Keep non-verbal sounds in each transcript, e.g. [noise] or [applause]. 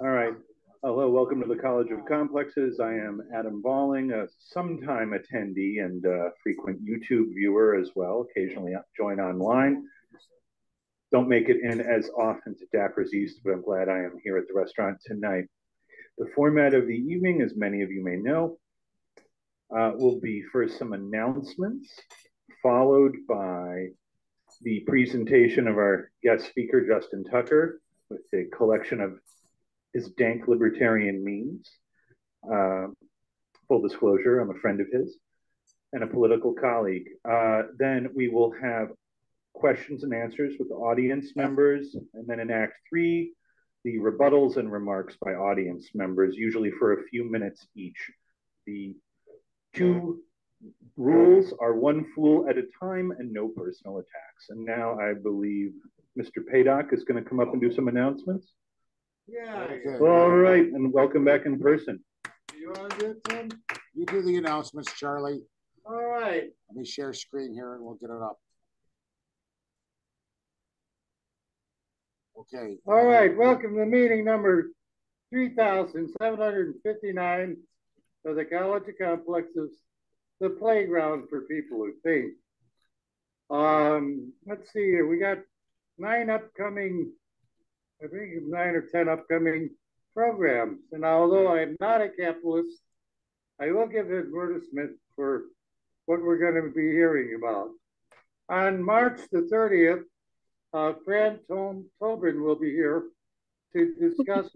All right. Hello, welcome to the College of Complexes. I am Adam Balling, a sometime attendee and frequent YouTube viewer as well. Occasionally join online. Don't make it in as often to Dapper's East, but I'm glad I am here at the restaurant tonight. The format of the evening, as many of you may know, uh, will be first some announcements, followed by the presentation of our guest speaker, Justin Tucker, with a collection of his dank libertarian memes. Uh, full disclosure, I'm a friend of his and a political colleague. Uh, then we will have questions and answers with audience members. And then in Act Three, the rebuttals and remarks by audience members, usually for a few minutes each. The two rules are one fool at a time and no personal attacks. And now I believe Mr. Paidock is going to come up and do some announcements. Yeah. Okay. All right, and welcome back in person. You want to do it, Tim? You do the announcements, Charlie. All right. Let me share screen here and we'll get it up. Okay. All right. Welcome to meeting number 3,759 of the College of Complexes, the playground for people who think. Um, let's see here. We got nine upcoming I think of nine or 10 upcoming programs. And although I'm not a capitalist, I will give advertisement for what we're going to be hearing about. On March the 30th, uh, Fran Tobin will be here to discuss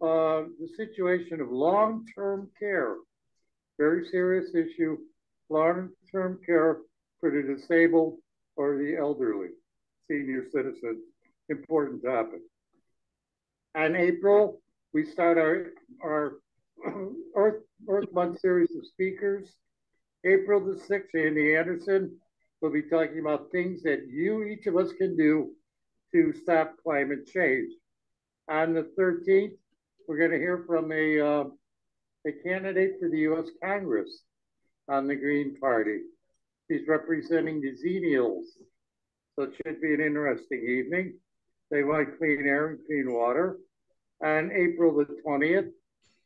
uh, the situation of long-term care. Very serious issue, long-term care for the disabled or the elderly, senior citizens important topic. In April, we start our, our [clears throat] Earth, Earth Month series of speakers. April the 6th, Andy Anderson will be talking about things that you, each of us, can do to stop climate change. On the 13th, we're going to hear from a, uh, a candidate for the U.S. Congress on the Green Party. He's representing the Xenials. So it should be an interesting evening. They want clean air and clean water. And April the 20th,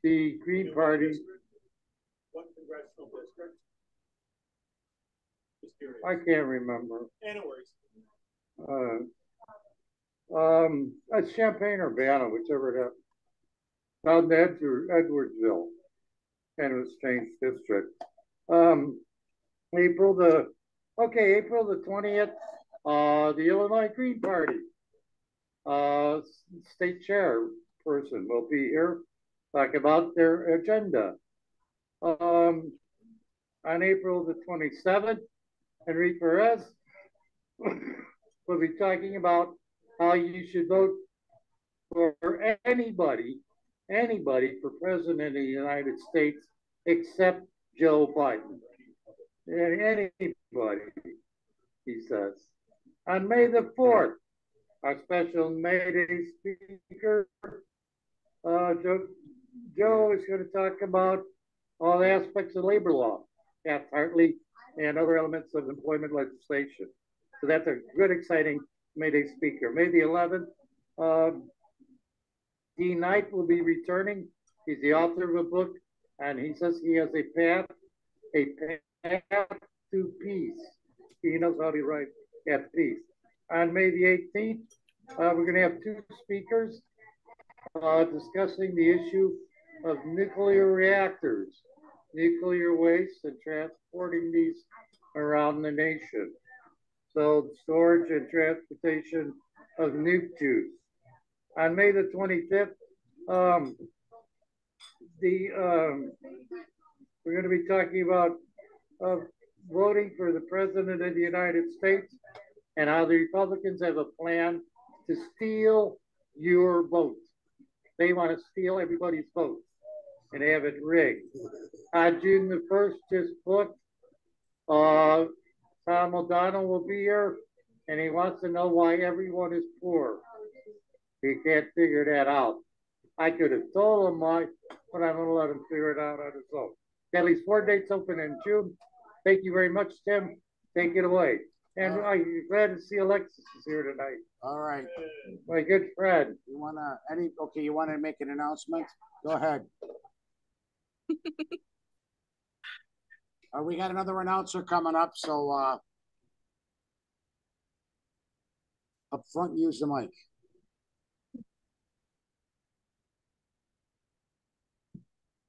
the Green Party. What congressional district? I can't remember. Worries. Uh, um, it's Champaign Urbana, whichever it is. Down Edward, Edwardsville, and it was changed district. Um, April the, okay, April the 20th, uh, the Illinois Green Party uh, state chairperson will be here talk about their agenda. Um, on April the 27th, Enrique Perez [coughs] will be talking about how you should vote for anybody, anybody for president of the United States except Joe Biden. Anybody, he says. On May the 4th, our special May Day speaker, uh, Joe, Joe is going to talk about all aspects of labor law, Taft Hartley, and other elements of employment legislation. So that's a good, exciting May Day speaker. May the 11th, um, Dean Knight will be returning. He's the author of a book, and he says he has a path, a path to peace. He knows how to write at peace on May the 18th. Uh, we're going to have two speakers uh, discussing the issue of nuclear reactors, nuclear waste, and transporting these around the nation. So, storage and transportation of nuke juice. On May the 25th, um, the um, we're going to be talking about uh, voting for the President of the United States and how the Republicans have a plan to steal your vote. They want to steal everybody's vote and have it rigged. On June the 1st, just booked, uh, Tom O'Donnell will be here and he wants to know why everyone is poor. He can't figure that out. I could have told him why, but I'm going to let him figure it out on his own. At least four dates open in June. Thank you very much, Tim. Take it away. And Uh, I'm glad to see Alexis is here tonight, All right. my good friend. You wanna, any, okay, you wanna make an announcement? Go ahead. [laughs] Uh, we got another announcer coming up, so, uh, up front, use the mic.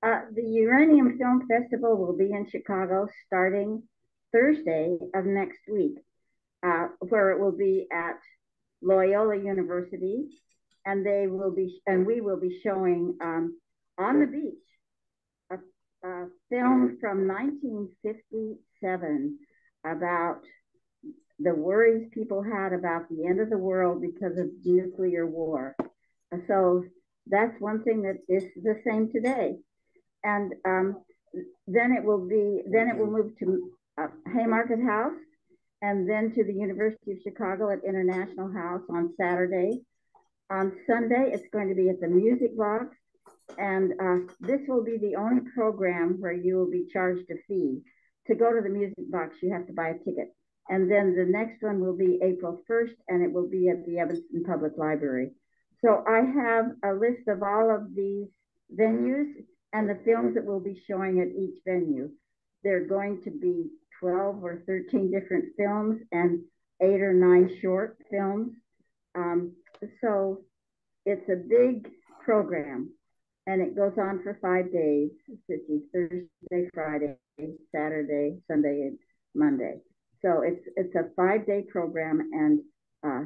Uh, the Uranium Film Festival will be in Chicago starting Thursday of next week, uh, where it will be at Loyola University, and they will be, and we will be showing um, on the beach a, a film from 1957 about the worries people had about the end of the world because of nuclear war. So that's one thing that is the same today and um, then it will be then it will move to uh, Haymarket House, and then to the University of Chicago at International House on Saturday. On Sunday, it's going to be at the Music Box, and uh, this will be the only program where you will be charged a fee. To go to the Music Box, you have to buy a ticket. And then the next one will be April 1st, and it will be at the Evanston Public Library. So I have a list of all of these venues and the films that we'll be showing at each venue. They're going to be 12 or 13 different films and eight or nine short films. Um, so it's a big program and it goes on for five days. Thursday, Friday, Saturday, Sunday, and Monday. So it's it's a five day program and uh,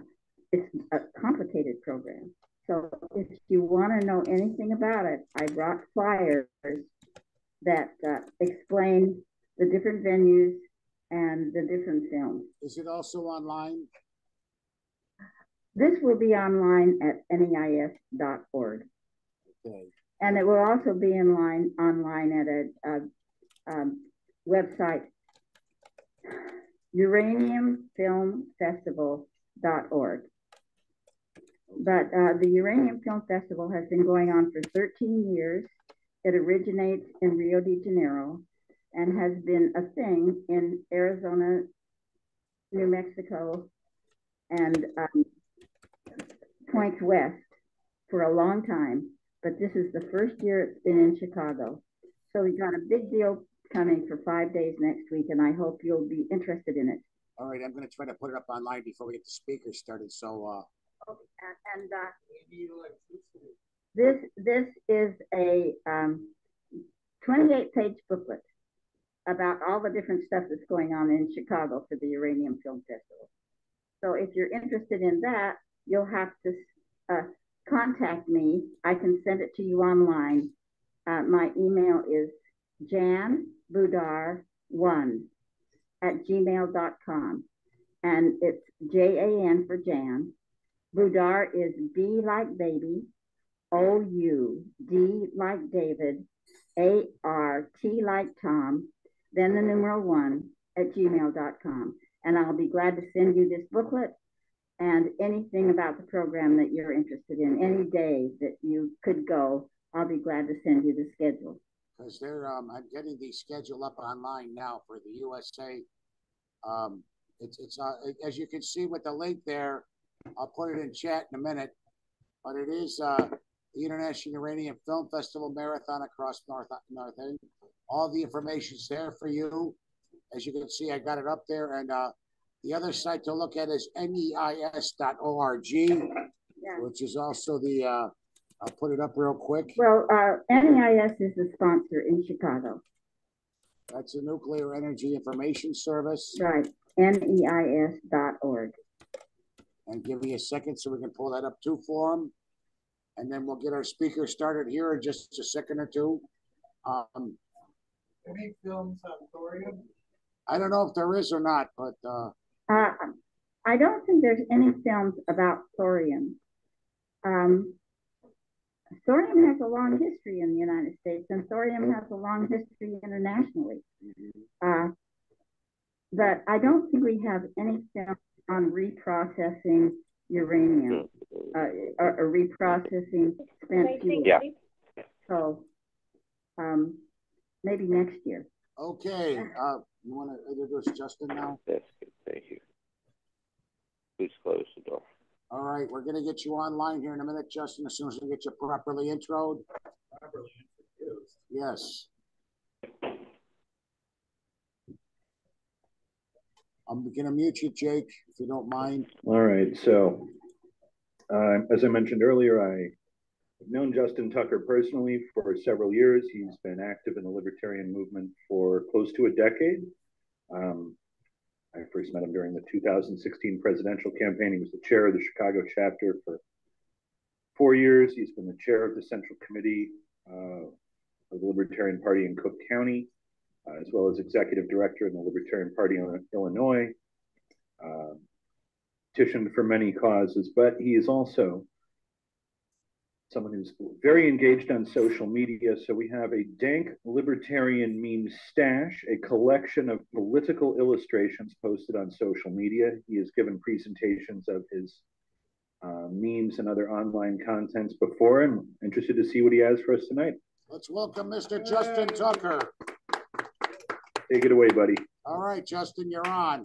it's a complicated program. So if you want to know anything about it, I brought flyers that uh, explain the different venues and the different films. Is it also online? This will be online at neis.org. Okay. And it will also be in line, online at a, a um, website, uraniumfilmfestival.org. But uh, the Uranium Film Festival has been going on for 13 years. It originates in Rio de Janeiro and has been a thing in Arizona, New Mexico, and um, points west for a long time. But this is the first year it's been in Chicago. So we've got a big deal coming for five days next week, and I hope you'll be interested in it. All right, I'm gonna try to put it up online before we get the speakers started, so, uh, And, and uh, this this is a um, 28 page booklet about all the different stuff that's going on in Chicago for the Uranium Film Festival. So if you're interested in that, you'll have to uh, contact me. I can send it to you online. Uh, my email is janboudart1 at gmail.com. And it's J A N for Jan. Boudart is B like baby, O U, D like David, A R T like Tom, then the numeral one at gmail.com. And I'll be glad to send you this booklet and anything about the program that you're interested in. Any day that you could go, I'll be glad to send you the schedule. because they're, um, I'm getting the schedule up online now for the USA. Um, it's, it's, uh, as you can see with the link there, I'll put it in chat in a minute. But it is, uh, the International Uranium Film Festival Marathon across North, North End. All the information's there for you. As you can see, I got it up there and, uh, the other site to look at is neis.org, Yeah. which is also the, uh, I'll put it up real quick. Well, uh, NEIS is the sponsor in Chicago. That's the Nuclear Energy Information Service. Right, neis.org. And give me a second so we can pull that up too for them. And then we'll get our speaker started here in just a second or two. Um, Any films on thorium? I don't know if there is or not, but, uh, Uh, I don't think there's any films about thorium. Um, thorium has a long history in the United States, and thorium has a long history internationally. Uh, but I don't think we have any films on reprocessing uranium uh, or, or reprocessing spent fuel. Yeah. So um, maybe next year. okay, uh, you wanna introduce Justin now? That's good. Thank you. please close the door. All right, we're gonna get you online here in a minute, Justin, as soon as we get you properly introed. Properly introduced. Yes. I'm gonna mute you, Jake, if you don't mind. All right, so uh, as I mentioned earlier, I've known Justin Tucker personally for several years. He's been active in the libertarian movement for close to a decade. Um, I first met him during the 2016 presidential campaign. He was the chair of the Chicago chapter for four years. He's been the chair of the Central Committee uh, of the Libertarian Party in Cook County, uh, as well as executive director in the Libertarian Party in Illinois. Uh, petitioned for many causes, but he is also someone who's very engaged on social media. So we have a dank libertarian meme stash, a collection of political illustrations posted on social media. He has given presentations of his uh, memes and other online contents before. I'm interested to see what he has for us tonight. Let's welcome Mr. Justin Tucker. Take it away, buddy. All right, Justin, you're on.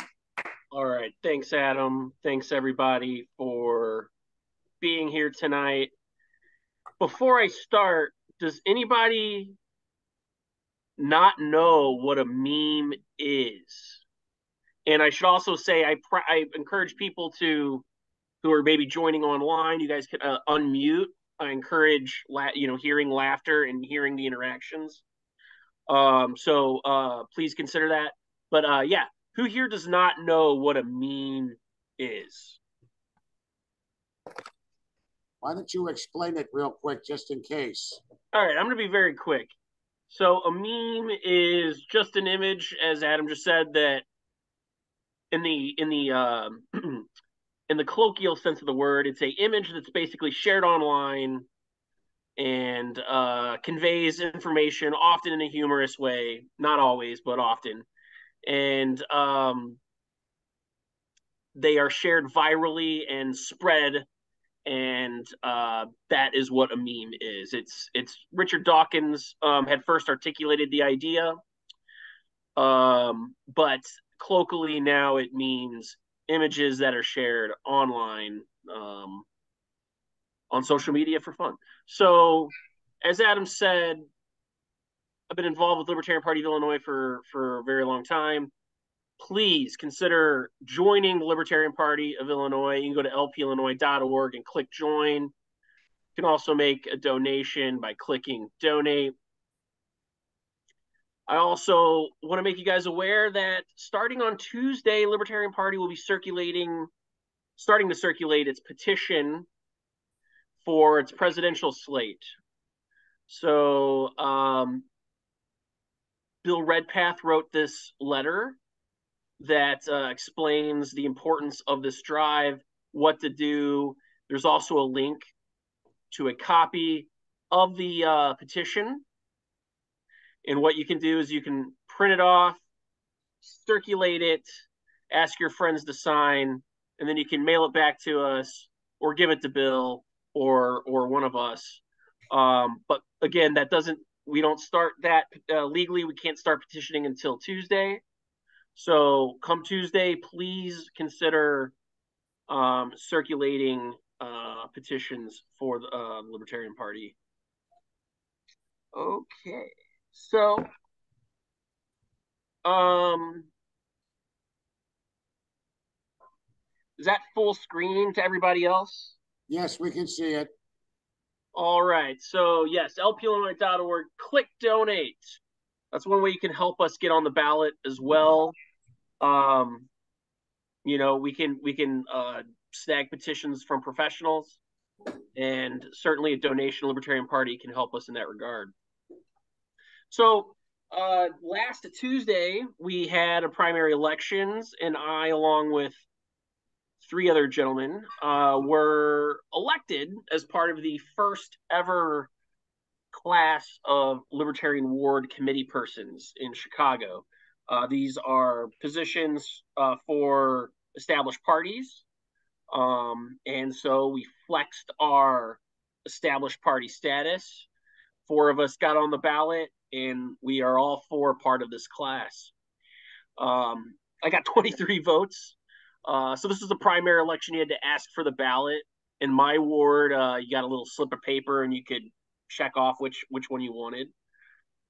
All right. Thanks, Adam. Thanks, everybody, for being here tonight. Before I start, does anybody not know what a meme is? And I should also say, I, pr- I encourage people to who are maybe joining online. You guys can uh, unmute. I encourage, la- you know, hearing laughter and hearing the interactions. Um, so uh, please consider that. But uh, yeah, who here does not know what a meme is? Why don't you explain it real quick, just in case? All right, I'm going to be very quick. So a meme is just an image, as Adam just said, that in the in the um, [clears throat] in the colloquial sense of the word, it's a image that's basically shared online and uh, conveys information, often in a humorous way, not always, but often, and um, they are shared virally and spread and uh, that is what a meme is. It's it's Richard Dawkins um, had first articulated the idea, um, but colloquially now it means images that are shared online um, on social media for fun. So, as Adam said, I've been involved with Libertarian Party of Illinois for for a very long time please consider joining the Libertarian Party of Illinois. You can go to lpillinois.org and click join. You can also make a donation by clicking donate. I also want to make you guys aware that starting on Tuesday, Libertarian Party will be circulating, starting to circulate its petition for its presidential slate. So, um, Bill Redpath wrote this letter that uh, explains the importance of this drive, what to do. There's also a link to a copy of the uh, petition. And what you can do is you can print it off, circulate it, ask your friends to sign, and then you can mail it back to us or give it to Bill or or one of us. Um, but again, that doesn't we don't start that uh, legally. We can't start petitioning until Tuesday. So come Tuesday, please consider um, circulating uh, petitions for the uh, Libertarian Party. Okay, so um, is that full screen to everybody else? Yes, we can see it. All right. So yes, lpillinois.org. Click donate. That's one way you can help us get on the ballot as well. Um, you know, we can we can uh, snag petitions from professionals, and certainly a donation Libertarian Party can help us in that regard. So uh, last Tuesday we had a primary elections, and I, along with three other gentlemen, uh, were elected as part of the first ever class of Libertarian Ward committee persons in Chicago. Uh, these are positions uh, for established parties. Um, and so we flexed our established party status. Four of us got on the ballot, and we are all four part of this class. Um, I got 23 votes. Uh, so this is a primary election. You had to ask for the ballot. In my ward, uh, you got a little slip of paper, and you could check off which which one you wanted.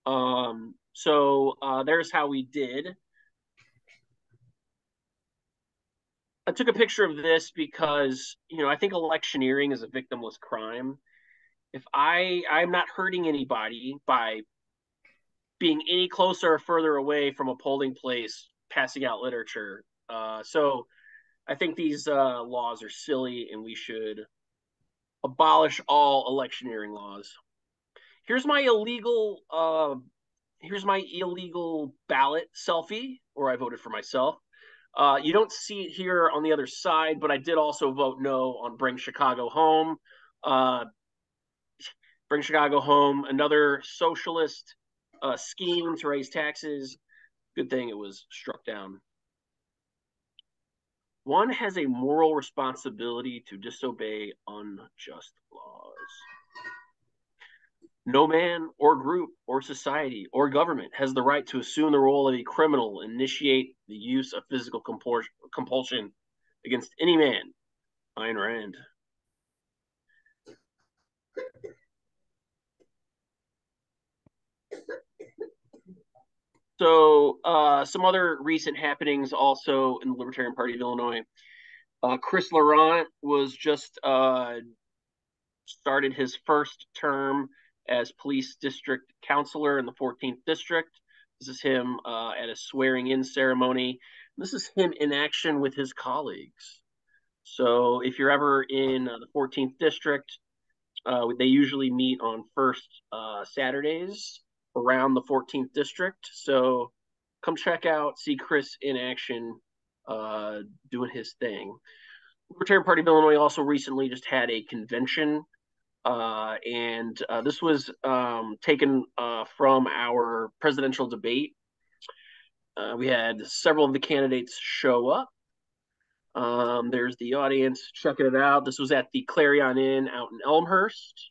Um, so uh, there's how we did. I took a picture of this because you know I think electioneering is a victimless crime. If I I'm not hurting anybody by being any closer or further away from a polling place passing out literature. Uh, so I think these uh, laws are silly and we should abolish all electioneering laws. Here's my illegal uh, here's my illegal ballot selfie or I voted for myself. Uh, you don't see it here on the other side, but I did also vote no on Bring Chicago Home. Uh, Bring Chicago Home, another socialist uh, scheme to raise taxes. Good thing it was struck down. One has a moral responsibility to disobey unjust laws. No man or group or society or government has the right to assume the role of a criminal initiate the use of physical compulsion against any man. Ayn Rand. So, uh, some other recent happenings also in the Libertarian Party of Illinois. Uh, Chris Laurent was just uh, started his first term as police district counselor in the 14th district. This is him uh, at a swearing in ceremony. This is him in action with his colleagues. So if you're ever in uh, the 14th district, uh, they usually meet on first Saturdays around the 14th district. So come check out, see Chris in action uh, doing his thing. Libertarian Party of Illinois also recently just had a convention uh, and uh, this was um, taken uh, from our presidential debate. Uh, we had several of the candidates show up. Um, there's the audience checking it out. This was at the Clarion Inn out in Elmhurst.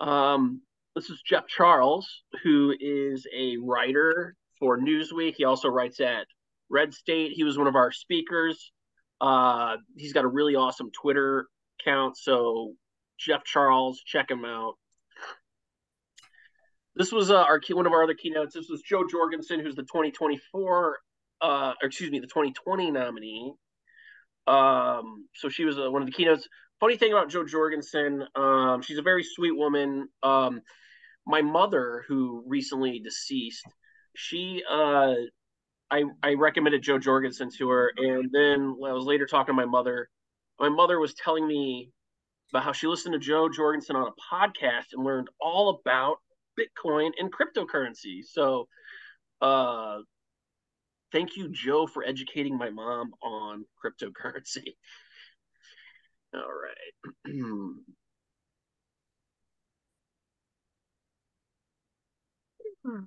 Um, this is Jeff Charles, who is a writer for Newsweek. He also writes at Red State. He was one of our speakers. Uh, he's got a really awesome Twitter account, so Jeff Charles. Check him out. This was uh, our one of our other keynotes. This was Jo Jorgensen, who's the 2024, uh, excuse me, the 2020 nominee. Um, so she was uh, one of the keynotes. Funny thing about Jo Jorgensen, um, she's a very sweet woman. Um, my mother, who recently deceased, she uh, I I recommended Jo Jorgensen to her, and then I was later talking to my mother. My mother was telling me about how she listened to Jo Jorgensen on a podcast and learned all about Bitcoin and cryptocurrency. So, uh, thank you, Jo, for educating my mom on cryptocurrency. [laughs] All right. [clears throat] hmm.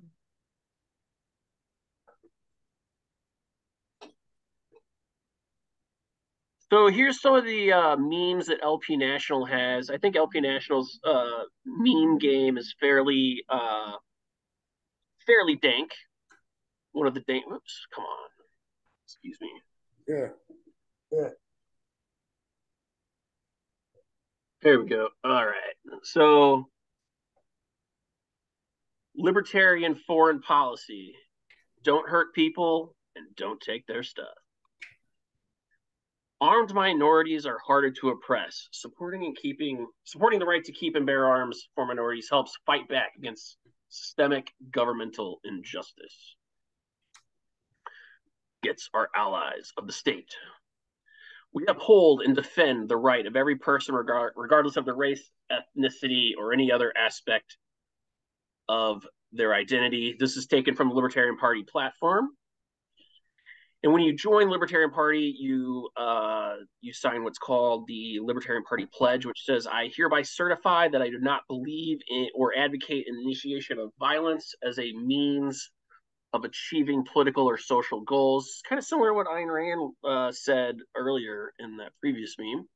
So here's some of the uh, memes that LP National has. I think LP National's uh, meme game is fairly uh, fairly dank. One of the dank. Oops, come on. Excuse me. Yeah. Yeah. There we go. All right. So libertarian foreign policy. Don't hurt people and don't take their stuff. Armed minorities are harder to oppress. Supporting and keeping supporting the right to keep and bear arms for minorities helps fight back against systemic governmental injustice. Gets our allies of the state. We uphold and defend the right of every person, regard, regardless of their race, ethnicity, or any other aspect of their identity. This is taken from the Libertarian Party platform. And when you join Libertarian Party, you uh, you sign what's called the Libertarian Party Pledge, which says, "I hereby certify that I do not believe in or advocate an initiation of violence as a means of achieving political or social goals." It's kind of similar to what Ayn Rand uh, said earlier in that previous meme.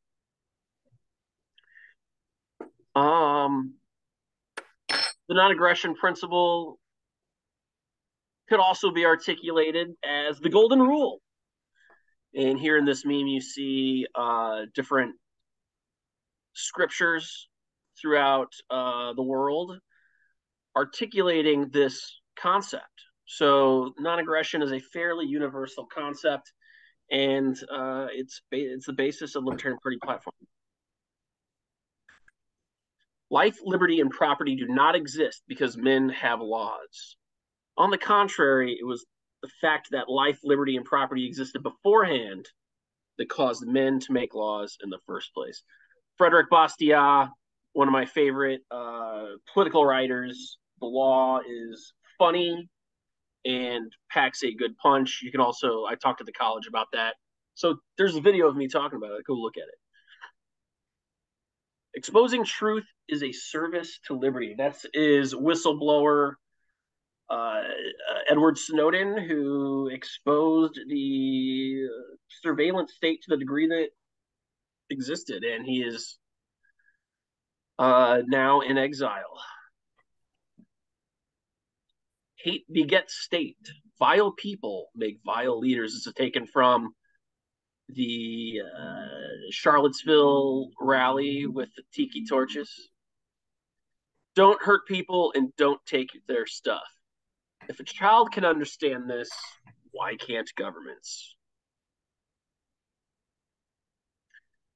Um, the non-aggression principle could also be articulated as the golden rule. And here in this meme, you see uh, different scriptures throughout uh, the world articulating this concept. So non-aggression is a fairly universal concept, and uh, it's it's the basis of Libertarian Party platform. Life, liberty, and property do not exist because men have laws. On the contrary, it was the fact that life, liberty, and property existed beforehand that caused men to make laws in the first place. Frédéric Bastiat, one of my favorite uh, political writers, the law is funny and packs a good punch. You can also, I talked to the college about that. So there's a video of me talking about it. Go look at it. Exposing truth is a service to liberty. That is is whistleblower uh, Edward Snowden, who exposed the surveillance state to the degree that existed, and he is uh, now in exile. Hate begets state. Vile people make vile leaders. This is taken from the uh, Charlottesville rally with the tiki torches. Don't hurt people and don't take their stuff. If a child can understand this, why can't governments?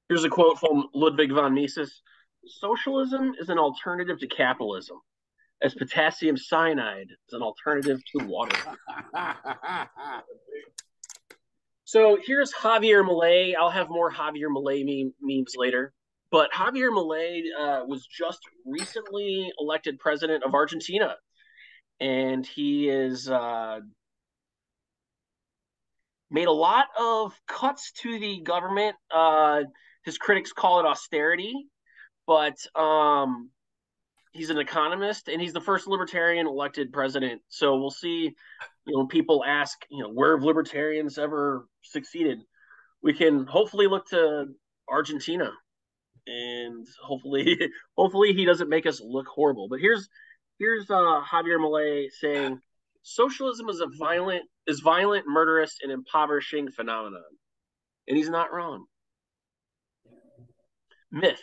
Here's a quote from Ludwig von Mises Socialism is an alternative to capitalism, as potassium cyanide is an alternative to water. [laughs] so here's Javier Milei. I'll have more Javier Milei meme, memes later. But Javier Milei uh, was just recently elected president of Argentina, and he is uh, made a lot of cuts to the government. Uh, his critics call it austerity, but um, he's an economist and he's the first libertarian elected president. So we'll see. You know, people ask, you know, where have libertarians ever succeeded? We can hopefully look to Argentina, and hopefully, [laughs] hopefully he doesn't make us look horrible. But here's here's uh, Javier Milei saying socialism is a violent is violent, murderous, and impoverishing phenomenon, and he's not wrong. Myth.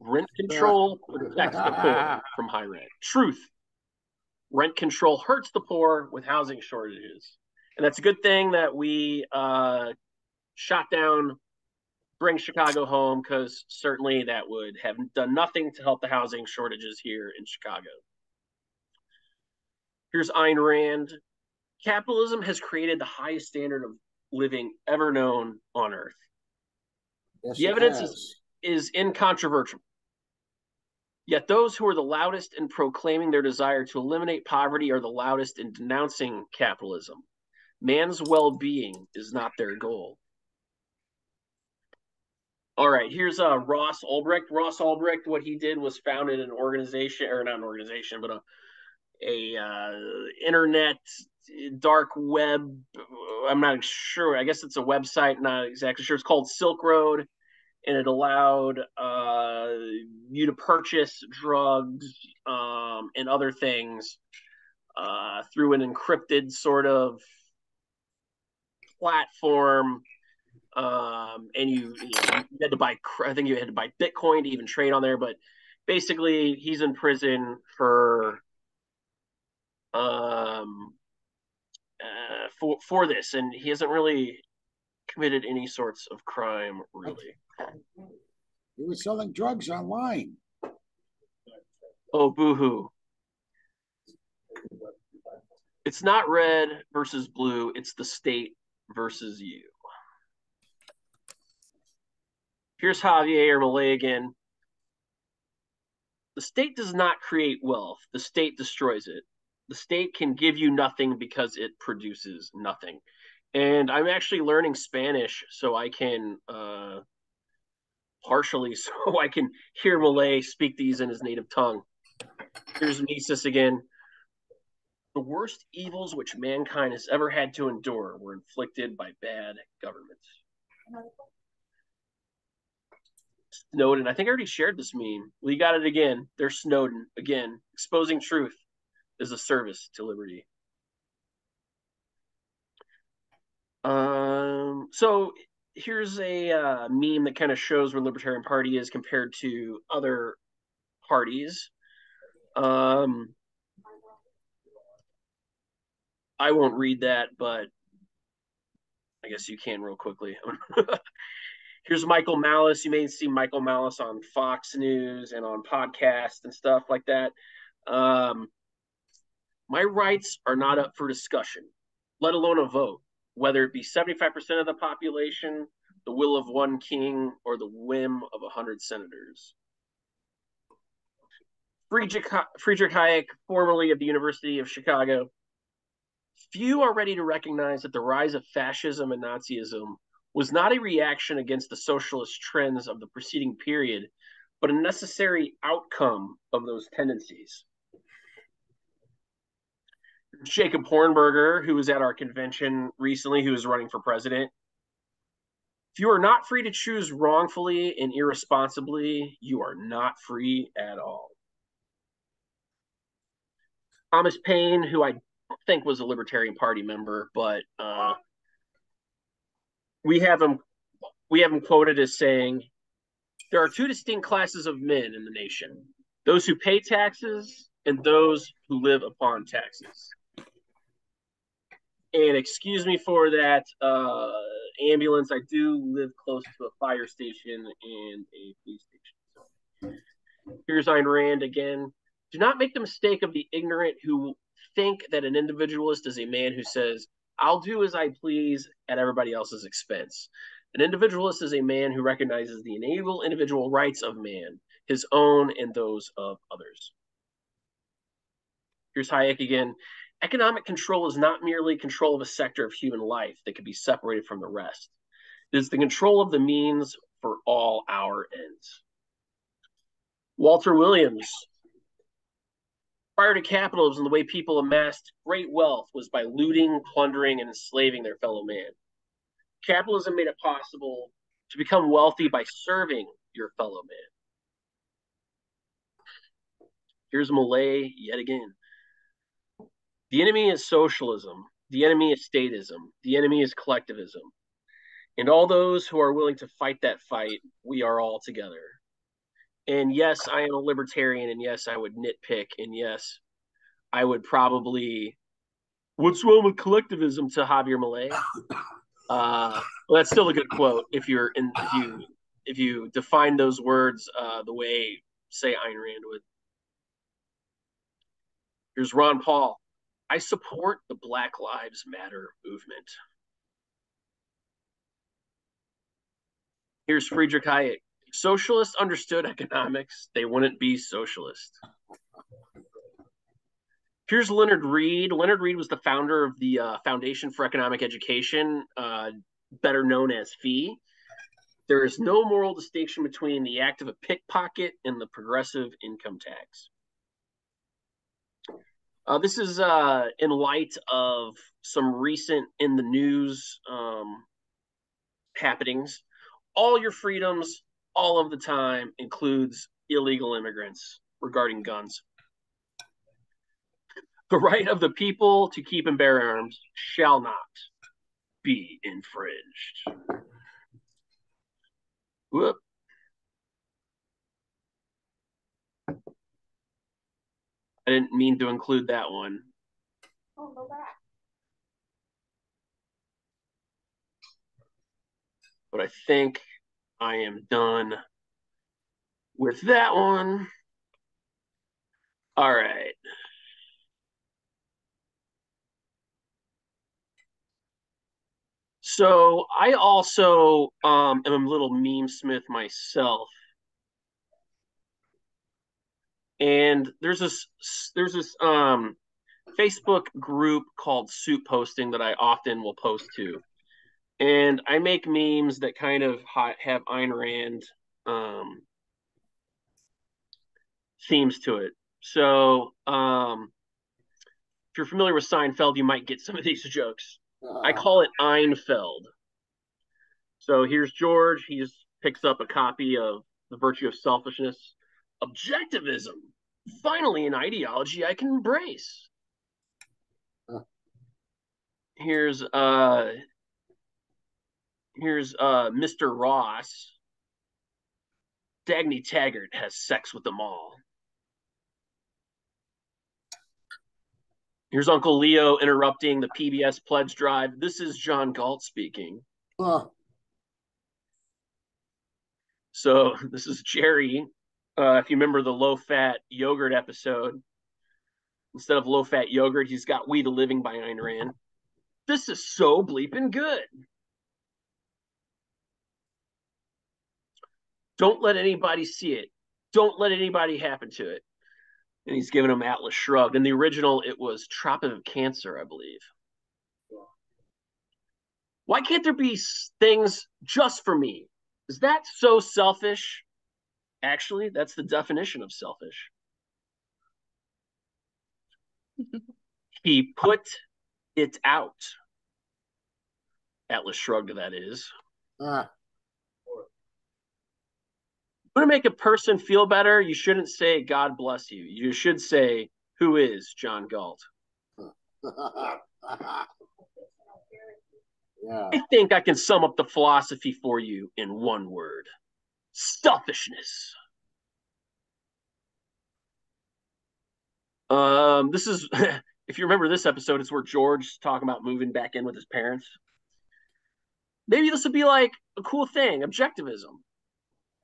Rent control protects the poor [laughs] from high rent. Truth. Rent control hurts the poor with housing shortages. And that's a good thing that we uh, shot down Bring Chicago Home because certainly that would have done nothing to help the housing shortages here in Chicago. Here's Ayn Rand. Capitalism has created the highest standard of living ever known on earth. Yes, the evidence has. is, is incontrovertible. Yet those who are the loudest in proclaiming their desire to eliminate poverty are the loudest in denouncing capitalism. Man's well being is not their goal. All right, here's uh, Ross Ulbricht. Ross Ulbricht, what he did was founded an organization, or not an organization, but a a uh, internet dark web. I'm not sure. I guess it's a website. Not exactly sure. It's called Silk Road, and it allowed uh, you to purchase drugs um, and other things uh, through an encrypted sort of platform. Um, and you, you, had to buy. I think you had to buy Bitcoin to even trade on there. But basically, he's in prison for um uh, for for this, and he hasn't really committed any sorts of crime, really. He was selling drugs online. Oh, boohoo! It's not red versus blue; it's the state versus you. Here's Javier Milei again. The state does not create wealth; the state destroys it the state can give you nothing because it produces nothing. And I'm actually learning Spanish so I can uh, partially [laughs] so I can hear Milei speak these in his native tongue. Here's Mises again. The worst evils which mankind has ever had to endure were inflicted by bad governments. Snowden, I think I already shared this meme. We got it again. There's Snowden again, exposing truth is a service to liberty. Um, so here's a uh, meme that kind of shows where Libertarian Party is compared to other parties. Um, I won't read that, but I guess you can real quickly. [laughs] Here's Michael Malice. You may see Michael Malice on Fox News and on podcasts and stuff like that. Um, my rights are not up for discussion, let alone a vote, whether it be 75% of the population, the will of one king, or the whim of a hundred senators. Friedrich, Friedrich Hayek, formerly of the University of Chicago, few are ready to recognize that the rise of fascism and Nazism was not a reaction against the socialist trends of the preceding period, but a necessary outcome of those tendencies. Jacob Hornberger, who was at our convention recently, who is running for president. If you are not free to choose wrongfully and irresponsibly, you are not free at all. Thomas Paine, who I think was a Libertarian Party member, but uh, we have him we have him quoted as saying there are two distinct classes of men in the nation those who pay taxes and those who live upon taxes and excuse me for that uh, ambulance i do live close to a fire station and a police station so here's Ayn Rand again do not make the mistake of the ignorant who think that an individualist is a man who says I'll do as I please at everybody else's expense. An individualist is a man who recognizes the inalienable individual rights of man, his own and those of others. Here's Hayek again. Economic control is not merely control of a sector of human life that can be separated from the rest. It is the control of the means for all our ends. Walter Williams, Prior to capitalism, the way people amassed great wealth was by looting, plundering, and enslaving their fellow man. Capitalism made it possible to become wealthy by serving your fellow man. Here's Milei yet again. The enemy is socialism. The enemy is statism. The enemy is collectivism. And all those who are willing to fight that fight, we are all together. And yes, I am a libertarian, and yes, I would nitpick, and yes, I would probably. What's wrong with collectivism to Javier Milei? [coughs] Uh, well, that's still a good quote if you're in if you if you define those words uh, the way say Ayn Rand would. Here's Ron Paul. I support the Black Lives Matter movement. Here's Friedrich Hayek socialists understood economics, they wouldn't be socialist. Here's Leonard Read. Leonard Read was the founder of the uh, Foundation for Economic Education, uh, better known as FEE. There is no moral distinction between the act of a pickpocket and the progressive income tax. Uh, this is uh, in light of some recent in the news um, happenings. All your freedoms all of the time includes illegal immigrants regarding guns. The right of the people to keep and bear arms shall not be infringed. Whoop. Didn't mean to include that one. Oh, go back. But I think I am done with that one. All right. So I also um, am a little meme smith myself. And there's this there's this um, Facebook group called Soup Posting that I often will post to and I make memes that kind of have Ayn Rand um, themes to it. So, um, if you're familiar with Seinfeld, you might get some of these [laughs] jokes. Uh, I call it Einfeld. So here's George. He just picks up a copy of The Virtue of Selfishness. Objectivism, finally, an ideology I can embrace. Here's uh Here's uh, Mr. Ross. Dagny Taggart has sex with them all. Here's Uncle Leo interrupting the PBS pledge drive. This is John Galt speaking. Huh. So [laughs] this is Jerry. Uh, if you remember the low fat yogurt episode, instead of low fat yogurt, he's got We the Living by Ayn Rand. This is so bleeping good. Don't let anybody see it. Don't let anybody happen to it. And he's giving him Atlas Shrugged. In the original, it was Tropic of Cancer, I believe. Why can't there be things just for me? Is that so selfish? Actually, that's the definition of selfish. [laughs] he put it out. Atlas Shrugged, that is. Uh, to make a person feel better, you shouldn't say God bless you. You should say, Who is John Galt? [laughs] yeah. I think I can sum up the philosophy for you in one word selfishness. Um, this is, [laughs] if you remember this episode, it's where George's talking about moving back in with his parents. Maybe this would be like a cool thing, objectivism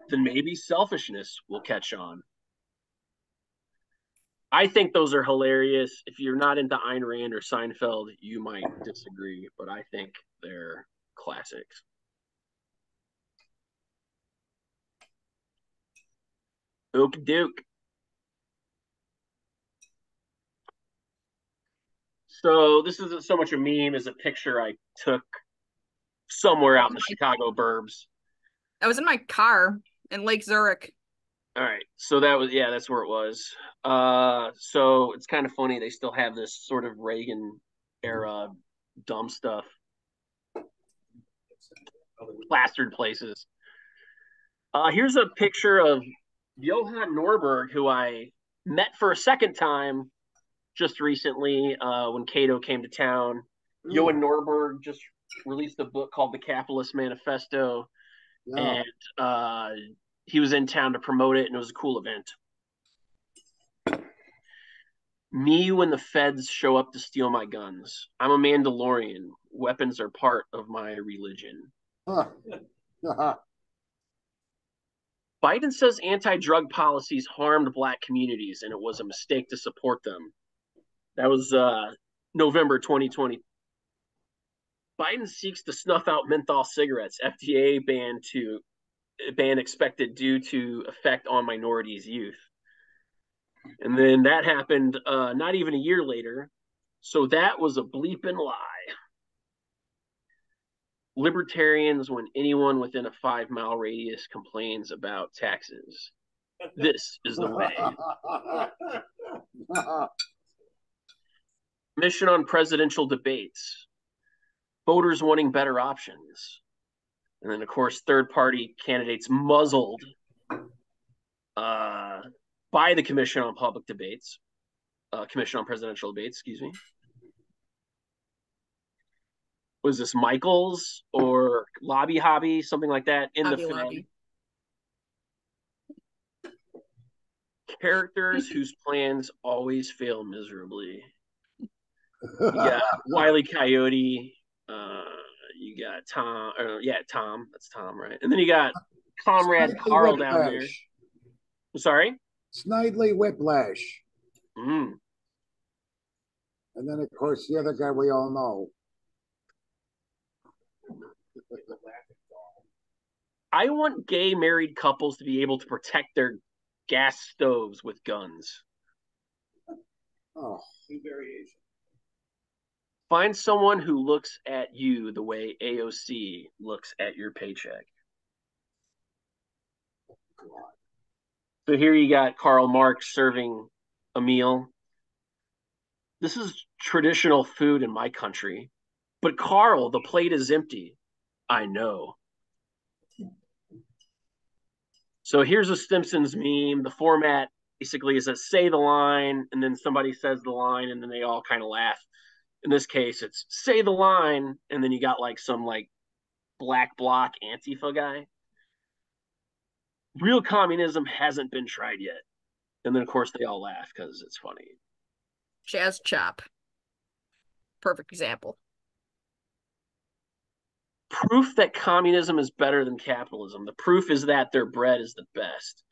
then maybe selfishness will catch on. I think those are hilarious. If you're not into Ayn Rand or Seinfeld, you might disagree, but I think they're classics. Oak Duke. So this isn't so much a meme as a picture I took somewhere out in the Chicago burbs. I was in my car in Lake Zurich. All right. So that was yeah, that's where it was. Uh so it's kind of funny they still have this sort of Reagan era dumb stuff plastered places. Uh here's a picture of Johan Norberg who I met for a second time just recently uh when Cato came to town. Mm. Johan Norberg just released a book called The Capitalist Manifesto. Yeah. And uh he was in town to promote it, and it was a cool event. Me when the feds show up to steal my guns. I'm a Mandalorian. Weapons are part of my religion. [laughs] [laughs] Biden says anti drug policies harmed black communities and it was a mistake to support them. That was uh, November 2020. Biden seeks to snuff out menthol cigarettes. FDA ban to ban expected due to effect on minorities' youth. And then that happened uh, not even a year later. So that was a bleeping lie. Libertarians, when anyone within a five mile radius complains about taxes, [laughs] this is the way. [laughs] Mission on presidential debates. Voters wanting better options and then of course third party candidates muzzled uh, by the Commission on Public Debates, uh, Commission on Presidential Debates, excuse me. Was this Michaels or Lobby Hobby, something like that in Hobby the finale? Characters whose [laughs] plans always fail miserably. [laughs] Yeah, Wiley Coyote, uh, you got Tom, or yeah, Tom. That's Tom, right? And then you got Comrade Snidely Carl Whiplash. down there. I'm sorry. Snidely Whiplash. Mm. And then, of course, the other guy we all know. I want gay married couples to be able to protect their gas stoves with guns. Oh, new variation. Find someone who looks at you the way AOC looks at your paycheck. So here you got Karl Marx serving a meal. This is traditional food in my country. But Karl, the plate is empty. I know. So here's a Simpsons meme. The format basically is a say the line, and then somebody says the line, and then they all kind of laugh in this case it's say the line and then you got like some like black bloc Antifa guy. Real communism hasn't been tried yet. And then, of course, they all laugh because it's funny. Jazz Chop. Perfect example. Proof that communism is better than capitalism. The proof is that their bread is the best.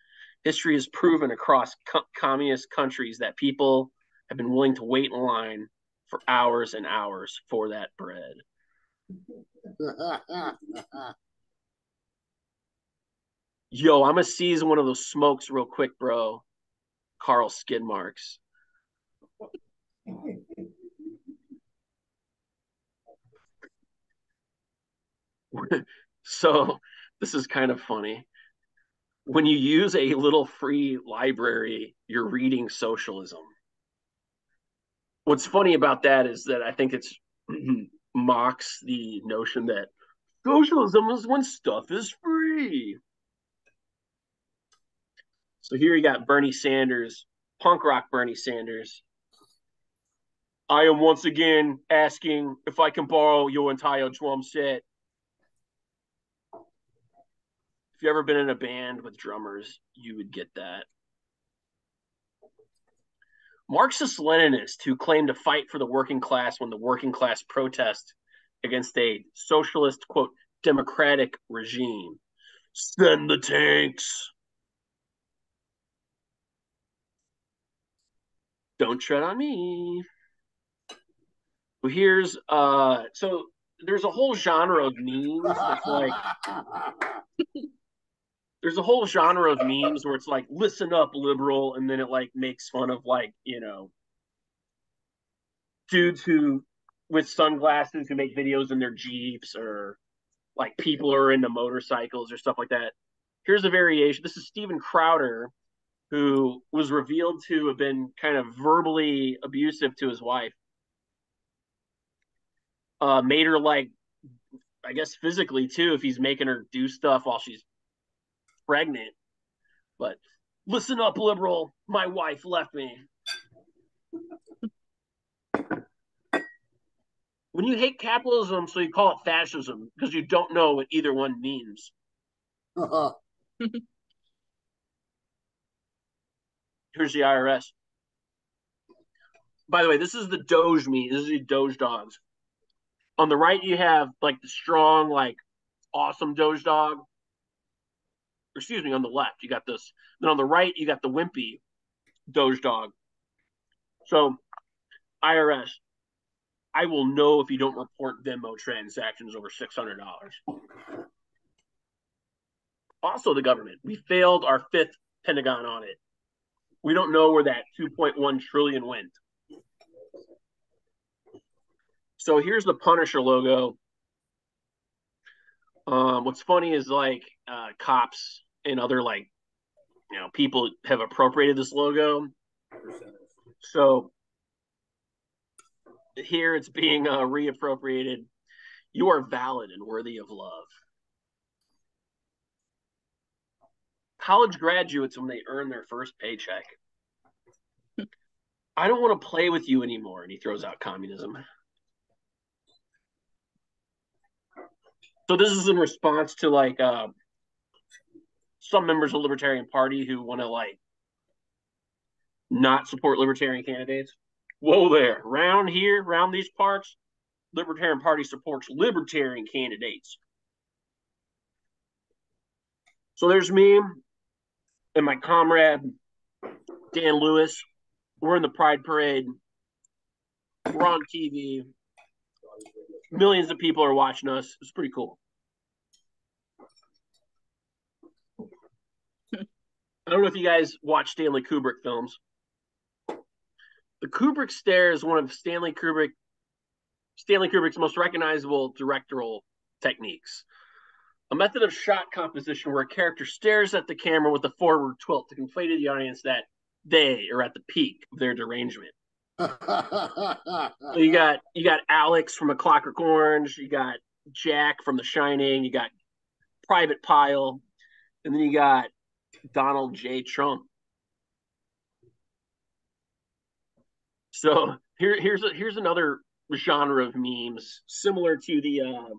History has proven across co- communist countries that people have been willing to wait in line for hours and hours for that bread. Yo, I'm gonna seize one of those smokes real quick, bro. Carl skid [laughs] so this is kind of funny. When you use a little free library, you're reading socialism. What's funny about that is that I think it's [clears throat] mocks the notion that socialism is when stuff is free. So here you got Bernie Sanders, punk rock Bernie Sanders. I am once again asking if I can borrow your entire drum set. You ever been in a band with drummers, you would get that. Marxist Leninist who claimed to fight for the working class when the working class protest against a socialist, quote, democratic regime. Send the tanks. Don't tread on me. Well, here's uh so there's a whole genre of memes that's like [laughs] there's a whole genre of memes where it's like listen up liberal and then it like makes fun of like you know dudes who with sunglasses who make videos in their jeeps or like people are into motorcycles or stuff like that. Here's a variation. This is steven crowder who was revealed to have been kind of verbally abusive to his wife. Uh made her like i guess physically too if he's making her do stuff while she's pregnant. But listen up, liberal. My wife left me. when you hate capitalism, so you call it fascism because you don't know what either one means. Uh-huh. [laughs] Here's the IRS. By the way, this is the Doge me. This is the Doge dogs. On the right, you have like the strong, like awesome Doge dog excuse me, on the left, you got this. Then on the right, you got the wimpy Doge dog. So, IRS, I will know if you don't report Venmo transactions over $600. Also, the government, we failed our fifth Pentagon audit. We don't know where that 2.1 trillion went. So here's the Punisher logo. Um, what's funny is like uh, cops and other like you know people have appropriated this logo. So here it's being uh, reappropriated. You are valid and worthy of love. College graduates when they earn their first paycheck. I don't want to play with you anymore. And he throws out communism. So this is in response to like uh, some members of the Libertarian Party who want to like not support Libertarian candidates. Whoa there, round here, round these parts, Libertarian Party supports Libertarian candidates. So there's me and my comrade Dan Lewis. We're in the Pride Parade. We're on TV. Millions of people are watching us. It's pretty cool. I don't know if you guys watch Stanley Kubrick films. The Kubrick stare is one of Stanley Kubrick Stanley Kubrick's most recognizable directorial techniques. A method of shot composition where a character stares at the camera with a forward tilt to convey to the audience that they are at the peak of their derangement. so you got you got Alex from A Clockwork Orange, you got Jack from The Shining, you got Private Pile, and then you got Donald J. Trump. So here, here's a, here's another genre of memes similar to the uh,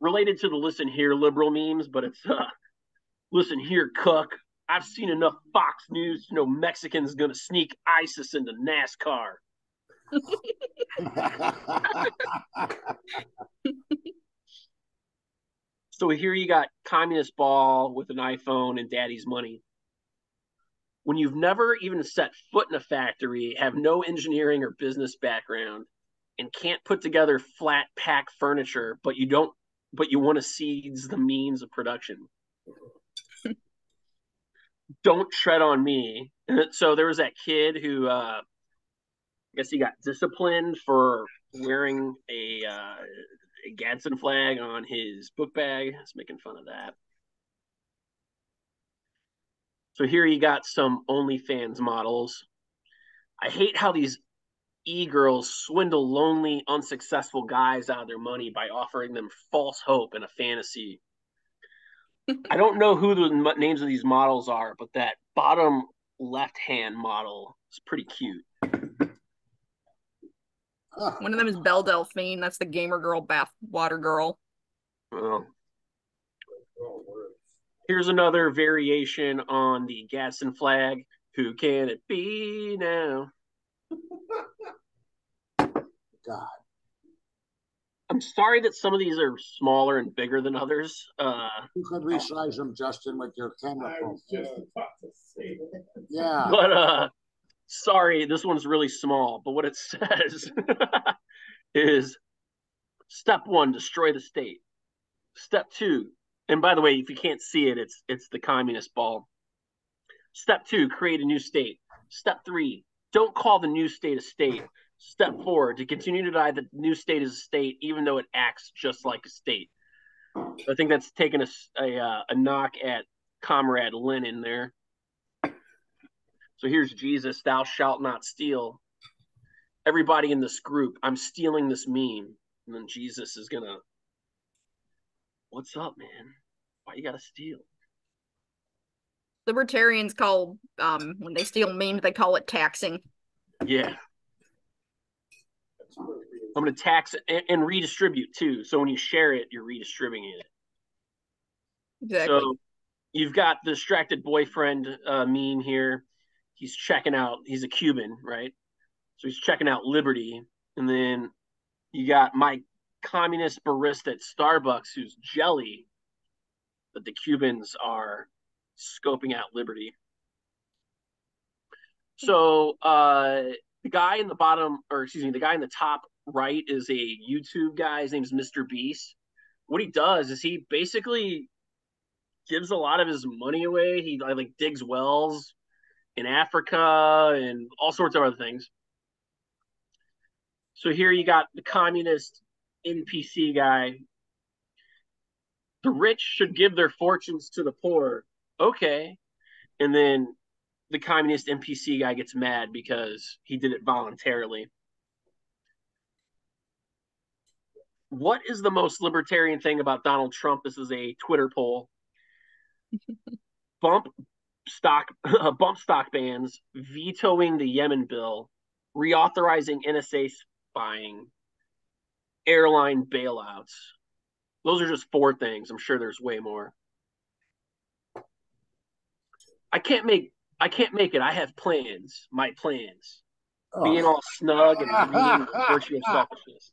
related to the listen here liberal memes, but it's uh, listen here, cuck. I've seen enough Fox News to know Mexicans gonna sneak ISIS into NASCAR. [laughs] [laughs] [laughs] So here you got communist ball with an iPhone and daddy's money. When you've never even set foot in a factory, have no engineering or business background, and can't put together flat pack furniture, but you don't but you want to seize the means of production. [laughs] don't tread on me. [laughs] So there was that kid who uh I guess he got disciplined for wearing a uh a Gadsden flag on his book bag. It's making fun of that. So here you got some OnlyFans models. I hate how these e-girls swindle lonely, unsuccessful guys out of their money by offering them false hope and a fantasy. I don't know who the names of these models are, but that bottom left-hand model is pretty cute. One of them is Belle Delphine. That's the gamer girl, bath water girl. Well, here's another variation on the Gadsden flag. Who can it be now? [laughs] God. I'm sorry that some of these are smaller and bigger than others. Uh, You could resize them, Justin, with your camera I phone. was just about to say that. Yeah. but uh, sorry, this one's really small. But what it [laughs] says is step one, destroy the state. Step two, and by the way, if you can't see it, it's it's the communist ball. Step two, create a new state. Step three, don't call the new state a state. Step four, to continue to deny that the new state is a state, even though it acts just like a state. I think that's taking a a, uh, a knock at Comrade Lenin there. So here's Jesus, thou shalt not steal. Everybody in this group, I'm stealing this meme. And then Jesus is gonna, what's up, man? Why you gotta steal? Libertarians call um when they steal memes, they call it taxing. Yeah. I'm gonna tax it and, and redistribute too. So when you share it, you're redistributing it. Exactly. So you've got the distracted boyfriend uh, meme here. He's checking out. He's a Cuban, right? So he's checking out Liberty, and then you got my communist barista at Starbucks who's jelly, but the Cubans are scoping out Liberty. So uh, the guy in the bottom, or excuse me, the guy in the top right is a YouTube guy. His name's Mr. Beast. What he does is he basically gives a lot of his money away. He like digs wells in Africa and all sorts of other things. So here you got the communist NPC guy. The rich should give their fortunes to the poor. Okay. And then the communist NPC guy gets mad because he did it voluntarily. What is the most libertarian thing about Donald Trump? This is a Twitter poll [laughs] bump stock [laughs] uh, bump stock bans, vetoing the Yemen bill, reauthorizing NSA spying, airline bailouts. Those are just four things. I'm sure there's way more. I can't make I can't make it. I have plans. My plans. Oh. Being all snug and the virtue of selfishness.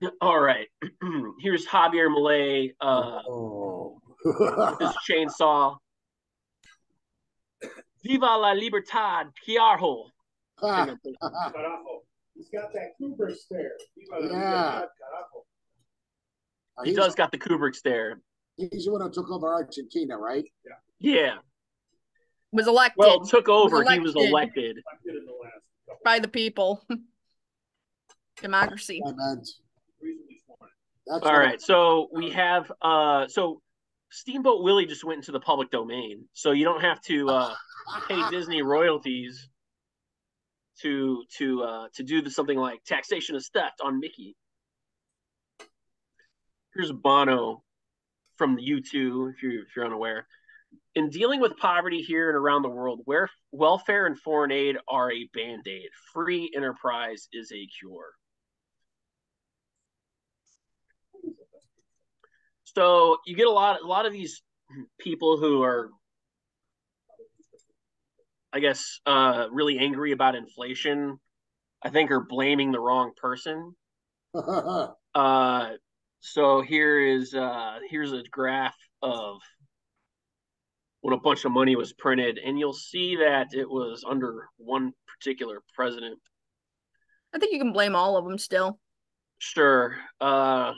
[clears throat] All right. [clears throat] Here's Javier Milei uh, oh. with his [laughs] chainsaw. Viva la libertad, Kiarho. Ah, [laughs] Carajo. He's got that Kubrick stare. He's got a- Yeah. Carajo. He does got the Kubrick stare. he's the one who took over Argentina, right? Yeah. Yeah. was elected Well, took over. He was elected. elected. Elected in the last couple by the people. [laughs] Democracy. I meant recently sworn. That's All right. So we have uh so Steamboat Willie just went into the public domain. So you don't have to uh pay [laughs] Disney royalties to to uh to do the, something like taxation is theft on Mickey. Here's Bono from the U2 if you're if you're unaware. In dealing with poverty here and around the world, where welfare and foreign aid are a band-aid, free enterprise is a cure. So you get a lot, a lot of these people who are, I guess, uh, really angry about inflation. I think are blaming the wrong person. [laughs] Uh, so here is uh, here's a graph of when a bunch of money was printed, and you'll see that it was under one particular president. I think you can blame all of them still. Sure. Uh,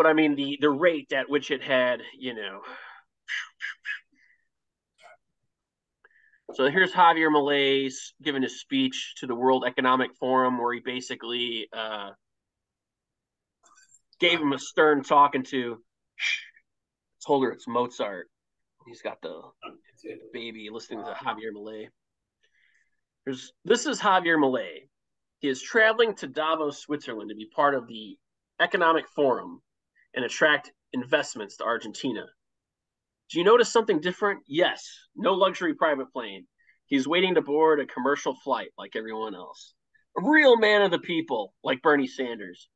but I mean the the rate at which it had, you know. So here's Javier Milei giving a speech to the World Economic Forum where he basically uh, gave him a stern talking to. Told her it's Mozart. He's got the baby listening to Javier Milei. There's, this is Javier Milei. He is traveling to Davos, Switzerland to be part of the Economic Forum and attract investments to Argentina. Do you notice something different? Yes, no luxury private plane. He's waiting to board a commercial flight like everyone else. A real man of the people like Bernie Sanders.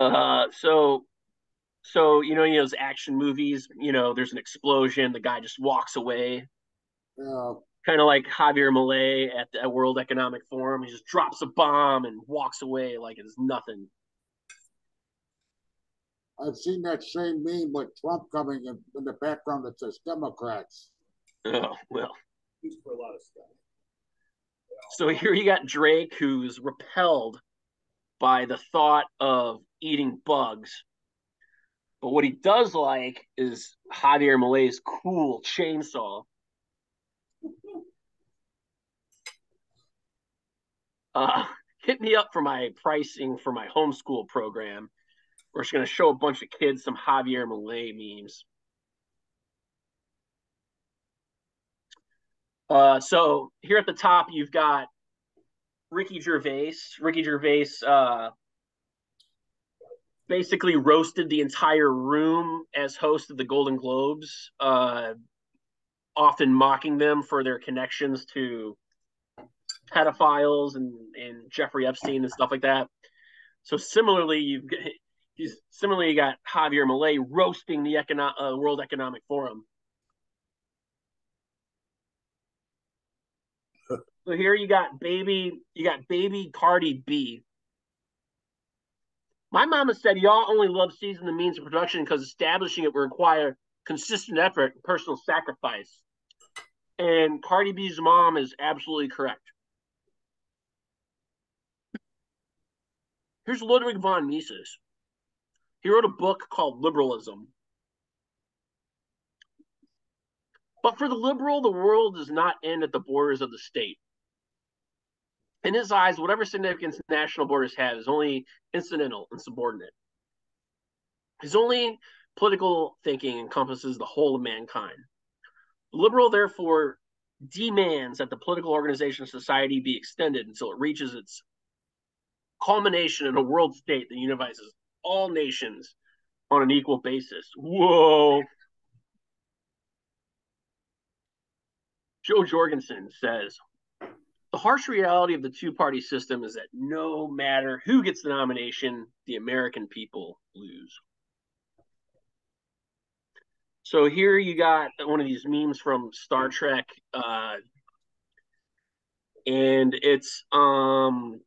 Uh, so, so you know, you know, those action movies. You know, there's an explosion, the guy just walks away. Yeah. Kind of like Javier Milei at the World Economic Forum. He just drops a bomb and walks away like it's nothing. I've seen that same meme with Trump coming in, in the background that says Democrats. Oh well. Used for a lot of stuff. So here you got Drake, who's repelled by the thought of eating bugs. But what he does like is Javier Milei's cool chainsaw. Uh, [laughs] hit me up for my pricing for my homeschool program. We're just going to show a bunch of kids some Javier Milei memes. Uh, so here at the top, you've got Ricky Gervais. Ricky Gervais uh, basically roasted the entire room as host of the Golden Globes, uh, often mocking them for their connections to pedophiles and, and Jeffrey Epstein and stuff like that. So similarly, you've got, he's similarly you got Javier Milei roasting the econo- uh, World Economic Forum. So here you got baby, you got baby Cardi B. My mama said y'all only love season the means of production because establishing it will require consistent effort and personal sacrifice. And Cardi B's mom is absolutely correct. Here's Ludwig von Mises. He wrote a book called Liberalism. But for the liberal, the world does not end at the borders of the state. In his eyes, whatever significance national borders have is only incidental and subordinate. His only political thinking encompasses the whole of mankind. The liberal, therefore, demands that the political organization of society be extended until it reaches its culmination in a world state that unifies all nations on an equal basis. Whoa. Jo Jorgensen says the harsh reality of the two party system is that no matter who gets the nomination, the American people lose. So here you got one of these memes from Star Trek, uh, and it's um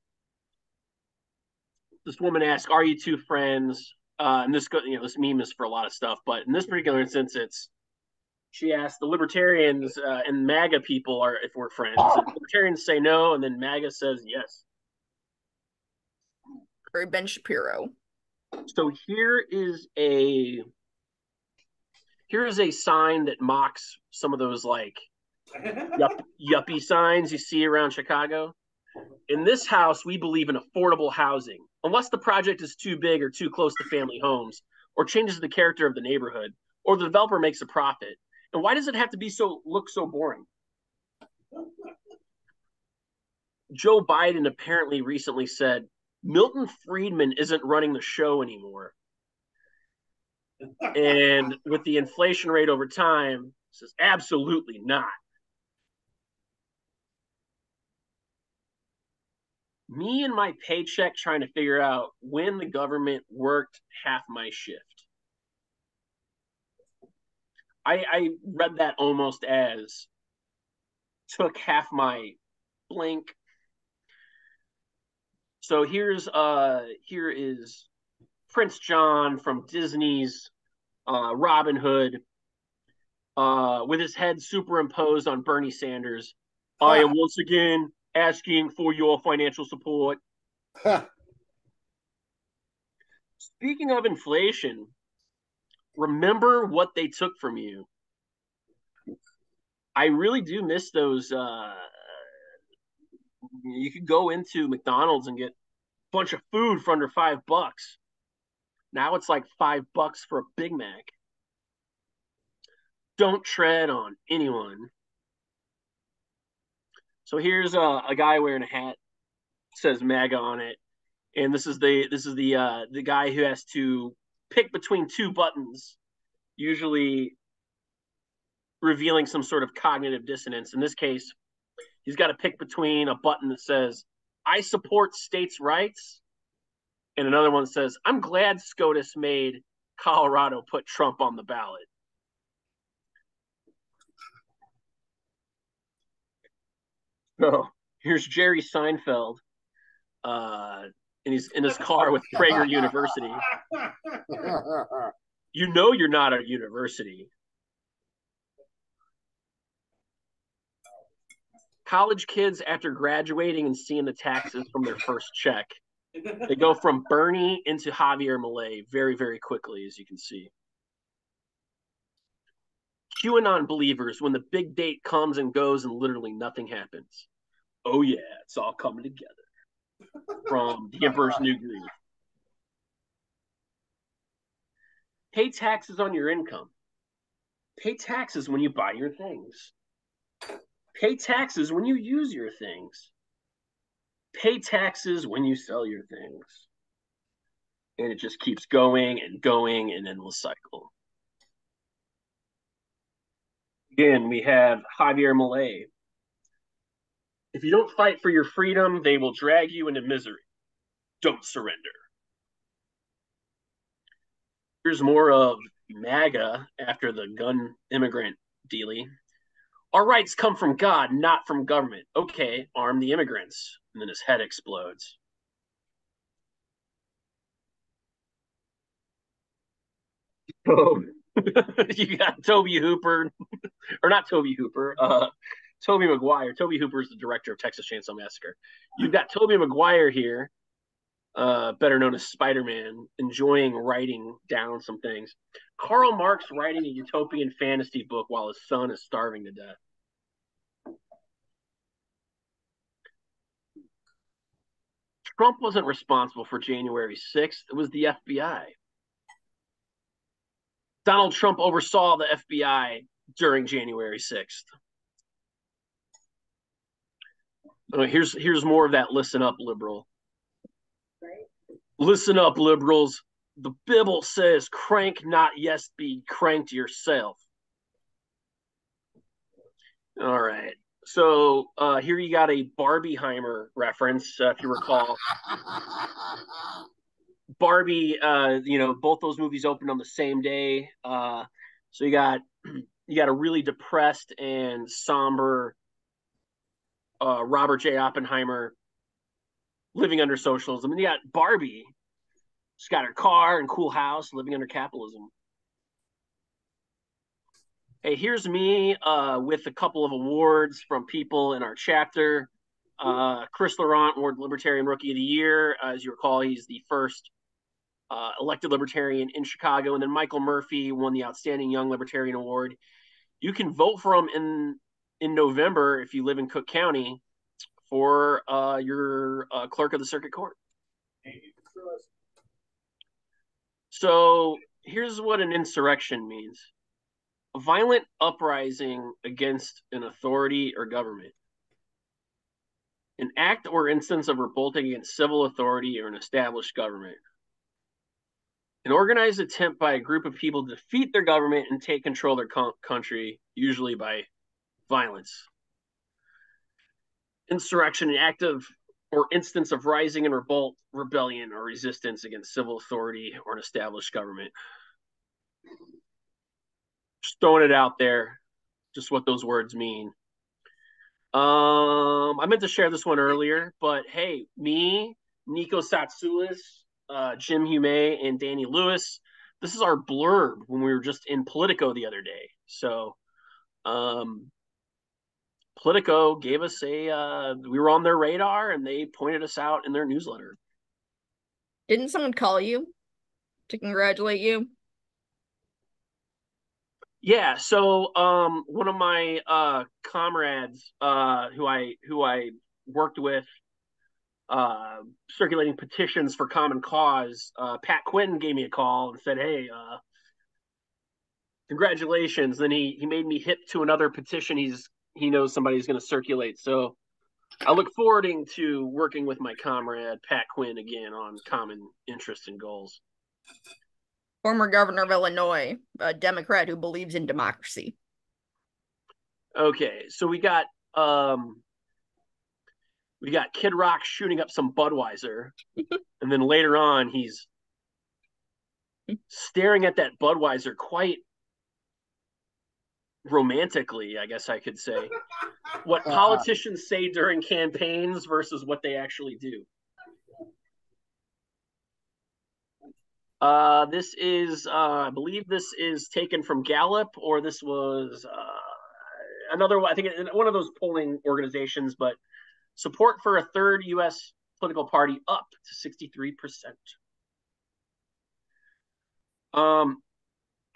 this woman asks, "Are you two friends?" Uh, and this you know this meme is for a lot of stuff, but in this particular instance, it's she asked the libertarians uh, and MAGA people are if we're friends. And libertarians say no, and then MAGA says yes. Or Ben Shapiro. So here is a here is a sign that mocks some of those like yup, yuppie signs you see around Chicago. In this house, we believe in affordable housing, unless the project is too big or too close to family homes, or changes the character of the neighborhood, or the developer makes a profit. And why does it have to be so look so boring? Joe Biden apparently recently said Milton Friedman isn't running the show anymore. [laughs] and with the inflation rate over time, says absolutely not. Me and my paycheck trying to figure out when the government worked half my shift. I, I read that almost as took half my blink. So here's uh here is Prince John from Disney's uh, Robin Hood uh, with his head superimposed on Bernie Sanders. I am once again asking for your financial support. Speaking of inflation, remember what they took from you. I really do miss those. Uh, you could go into McDonald's and get a bunch of food for under five bucks. Now it's like five bucks for a Big Mac. Don't tread on anyone. So here's a, a guy wearing a hat, says MAGA on it, and this is the this is the uh, the guy who has to pick between two buttons, usually revealing some sort of cognitive dissonance. In this case, he's got to pick between a button that says "I support states' rights" and another one says, I'm glad SCOTUS made Colorado put Trump on the ballot. [laughs] So here's Jerry Seinfeld. Uh, and he's in his car with Prager University. [laughs] You know you're not a university. College kids, after graduating and seeing the taxes from their first check, they go from Bernie into Javier Milei very, very quickly, as you can see. QAnon believers, when the big date comes and goes and literally nothing happens. Oh, yeah, it's all coming together. From [laughs] The Emperor's New Groove. Pay taxes on your income. Pay taxes when you buy your things. Pay taxes when you use your things pay taxes when you sell your things. And it just keeps going and going an endless cycle. Again, we have Javier Milei. If you don't fight for your freedom, they will drag you into misery. Don't surrender. Here's more of MAGA after the gun immigrant dealy. Our rights come from God, not from government. Okay, arm the immigrants. And then his head explodes. Oh, [laughs] you got Tobe Hooper, [laughs] or not Tobe Hooper, uh, Tobey Maguire. Tobe Hooper is the director of Texas Chainsaw Massacre. You've got Tobey Maguire here, uh, better known as Spider Man, enjoying writing down some things. Karl Marx writing a utopian fantasy book while his son is starving to death. Trump wasn't responsible for January 6th, it was the FBI. Donald Trump oversaw the FBI during January 6th. Uh, here's here's more of that listen up liberal. Listen up liberals the Bible says, crank not, yes, be cranked yourself. All right. So uh, here you got a Barbieheimer reference, uh, if you recall. [laughs] Barbie, uh, you know, both those movies opened on the same day. Uh, so you got [clears throat] you got a really depressed and somber uh, Robert J. Oppenheimer living under socialism, and you got Barbie, She's got her car and cool house, living under capitalism. Hey, here's me uh, with a couple of awards from people in our chapter. Uh, Chris Laurent, Ward Libertarian Rookie of the Year. Uh, as you recall, he's the first uh, elected libertarian in Chicago. And then Michael Murphy won the Outstanding Young Libertarian Award. You can vote for him in in November if you live in Cook County for uh, your uh, clerk of the circuit court. So here's what an insurrection means a violent uprising against an authority or government. An act or instance of revolting against civil authority or an established government. An organized attempt by a group of people to defeat their government and take control of their co- country, usually by violence. Insurrection, an act of or instance of rising in revolt, rebellion, or resistance against civil authority or an established government. Just throwing it out there, just what those words mean. Um, I meant to share this one earlier, but hey, me, Nico Satsoulis, uh, Jim Hume, and Danny Lewis. This is our blurb when we were just in Politico the other day. So, um, Politico gave us a uh, we were on their radar and they pointed us out in their newsletter. Didn't someone call you to congratulate you? Yeah, so um one of my uh comrades uh who I who I worked with uh circulating petitions for common cause, uh Pat Quinn gave me a call and said, "Hey, uh congratulations." Then he he made me hip to another petition he's he knows somebody's going to circulate. So I look forwarding to working with my comrade Pat Quinn again on common interests and goals. Former governor of Illinois, a Democrat who believes in democracy. Okay, so we got um we got Kid Rock shooting up some Budweiser, [laughs] and then later on he's staring at that Budweiser quite romantically, I guess I could say. [laughs] What Uh-huh. politicians say during campaigns versus what they actually do. Uh, this is, uh, I believe this is taken from Gallup, or this was uh, another one. I think one of those polling organizations, but support for a third U.S. political party up to 63%. Um,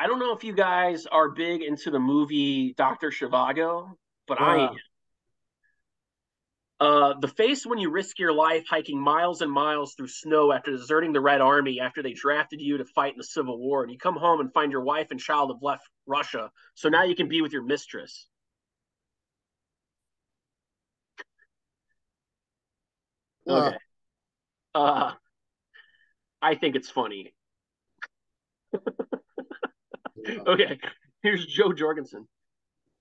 I don't know if you guys are big into the movie Doctor Zhivago, but I am. Uh, the face when you risk your life hiking miles and miles through snow after deserting the Red Army after they drafted you to fight in the Civil War, and you come home and find your wife and child have left Russia, so now you can be with your mistress. Uh, Okay. Uh, I think it's funny. [laughs] [laughs] Okay, here's Jo Jorgensen.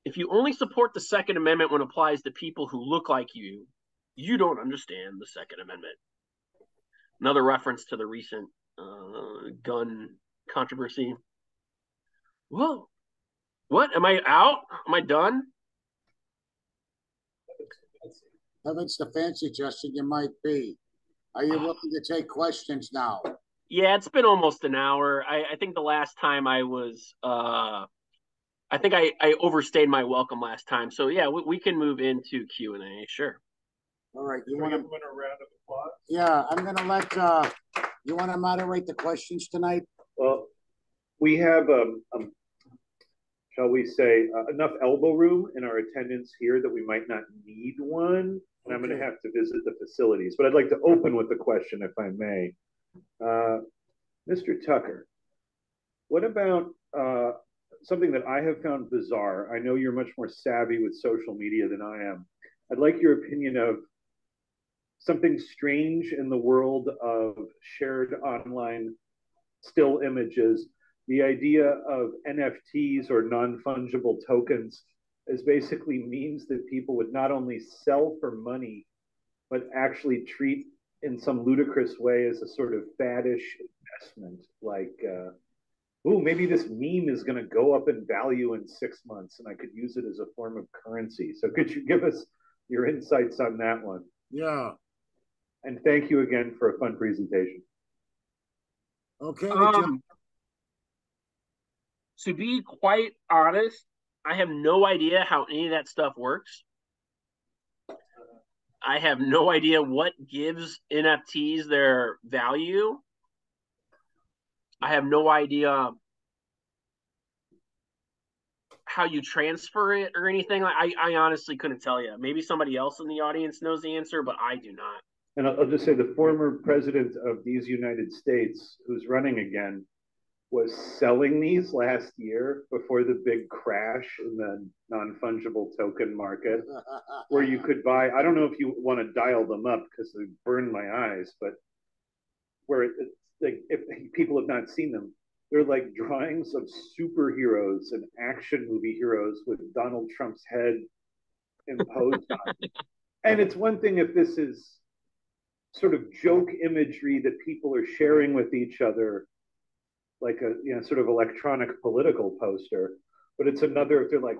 If you only support the Second Amendment when it applies to people who look like you, you don't understand the Second Amendment. Another reference to the recent uh, gun controversy. Whoa. What? Am I out? Am I done? It's the fancy, Justin, you might be. Are you looking to take questions now? Yeah, it's been almost an hour. I, I think the last time I was, uh, I think I, I overstayed my welcome last time. So yeah, we, we can move into Q and A. Sure. All right, you You want want to? to win a round of applause? Yeah, I'm gonna let. uh You want to moderate the questions tonight? Well, we have, um, um, shall we say, uh, enough elbow room in our attendance here that we might not need one. And I'm going to have to visit the facilities, but I'd like to open with a question, if I may. Uh, Mr. Tucker, what about uh, something that I have found bizarre? I know you're much more savvy with social media than I am. I'd like your opinion of something strange in the world of shared online still images. The idea of NFTs or non fungible tokens is basically means that people would not only sell for money, but actually treat in some ludicrous way as a sort of faddish investment. Like, uh, oh, maybe this meme is going to go up in value in six months and I could use it as a form of currency. So, could you give us your insights on that one? Yeah. And thank you again for a fun presentation. Okay. Um, to be quite honest, I have no idea how any of that stuff works. I have no idea what gives NFTs their value. I have no idea how you transfer it or anything. I, I honestly couldn't tell you. Maybe somebody else in the audience knows the answer, but I do not. And I'll, I'll just say the former president of these United States, who's running again, was selling these last year before the big crash in the non fungible token market, where you could buy. I don't know if you want to dial them up because they burn my eyes, but where it, like if people have not seen them, they're like drawings of superheroes and action movie heroes with Donald Trump's head imposed on. [laughs] And it's one thing if this is sort of joke imagery that people are sharing with each other, like a you know sort of electronic political poster. But it's another. They're like,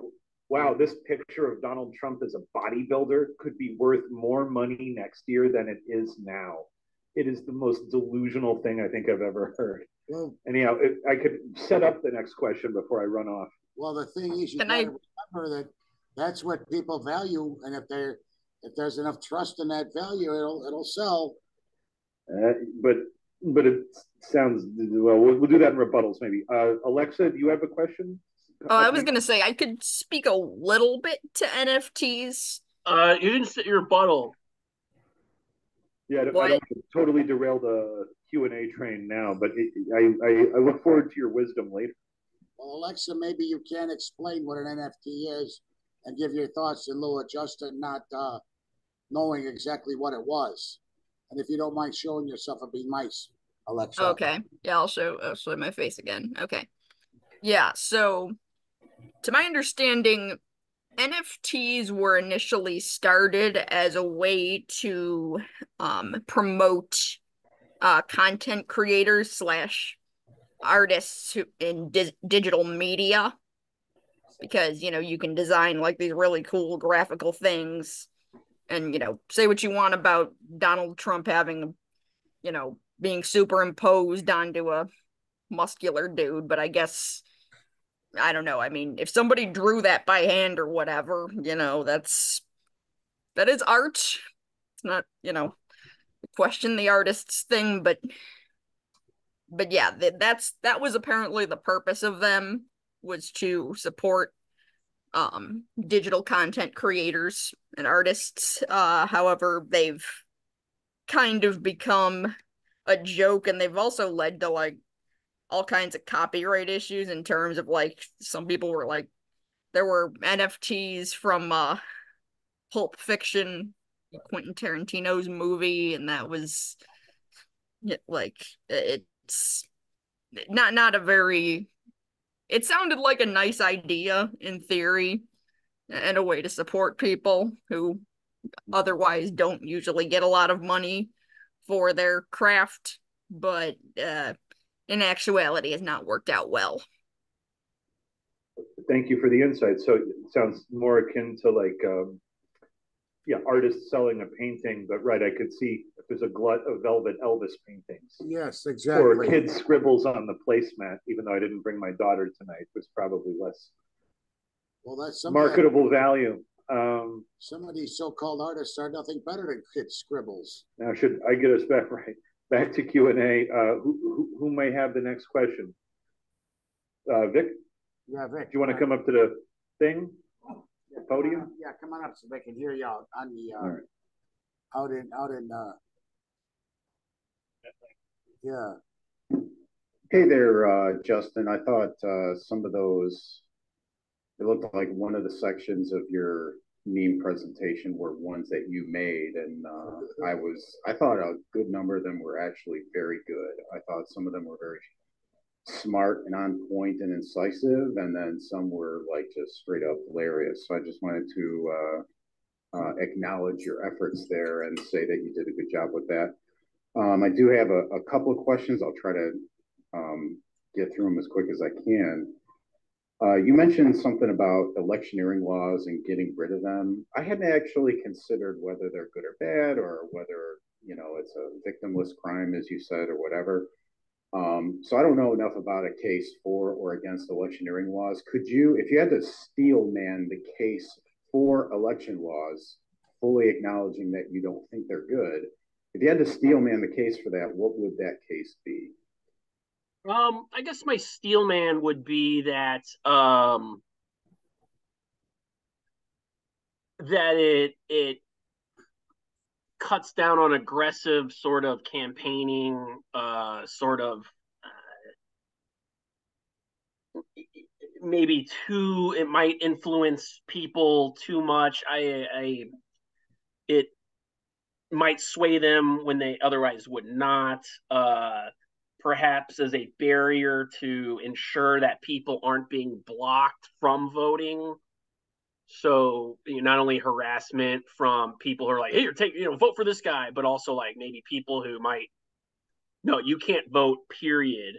wow, this picture of Donald Trump as a bodybuilder could be worth more money next year than it is now. It is the most delusional thing I think I've ever heard. Well, Anyhow, it, I could set up the next question before I run off. well, the thing is, you Can gotta remember that that's what people value, and if they're if there's enough trust in that value, it'll it'll sell. Uh, but but it sounds well. We'll, we'll do that in rebuttals maybe. Uh, Alexa, do you have a question? Oh, I was gonna say I could speak a little bit to NFTs. Uh, you didn't sit your rebuttal. Yeah, I don't, I don't totally derail the Q and A train now, but it, I, I I look forward to your wisdom later. Well, Alexa, maybe you can explain what an NFT is and give your thoughts in lieu of Justin not uh, knowing exactly what it was. And if you don't mind showing yourself, it'd be nice, Alexa. Okay. Yeah, I'll show I'll show my face again. Okay. Yeah, so to my understanding, NFTs were initially started as a way to um promote uh content creators slash artists in di- digital media because you know you can design like these really cool graphical things and you know say what you want about Donald Trump having you know being superimposed onto a muscular dude but I guess I don't know. I mean if somebody drew that by hand or whatever you know that's that is art. It's not you know question the artist's thing but but yeah that's that was apparently the purpose of them was to support um digital content creators and artists uh however they've kind of become a joke and they've also led to like all kinds of copyright issues in terms of like some people were like there were NFTs from uh Pulp Fiction Quentin Tarantino's movie and that was like it's not not a very it sounded like a nice idea in theory and a way to support people who otherwise don't usually get a lot of money for their craft but uh in actuality has not worked out well Thank you for the insight. So it sounds more akin to like, um, yeah, artists selling a painting, but right, I could see if there's a glut of velvet Elvis paintings. Yes, exactly. Or exactly. kid scribbles on the placemat, even though I didn't bring my daughter tonight, was probably less Well, that's some marketable value. Um, Some of these so-called artists are nothing better than kid scribbles. now, should I get us back [laughs] right back to Q and A? Uh, who, who who may have the next question? Uh, Vic, Yeah, Vic. Do you want to come up to the thing? Yeah, come podium? on. Yeah, come on up so they can hear you out on the, uh, right. out in, out in, uh, yeah, Hey there, uh, Justin. I thought uh, some of those, it looked like one of the sections of your meme presentation were ones that you made, and uh, I was, I thought a good number of them were actually very good. I thought some of them were very smart and on point and incisive, and then some were like just straight up hilarious. So I just wanted to uh, uh, acknowledge your efforts there and say that you did a good job with that. Um, I do have a, a couple of questions. I'll try to um, get through them as quick as I can. Uh, you mentioned something about electioneering laws and getting rid of them. I hadn't actually considered whether they're good or bad, or whether you know it's a victimless crime, as you said, or whatever. Um, so I don't know enough about a case for or against electioneering laws. Could you, if you had to steel man the case for election laws, fully acknowledging that you don't think they're good, if you had to steel man the case for that, what would that case be? Um, I guess my steel man would be that um that it it cuts down on aggressive sort of campaigning, uh, sort of uh, maybe too. It might influence people too much. I I it might sway them when they otherwise would not. Uh, perhaps as a barrier to ensure that people aren't being blocked from voting. So you know, not only harassment from people who are like, "Hey, you're taking, you know, vote for this guy," but also like maybe people who might, no, you can't vote. Period.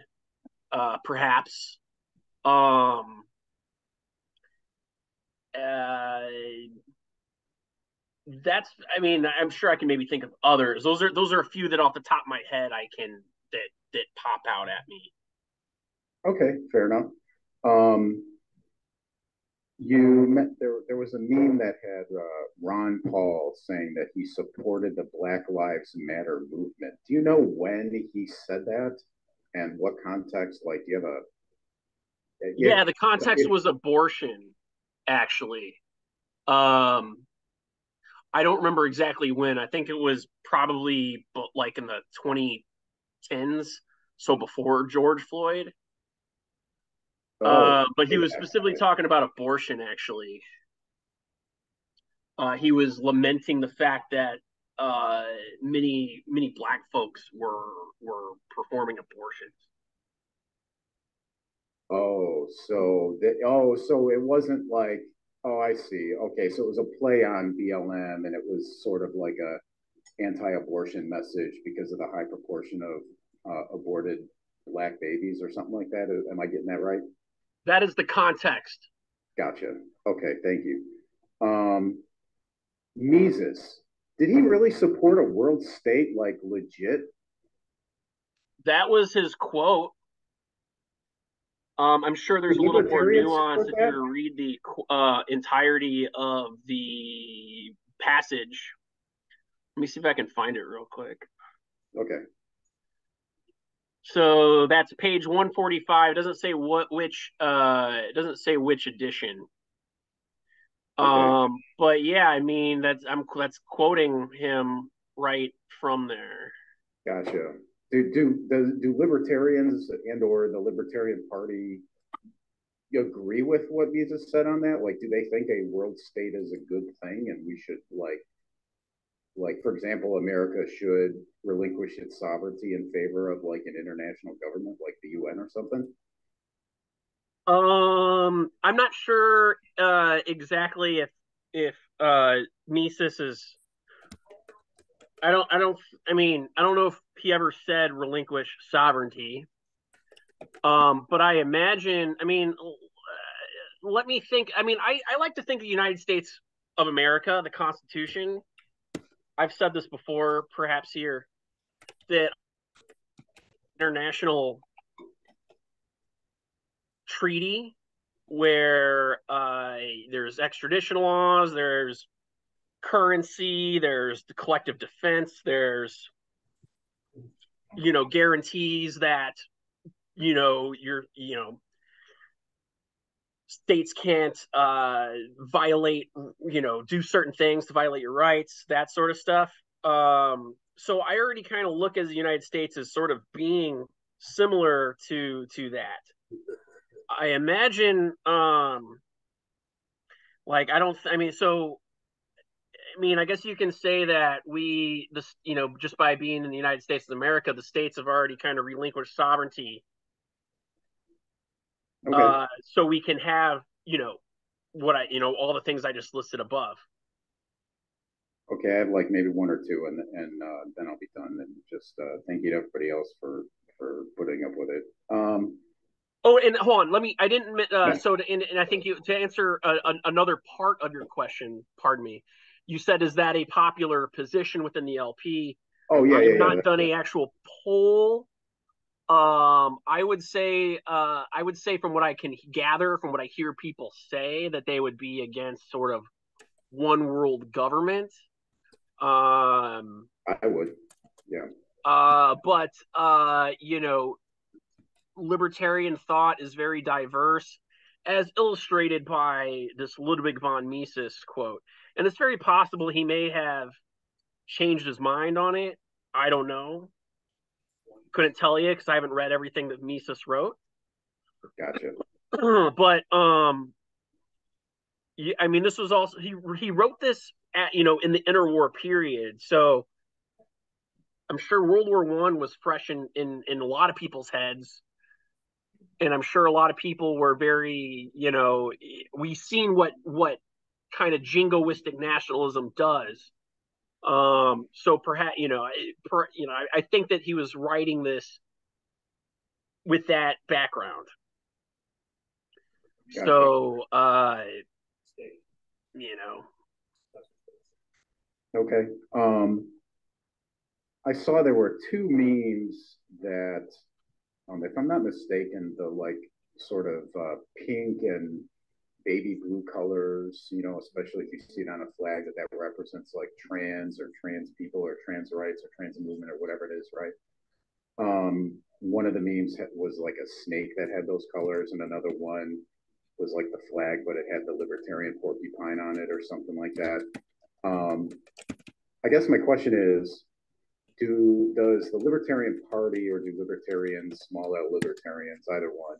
Uh, perhaps. Um. Uh, that's. I mean, I'm sure I can maybe think of others. Those are those are a few that off the top of my head I can that that pop out at me. Okay, fair enough. Um, you met there. There was a meme that had uh, Ron Paul saying that he supported the Black Lives Matter movement. Do you know when he said that, and what context? Like, do you have a? Yeah, the context was abortion, actually. Um, I don't remember exactly when. I think it was probably like in the 2010s, so before George Floyd. Oh, uh, but he was specifically talking about abortion. Actually, uh, he was lamenting the fact that uh, many many black folks were were performing abortions. Oh, so the, oh, so it wasn't like oh, I see. Okay, so it was a play on BLM, and it was sort of like a anti-abortion message because of the high proportion of uh, aborted black babies or something like that. Am I getting that right? That is the context. Gotcha. Okay, thank you. Um, Mises, did he really support a world state like legit? That was his quote. Um, I'm sure there's a little more nuance if you read the uh, entirety of the passage. Let me see if I can find it real quick. Okay. So that's page 145. It doesn't say what which uh it doesn't say which edition. Okay. Um but yeah, I mean that's I'm that's quoting him right from there. Gotcha. Do do do, libertarians and or the Libertarian Party agree with what Mises said on that? Like, do they think a world state is a good thing and we should like like for example america should relinquish its sovereignty in favor of like an international government like the un or something um i'm not sure uh exactly if if uh mises is i don't i don't i mean i don't know if he ever said relinquish sovereignty. Um but i imagine i mean let me think i mean i i like to think the united states of america the constitution. I've said this before, perhaps here, that international treaty where uh, there's extradition laws, there's currency, there's the collective defense, there's you know guarantees that you know you're you know states can't uh, violate, you know, do certain things to violate your rights, that sort of stuff. Um, so I already kind of look as the United States as sort of being similar to to that. I imagine, um, like I don't, I mean, so I mean, I guess you can say that we, this, you know, just by being in the United States of America, the states have already kind of relinquished sovereignty Okay. Uh, so we can have, you know, what I, you know, all the things I just listed above. Okay, I have like maybe one or two, and and uh, then I'll be done. And just uh, thank you to everybody else for for putting up with it. Um, oh, and hold on, let me. I didn't. Uh. So, to, and, and I think you to answer a, a, another part of your question. Pardon me. You said, is that a popular position within the LP? Oh yeah, I have yeah, not yeah. done a actual poll um, I would say, uh, I would say from what I can gather, from what I hear people say, that they would be against sort of one world government. Um, I would, yeah. Uh, but uh, you know, libertarian thought is very diverse, as illustrated by this Ludwig von Mises quote, and it's very possible he may have changed his mind on it. I don't know couldn't tell you because I haven't read everything that Mises wrote. Gotcha. [clears throat] but um, I mean, this was also he he wrote this at you know in the interwar period, so I'm sure World War One was fresh in, in in a lot of people's heads, and I'm sure a lot of people were very you know we seen what what kind of jingoistic nationalism does. Um, so perhaps you know, per, you know, I, I think that he was writing this with that background. Gotcha. So, uh, you know, Okay. Um, I saw there were two memes that, um, if I'm not mistaken, the like sort of uh, pink and baby blue colors, you know, especially if you see it on a flag that that represents like trans or trans people or trans rights or trans movement or whatever it is, right? Um, one of the memes was like a snake that had those colors, and another one was like the flag, but it had the libertarian porcupine on it or something like that. Um, I guess my question is, do does the Libertarian Party or do libertarians, small L libertarians, either one,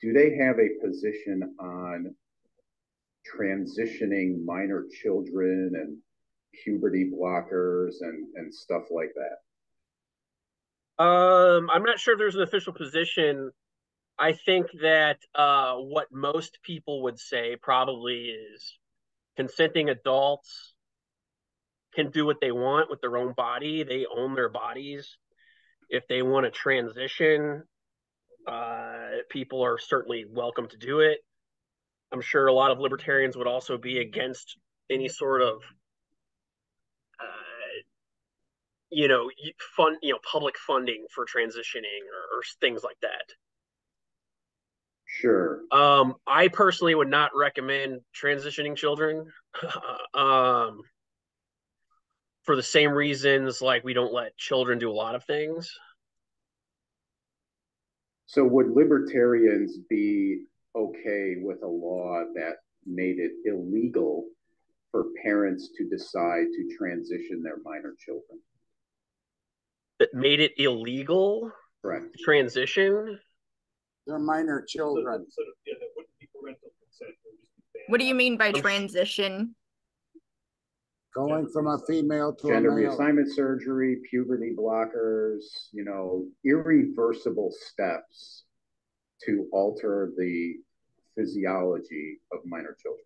do they have a position on transitioning minor children and puberty blockers and, and stuff like that? Um, I'm not sure if there's an official position. I think that uh, what most people would say probably is consenting adults can do what they want with their own body. They own their bodies. If they want to transition, uh, people are certainly welcome to do it. I'm sure a lot of libertarians would also be against any sort of uh, you know, fund, you know, public funding for transitioning or, or things like that. Sure. Um, I personally would not recommend transitioning children. [laughs] um, for the same reasons, like we don't let children do a lot of things. So would libertarians be okay with a law that made it illegal for parents to decide to transition their minor children? That made it illegal? Correct. to Transition? They're minor children. So, yeah, that wouldn't be parental consent. it would just be What do you mean by transition? Going from a female to Gender a male. reassignment surgery, puberty blockers, you know, irreversible steps to alter the physiology of minor children.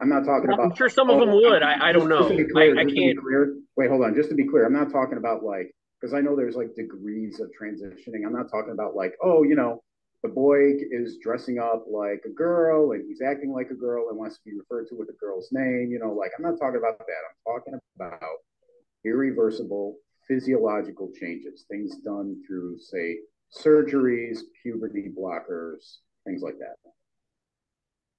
I'm not talking about. I'm sure some of them would. I, I don't Just know. to clear, I, I just to be can't. clear, wait, hold on. Just to be clear, I'm not talking about like, because I know there's like degrees of transitioning. I'm not talking about like, oh, you know, the boy is dressing up like a girl and he's acting like a girl and wants to be referred to with a girl's name. You know, like I'm not talking about that. I'm talking about irreversible physiological changes, things done through, say, surgeries, puberty blockers, things like that.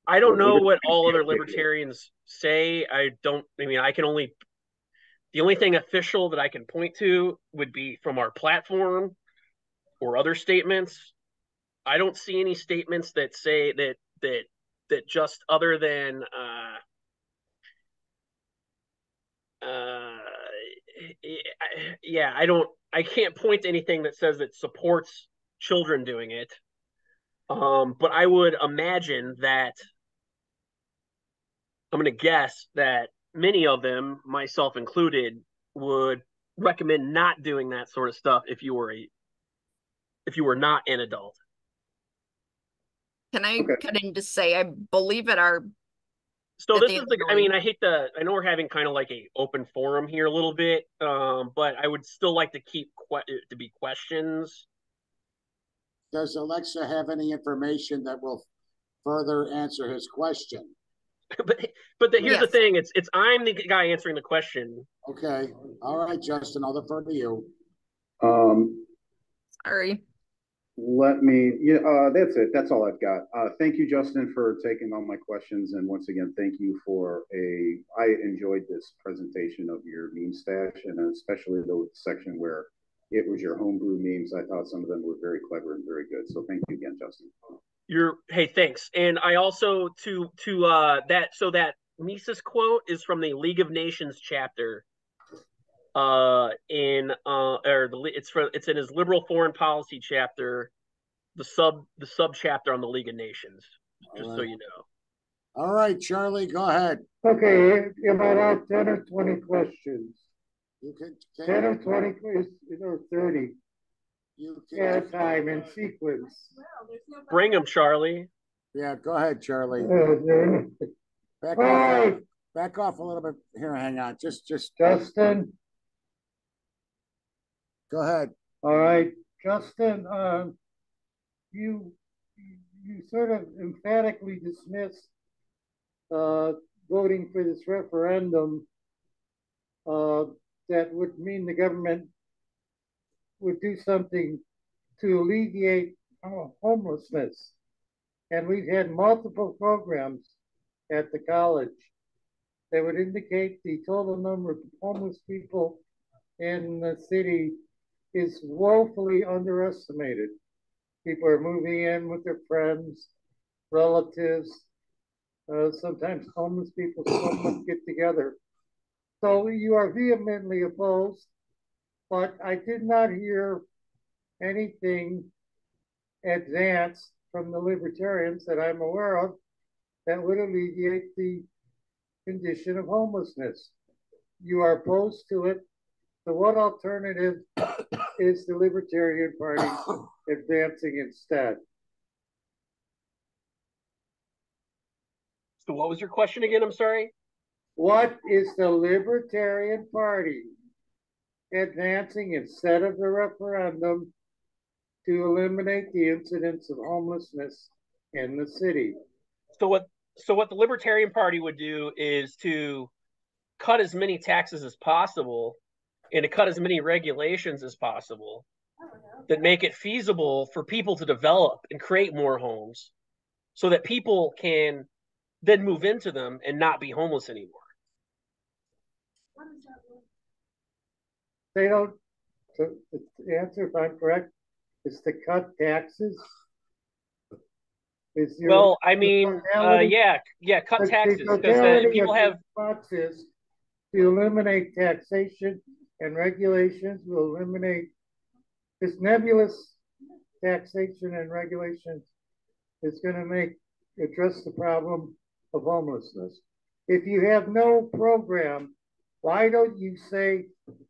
I don't Well, know what all other can't libertarians say. I don't. I mean, I can only. The only thing official that I can point to would be from our platform or other statements. I don't see any statements that say that that that just other than uh uh yeah, I don't I can't point to anything that says that supports children doing it. Um, but I would imagine that I'm going to guess that many of them, myself included, would recommend not doing that sort of stuff if you were a if you were not an adult. Can I Okay. cut in to say I believe at our So this the is end like of the I mean. I hate the I know we're having kind of like a open forum here a little bit, um, but I would still like to keep que- to be questions. Does Alexa have any information that will further answer his question? [laughs] but but the, here's the thing: it's it's I'm the guy answering the question. Okay, all right, Justin, I'll defer to you. Um, sorry. Let me, yeah, uh, that's it. That's all I've got. Uh, thank you, Justin, for taking all my questions. And once again, thank you for a, I enjoyed this presentation of your meme stash and especially the section where it was your homebrew memes. I thought some of them were very clever and very good. So thank you again, Justin. You're hey, thanks. And I also to to uh that so that Mises quote is from the League of Nations chapter. Uh, in uh, or the it's for it's in his liberal foreign policy chapter, the sub the sub chapter on the League of Nations. Just so Alright. you know. All right, Charlie, go ahead. Okay, about our ten or twenty questions. You can, Ten or twenty, ques- you know, thirty, you at a time in sequence. Bring him, Charlie. Yeah, go ahead, Charlie. [laughs] Back off, back off a little bit. Here, hang on. Just, just. Justin, Go ahead. all right, Justin, um, you, you sort of emphatically dismissed, uh, voting for this referendum, uh, that would mean the government would do something to alleviate uh, homelessness. And we've had multiple programs at the college that would indicate the total number of homeless people in the city is woefully underestimated. People are moving in with their friends, relatives. Uh, sometimes homeless people somewhat get together. So you are vehemently opposed, but I did not hear anything advanced from the libertarians that I'm aware of that would alleviate the condition of homelessness. You are opposed to it. So what alternative is the Libertarian Party [coughs] advancing instead? So what was your question again? I'm sorry. What is the Libertarian Party advancing instead of the referendum to eliminate the incidence of homelessness in the city? So what so what the Libertarian Party would do is to cut as many taxes as possible and to cut as many regulations as possible that make it feasible for people to develop and create more homes so that people can then move into them and not be homeless anymore. They don't, so the answer, if I'm correct, is to cut taxes? Is your- Well, I mean, uh, yeah, yeah, cut taxes because uh, people have the is to eliminate taxation and regulations will eliminate this nebulous taxation and regulations is gonna make, address the problem of homelessness. If you have no program, why don't you say,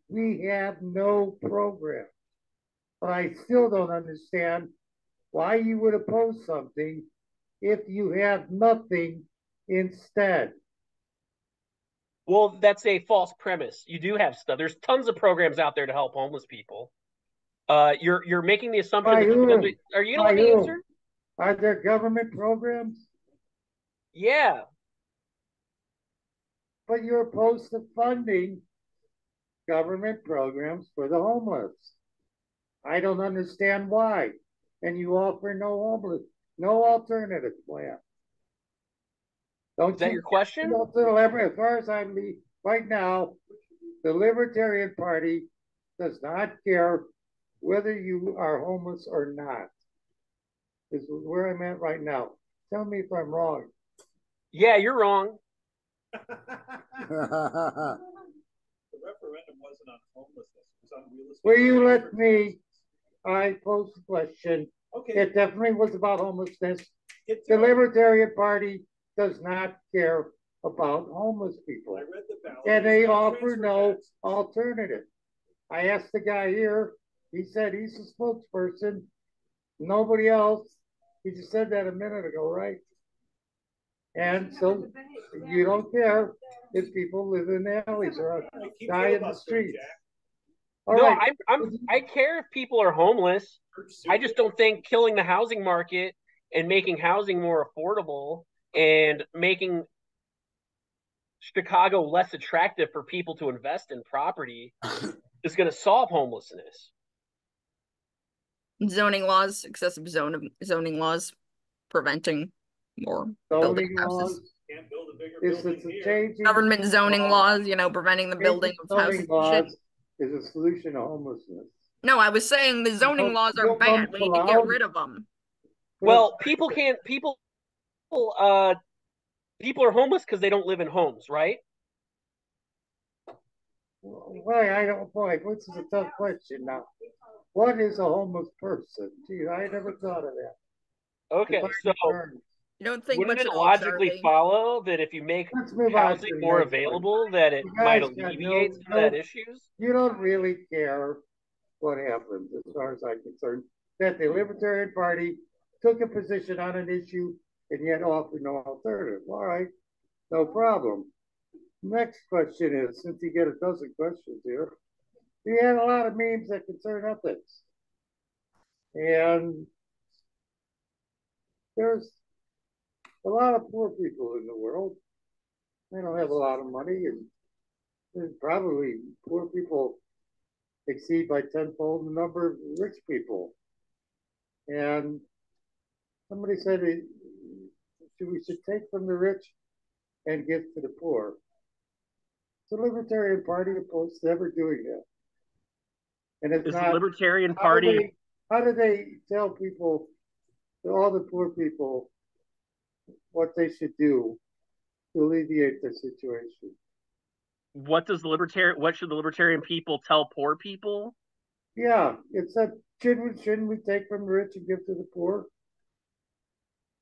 we have no program? But I still don't understand why you would oppose something if you have nothing instead. Well, that's a false premise. You do have stuff. There's tons of programs out there to help homeless people. Uh, you're you're making the assumption By that whom? because we- are you gonna let me answer? Are there government programs? Yeah. But you're opposed to funding government programs for the homeless. I don't understand why. And you offer no homeless, no alternative plan. Don't Is that you your question? Well, to the As far as I'm le- right now, the Libertarian Party does not care whether you are homeless or not. Is where I'm at right now. Tell me if I'm wrong. Yeah, you're wrong. [laughs] The referendum wasn't on homelessness, it was on real estate. Will you let me, I pose the question. Okay. It definitely was about homelessness. The. Libertarian Party does not care about homeless people. I read the ballot. And they offer no tax. alternative. I asked the guy here, he said he's a spokesperson, nobody else. He just said that a minute ago, right? And so you don't care if people live in alleys or die in the filibustering, streets. All no, right, I'm I'm I care if people are homeless. I just don't think killing the housing market and making housing more affordable and making Chicago less attractive for people to invest in property [laughs] is going to solve homelessness. Zoning laws, excessive zone zoning laws, preventing more building houses. laws, Can't build a bigger building here. Government zoning law. laws, you know, preventing the building of houses. zoning and shit. laws Is a solution to homelessness. No, I was saying the zoning laws are bad. We need to get rid of them. Well, people can't people uh people are homeless because they don't live in homes, right? Why, I don't, boy, this is a tough question now. What is a homeless person? Gee, I never thought of that. Okay, so. You don't think wouldn't it logically Charlie. follow that if you make Let's move on to housing more next one. available, that it might guys got no- alleviate some no- of that issues? You don't really care what happens, as far as I'm concerned, that the Libertarian Party took a position on an issue and yet offer no alternative. All right, no problem. Next question is, since you get a dozen questions here, we had a lot of memes that concern ethics. And there's a lot of poor people in the world. They don't have a lot of money, and there's probably poor people exceed by tenfold the number of rich people. And somebody said we should take from the rich and give to the poor. The Libertarian Party opposed to ever doing that. And it's Is not, the Libertarian how do Party they- How do they tell people, to all the poor people, what they should do to alleviate the situation? what does the libertarian what should the libertarian people tell poor people? Yeah, it's a, shouldn't, we- shouldn't we take from the rich and give to the poor?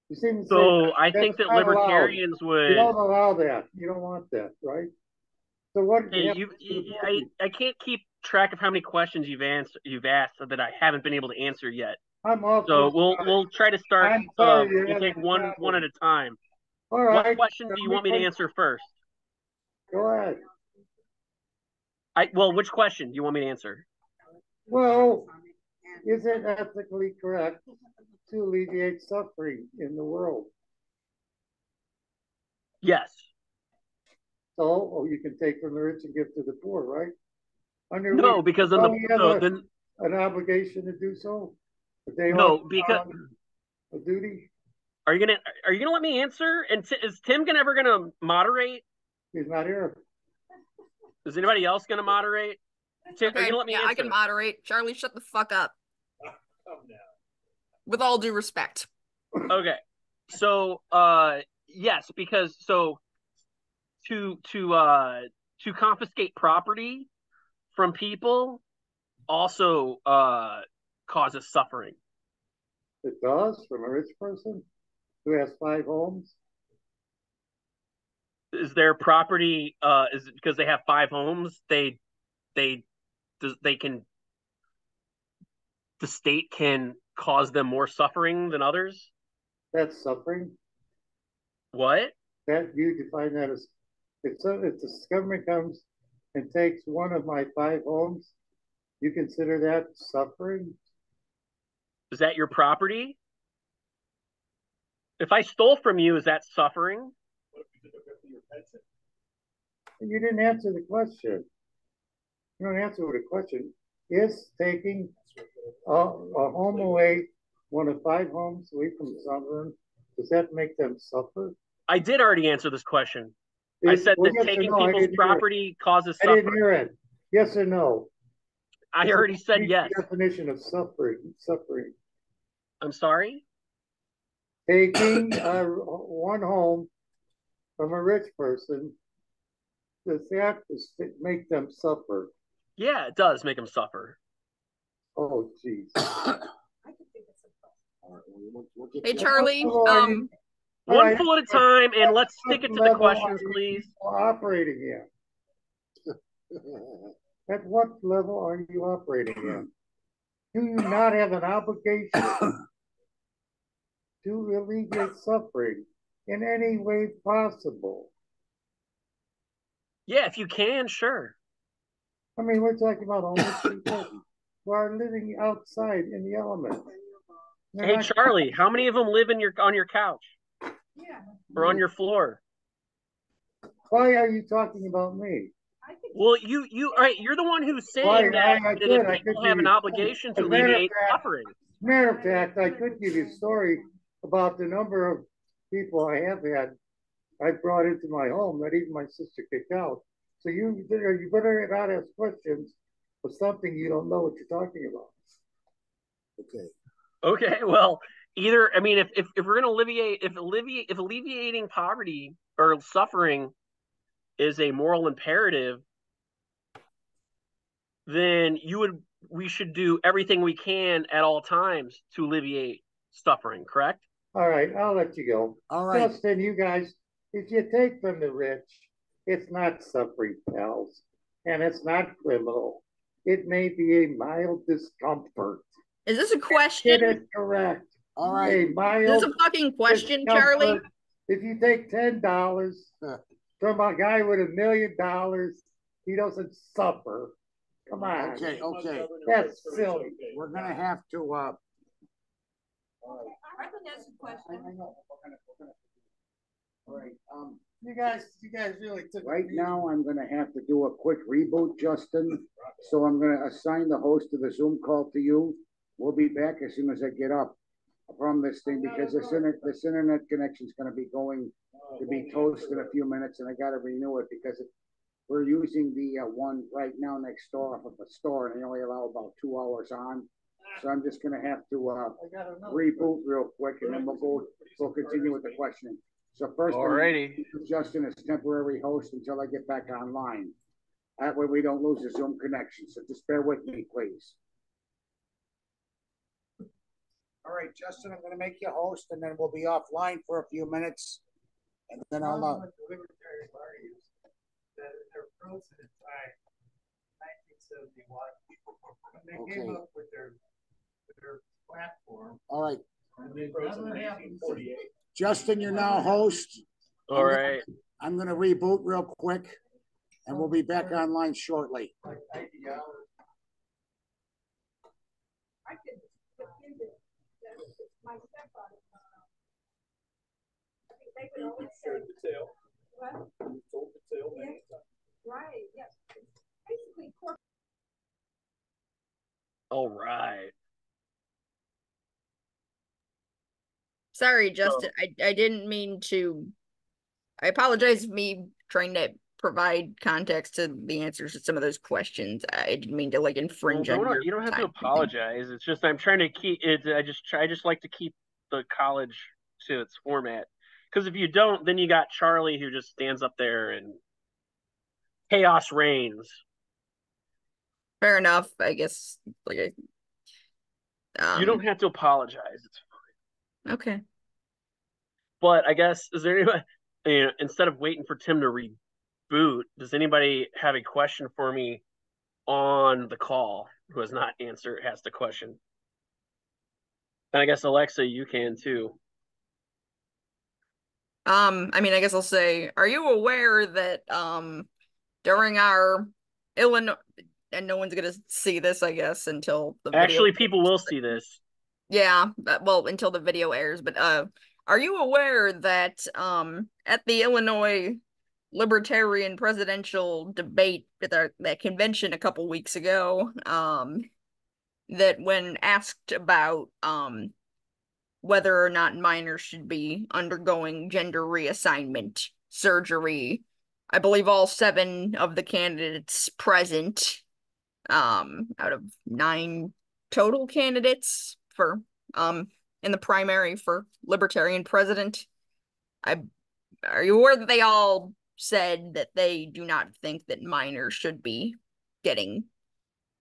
You seem to So I think that libertarians allowed. libertarians you don't allow that, you don't want that, right? So what? Hey, you, you I. I can't keep track of how many questions you've answered you've asked that I haven't been able to answer yet. I'm off. So we'll we'll try to start. I'm Uh, sorry, you're we'll take one one at a time. All What right. question do you want me to answer first? Go ahead. I well, which question do you want me to answer? Well, is it ethically correct to alleviate suffering in the world? Yes. So, oh, you can take from the rich and give to the poor, right? Under No, which- because then Well, the you have a- then An obligation to do so? They no because A duty? are you gonna are you gonna let me answer? And t- is Tim gonna ever gonna moderate? He's not here. Is anybody else gonna moderate? Tim, are you Okay, gonna let me yeah, answer? I can moderate. Charlie, shut the fuck up. [laughs] Come now. With all due respect. okay so uh yes because so to to uh to confiscate property from people also uh causes suffering It does from a rich person who has five homes. is their property uh is it because they have five homes they they does they can the state can cause them more suffering than others That's suffering. what That you define that as if so if the government comes and takes one of my five homes, you consider that suffering? is that your property if i stole from you is that suffering What you took after your pets in? You didn't answer the question. You don't answer the question. Is taking a, a home away, one of five homes away from suffering, does that make them suffer? I did already answer this question. I said well, that yes taking no? People's it. property causes I didn't suffering. hear it. Yes or no? I already said yes. Definition of suffering, suffering. I'm sorry. Taking uh, one home from a rich person, does that make them suffer? Yeah, it does make them suffer. Oh, jeez. [coughs] Hey, Charlie. Um, All One right. fool at a time, and let's stick it to the Level questions, are you please. Operating in. [laughs] At what level are you operating in? Do you not have an obligation [coughs] to alleviate suffering in any way possible? Yeah, if you can, sure. I mean, we're talking about homeless people [coughs] who are living outside in the elements. They're Hey, not- Charlie, how many of them live in your on your couch Yeah. or on your floor? Why are you talking about me? Well, you you all right? You're the one who's saying Why, that, I- I that could- if I people have an obligation to As a matter of alleviate fact- suffering. Matter of fact, I could give you a story about the number of people I have had I brought into my home that even my sister kicked out. So you you better not ask questions of something you don't know what you're talking about. Okay, Okay, well, either I mean, if if, if we're gonna alleviate if alleviate if alleviating poverty or suffering is a moral imperative, then you would we should do everything we can at all times to alleviate suffering. Correct? All right, I'll let you go. all right. Justin, you guys, if you take from the rich, it's not suffering, pals, and it's not criminal. It may be a mild discomfort. is this a question? It is correct. All right. Hey, my This is old a fucking question, discomfort, Charlie. If you take ten dollars Huh. from a guy with a million dollars, he doesn't suffer. Come on. Okay, okay. That's silly. We're gonna have to, uh, all right, um, You guys, you guys really took. a right now, I'm gonna have to do a quick reboot, Justin. So I'm gonna assign the host of the Zoom call to you. We'll be back as soon as I get up from this thing because this internet, this internet connection's gonna be going to be toast in a few minutes and I gotta renew it because it, we're using the uh, one right now next door off of the store and they only allow about two hours on. So I'm just gonna have to, uh, got reboot real quick and then we'll go, we'll continue with the questioning. So first. Alrighty. Justin as temporary host until I get back online. That way we don't lose the Zoom connection, so just bear with me, please. All right, Justin, I'm gonna make you host and then we'll be offline for a few minutes. And then I'll, uh, Libertarian parties that are frozen by nineteen seventy-one. When they came Okay. up with their, with their platform, all right, and they froze in nineteen forty-eight. Justin, you're now host. All right. I'm gonna reboot real quick and we'll be back online shortly. Like ideology. You showed the tail. You told the tale many times. All right. Sorry, Justin. I, I didn't mean to. I apologize for me trying to provide context to the answers to some of those questions. I didn't mean to like Well, infringe on your you don't have to apologize. It's just I'm trying to keep it. I just try. I just like to keep the college to its format. Because if you don't, then you got Charlie who just stands up there and chaos reigns. Fair enough. I guess like I. Um, you don't have to apologize. It's Okay. But I guess is there anybody [laughs] you know, instead of waiting for Tim to reboot, does anybody have a question for me on the call who has not answered has the question? And I guess Alexa, you can too. Um, I mean, I guess I'll say, are you aware that um during our Illinois and no one's gonna see this, I guess, until the Actually, people will see this. Yeah, well, until the video airs, but uh are you aware that um at the Illinois Libertarian presidential debate at our, that convention a couple weeks ago, um that when asked about um whether or not minors should be undergoing gender reassignment surgery, I believe all seven of the candidates present, um, out of nine total candidates for um in the primary for libertarian president. I are you aware that they all said that they do not think that minors should be getting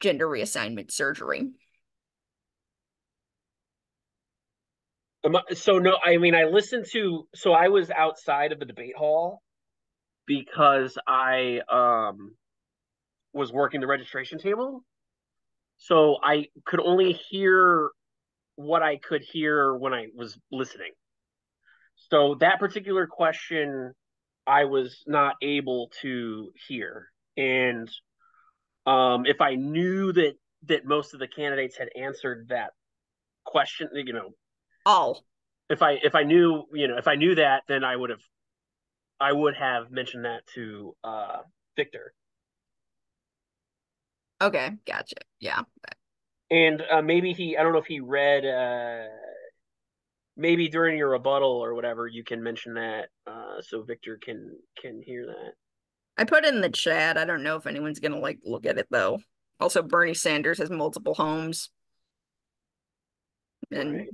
gender reassignment surgery? So no, I mean I listened to so I was outside of the debate hall because I um was working the registration table. So I could only hear what I could hear when I was listening. So that particular question I was not able to hear. And um if I knew that that most of the candidates had answered that question, you know, All. if I if I knew you know if I knew that then I would have I would have mentioned that to uh Victor Okay, gotcha. Yeah. And uh, maybe he I don't know if he read uh maybe during your rebuttal or whatever you can mention that uh so Victor can can hear that I put in the chat. I don't know if anyone's gonna like look at it though. Also, Bernie Sanders has multiple homes. And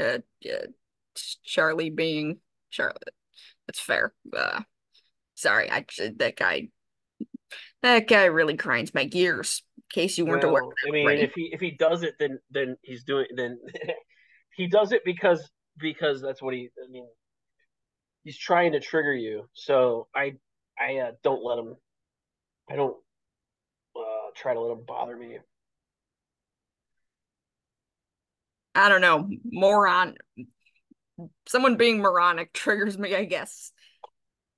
uh, yeah, Charlie being Charlotte. That's fair. Uh, sorry, I that guy that guy really grinds my gears. Case you weren't aware. Well, I mean if he if he does it then then he's doing then [laughs] he does it because because that's what he I mean he's trying to trigger you so I I uh, don't let him I don't uh try to let him bother me I don't know, moron. Someone being moronic triggers me, I guess.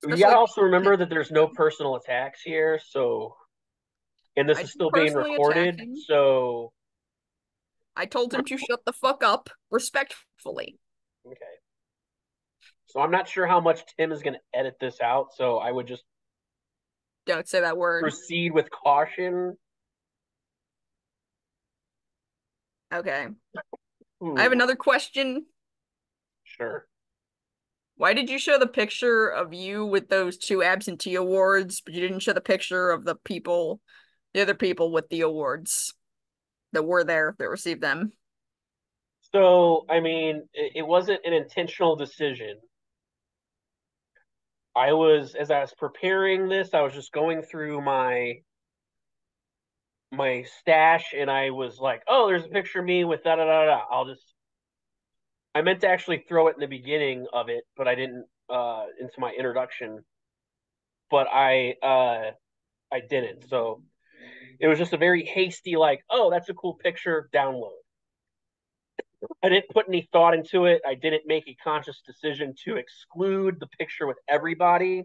You gotta also remember that there's no personal attacks here, so and this I is still being recorded, so I told him to shut the fuck up respectfully. okay. So I'm not sure how much Tim is gonna edit this out, so I would just Don't say that word. proceed with caution. Okay. Ooh, I have another question. Sure. Why did you show the picture of you with those two absentee awards, but you didn't show the picture of the people, the other people with the awards that were there that received them? So, I mean, it, it wasn't an intentional decision. I was, as I was preparing this, I was just going through my my stash, and I was like, "Oh, there's a picture of me with da da da da." I'll just. I meant to actually throw it in the beginning of it, but I didn't uh into my introduction. But I uh I didn't. So it was just a very hasty, like, "Oh, that's a cool picture." Download. I didn't put any thought into it. I didn't make a conscious decision to exclude the picture with everybody.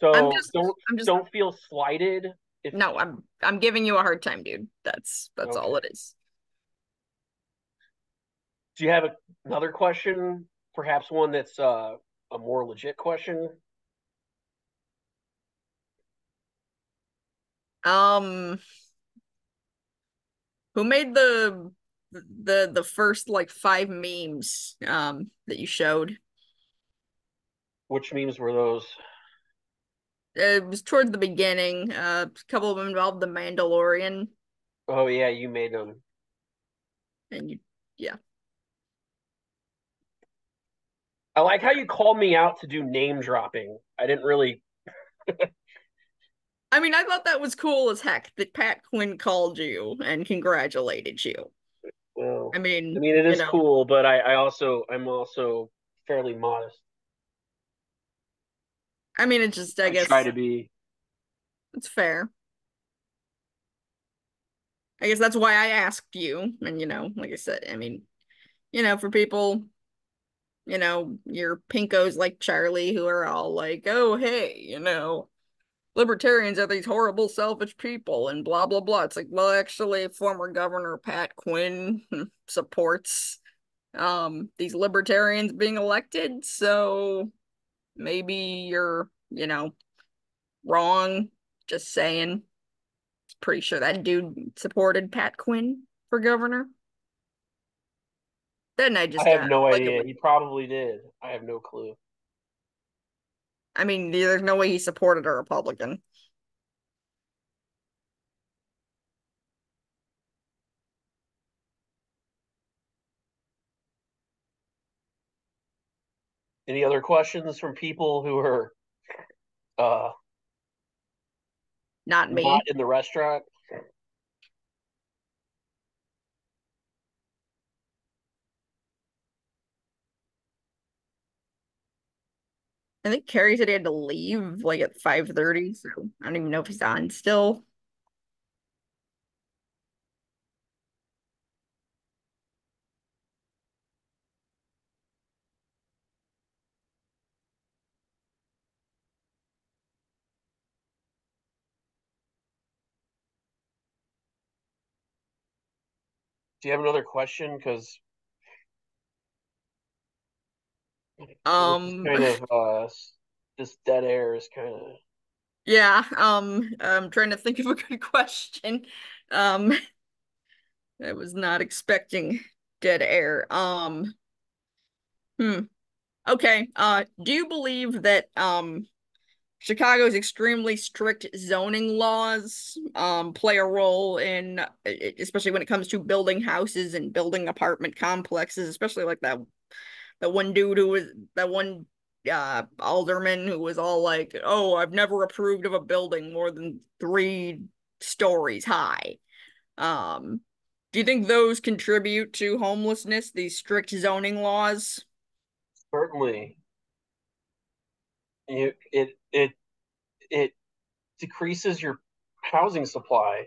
So I'm just- don't I'm just don't feel slighted. If, no, I'm I'm giving you a hard time, dude. That's that's all it is. Do you have a, another question? Perhaps one that's uh, a more legit question. Um, who made the the the first like five memes um that you showed? Which memes were those? It was towards the beginning. Uh, a couple of them involved the Mandalorian, Oh yeah, you made them. and you yeah. I like how you called me out to do name dropping. I didn't really. [laughs] I mean, I thought that was cool as heck that Pat Quinn called you and congratulated you. Well, I mean, I mean, it you know. cool, but I, I also I'm also fairly modest. I mean, it's just I, I guess try to be. it's fair. I guess that's why I asked you, and you know, like I said, I mean, you know, for people, you know, your pinkos like Charlie who are all like, "Oh, hey, you know, libertarians are these horrible, selfish people," and blah blah blah. It's like, well, actually, former Governor Pat Quinn supports um these libertarians being elected, so maybe you're, you know, wrong. Just saying. Pretty sure that dude supported Pat Quinn for governor. Then I just I have no idea. He probably did. I have no clue. I mean, there's no way he supported a Republican. Any other questions from people who are uh Not me. not in the restaurant? I think Carrie said he had to leave like at 5:30, so I don't even know if he's on still. Do you have another question? Because Um, kind of uh this dead air is kind of yeah, um, I'm trying to think of a good [laughs] question. Um, I was not expecting dead air. Um, hmm. Okay. Uh, do you believe that um Chicago's extremely strict zoning laws um play a role in especially when it comes to building houses and building apartment complexes, especially like that that one dude who was that one uh alderman who was all like, "Oh, I've never approved of a building more than 3 stories high." Um do you think those contribute to homelessness, these strict zoning laws? certainly you it it it decreases your housing supply.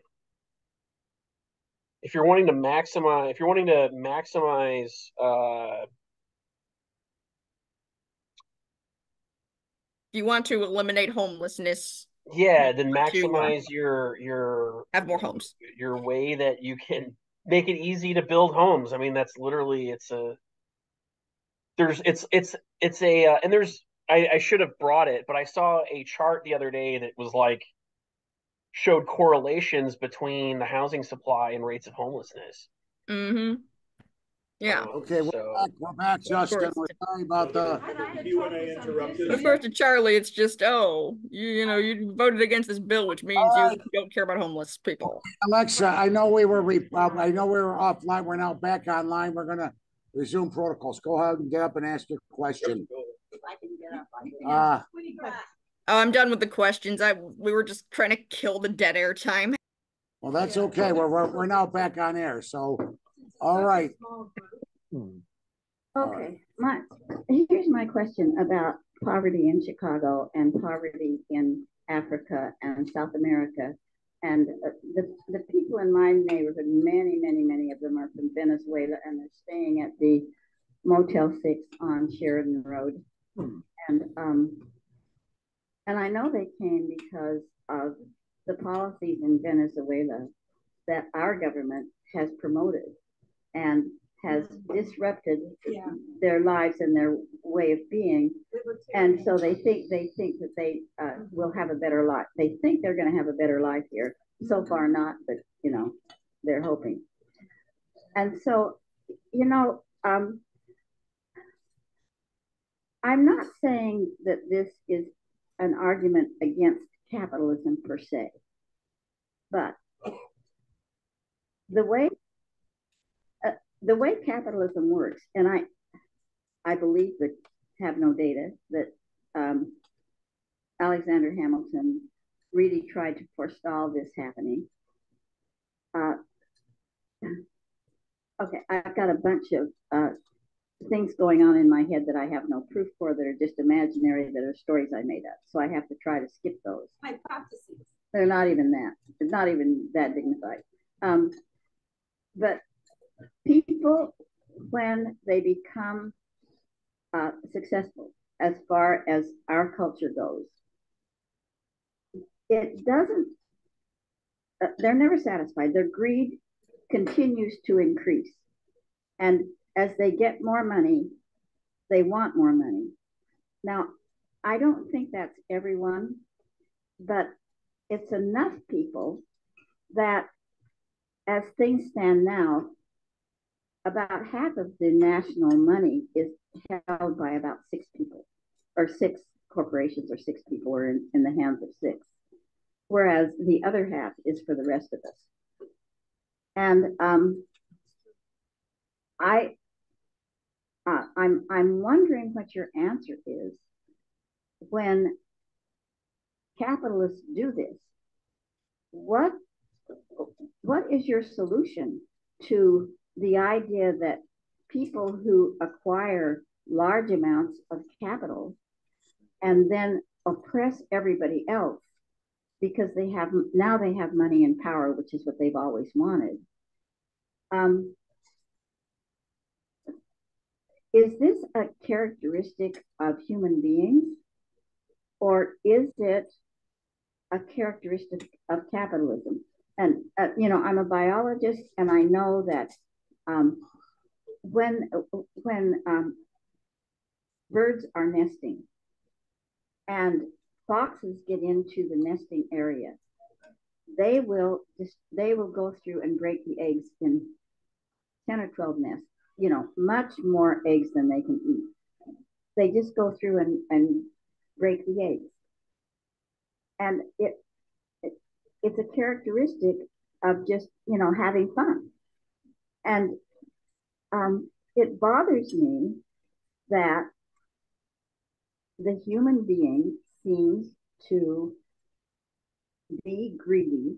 if you're wanting to maximize if you're wanting to maximize uh you want to eliminate homelessness, yeah then to, uh, maximize your your have more homes. your way that you can make it easy to build homes i mean that's literally it's a there's it's it's it's a uh, and there's I, I should have brought it but i saw a chart the other day that was like showed correlations between the housing supply and rates of homelessness Mm-hmm. Yeah. Um, Okay, we're so back, we're back, Justin. We're sorry about the, when I interrupted. Of course, to Charlie, it's just oh, you you know, you voted against this bill, which means Alright. you don't care about homeless people. Alexa, I know we were, re- uh, I know we were offline. We're now back online. We're gonna resume protocols. Go ahead and get up and ask your question. Uh, Oh, I'm done with the questions. I we were just trying to kill the dead air time. well, that's okay. We're, we're, we're now back on air. So, all right. Okay, my, here's my question about poverty in Chicago and poverty in Africa and South America. And uh, the, the people in my neighborhood, many, many, many of them are from Venezuela and they're staying at the Motel Six on Sheridan Road. And, um, and I know they came because of the policies in Venezuela that our government has promoted and has disrupted their lives and their way of being. And so they think they think that they uh, will have a better life. They think they're going to have a better life here. So far, not, but you know, they're hoping. And so, you know, um, I'm not saying that this is an argument against capitalism per se, but the way the way capitalism works, and I I believe that have no data that um, Alexander Hamilton really tried to forestall this happening. Uh, okay, I've got a bunch of uh, things going on in my head that I have no proof for that are just imaginary, that are stories I made up. So I have to try to skip those. Hypotheses. They're not even that. They're not even that dignified. Um, but people, when they become uh, successful, as far as our culture goes, it doesn't. Uh, they're never satisfied. Their greed continues to increase, and as they get more money, they want more money. Now, I don't think that's everyone, but it's enough people that as things stand now, about half of the national money is held by about six people, or six corporations, or six people are in, in the hands of six, whereas the other half is for the rest of us. And um, I, uh, I'm I'm wondering what your answer is when capitalists do this. What what is your solution to the idea that people who acquire large amounts of capital and then oppress everybody else because they have now they have money and power, which is what they've always wanted. Um, is this a characteristic of human beings, or is it a characteristic of capitalism? And uh, you know, I'm a biologist, and I know that um, when when um, birds are nesting and foxes get into the nesting area, they will just they will go through and break the eggs in ten or twelve nests. You know, much more eggs than they can eat. They just go through and, and break the eggs, and it, it it's a characteristic of just you know having fun, and um, it bothers me that the human being seems to be greedy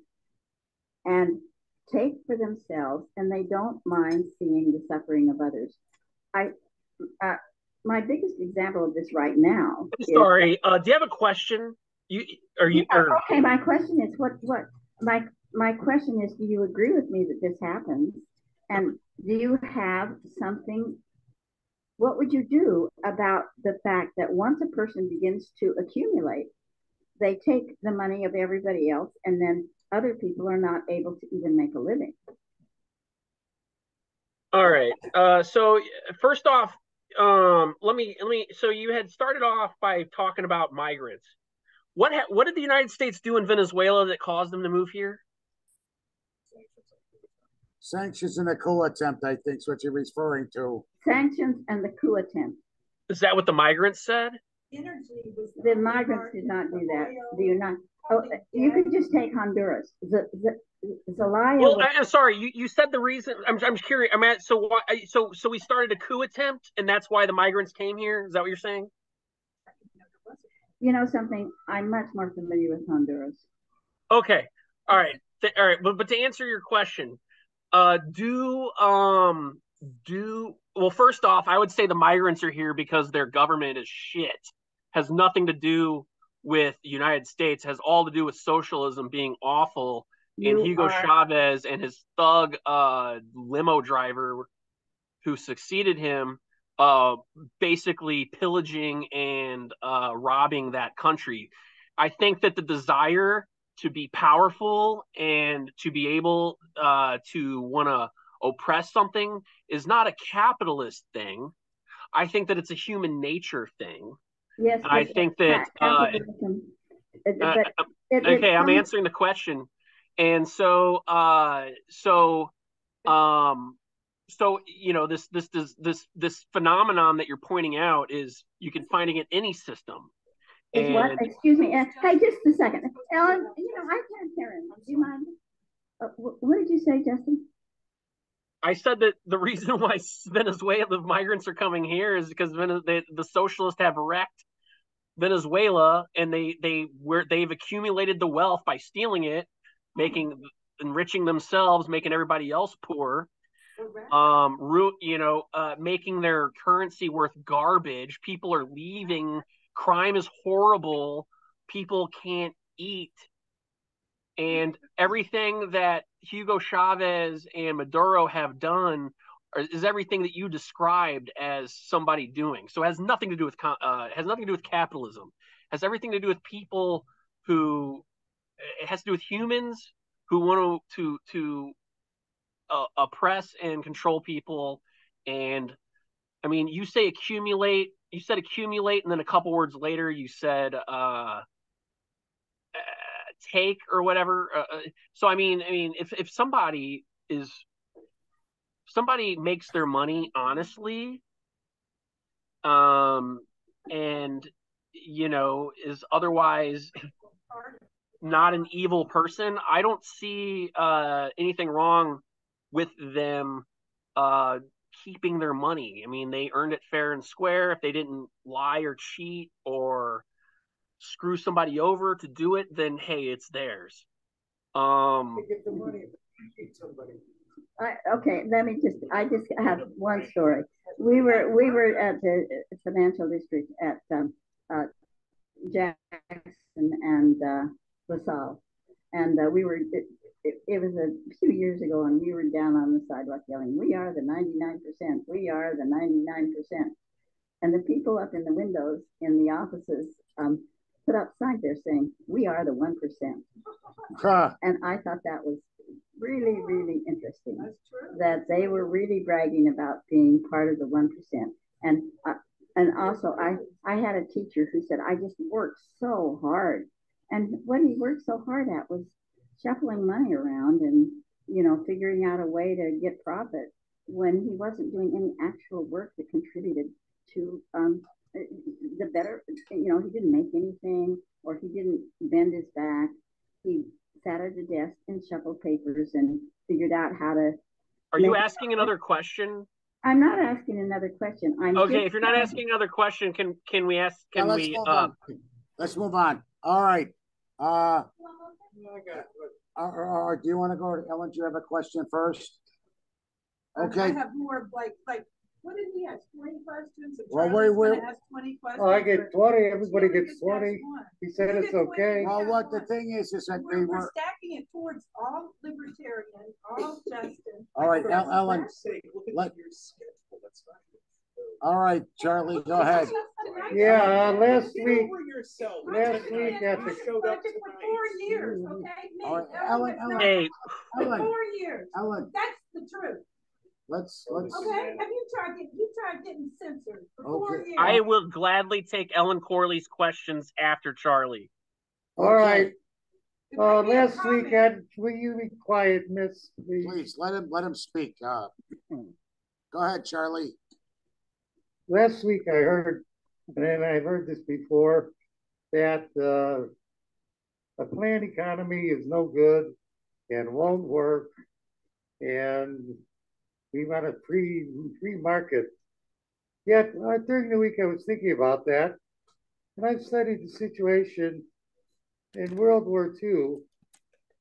and take for themselves and they don't mind seeing the suffering of others. I uh, my biggest example of this right now. I'm sorry. Uh, do you have a question? You are you? Yeah, Or, okay, my question is what what my my question is, do you agree with me that this happens? And do you have something? What would you do about the fact that once a person begins to accumulate, they take the money of everybody else, and then other people are not able to even make a living? All right. Uh, so first off, um, let me let me. So you had started off by talking about migrants. What ha- what did the United States do in Venezuela that caused them to move here? Sanctions and a coup attempt, I think, is what you're referring to. Sanctions and the coup attempt. Is that what the migrants said? The migrants did not do that. Do oh, you not? Oh, you could just take Honduras. The, the, Zelaya. Well, was- I, am sorry. You, you said the reason. I'm I'm curious. I'm at so why so so we started a coup attempt and that's why the migrants came here. Is that what you're saying? you know something? I'm much more familiar with Honduras. Okay. All right. Th- all right. But but to answer your question, uh, do um do well. First off, I would say the migrants are here because their government is shit. Has nothing to do with the United States. Has all to do with socialism being awful. And Hugo are- Chavez and his thug uh limo driver who succeeded him uh basically pillaging and uh robbing that country. I think that the desire to be powerful and to be able uh, to want to oppress something is not a capitalist thing. I think that it's a human nature thing. Yes. I think that, uh, uh, Uh, but it- it okay, I'm answering the question. And so, uh, so, um, so you know this this this this this phenomenon that you're pointing out is you can find it in any system. Is what? Excuse me. Hey, just a second. Ellen, you know, I can't hear him. Do you mind? Uh, what did you say, Justin? I said that the reason [laughs] why Venezuela the migrants are coming here is because they, the socialists have wrecked Venezuela, and they they were they've accumulated the wealth by stealing it, making enriching themselves, making everybody else poor. Um, you know, uh, making their currency worth garbage. People are leaving. Crime is horrible. People can't eat and everything that Hugo Chavez and Maduro have done is everything that you described as somebody doing. So it has nothing to do with uh, has nothing to do with capitalism. It has everything to do with people who it has to do with humans who want to to to uh, oppress and control people. And I mean, you say accumulate. You said accumulate, and then a couple words later, you said uh, take or whatever. Uh, uh, so I mean, I mean, if if somebody is somebody makes their money honestly, um, and you know is otherwise not an evil person, I don't see uh, anything wrong with them uh, keeping their money. I mean, they earned it fair and square. If they didn't lie or cheat or screw somebody over to do it, then hey, it's theirs. Um, I, okay, let me just, I just have one story. We were, we were at the financial district at, um, uh, Jackson and, uh, LaSalle. And, uh, we were, it, it, it was a few years ago and we were down on the sidewalk yelling, we are the ninety-nine percent, we are the ninety-nine percent. And the people up in the windows in the offices, um, put up signs there saying, we are the one percent. Huh. And I thought that was really, really interesting. That they were really bragging about being part of the one percent. And uh, and also, I I had a teacher who said I just worked so hard, and what he worked so hard at was shuffling money around and you know figuring out a way to get profit when he wasn't doing any actual work that contributed to um, the better. You know, he didn't make anything, or he didn't bend his back. He sat at a desk and shuffled papers and figured out how to. are you asking another question? I'm not asking another question. I'm Okay, just if you're not asking another question, can can we ask? Now Can let's we? move Uh, on. Let's move on. All right. Uh, uh, uh, do you want to go to Ellen? Do you have a question first? Okay. I have more like, like, What did he ask? Twenty questions? Well, Charlie's we're- gonna ask Twenty questions? Oh, I get twenty, everybody Charlie gets twenty. one. He said You it's okay. you Well, what the thing is, is that we We're, we're were, stacking it towards all libertarian, all [laughs] Justin. all right, For now, Ellen, God's Say, look Let- your schedule, that's not. All right, Charlie, go ahead. Yeah, uh, last week, over yourself. last week at the, showed up for four years, okay? Me, All right, Ellen, Ellen, Hey, Ellen, Four years. Ellen, That's the truth, let's, let's, okay? Have you tried getting, you tried getting censored for four Okay. years? I will gladly take Ellen Corley's questions after Charlie. all right, If uh, I get a last comment- week, Ed, will you be quiet, miss, please? please, let him, let him speak. Uh, go ahead, Charlie. Last week I heard, and I've heard this before, that, uh, a planned economy is no good and won't work. And we want a free, free market. Yet, uh, during the week I was thinking about that. And I've studied the situation in World War II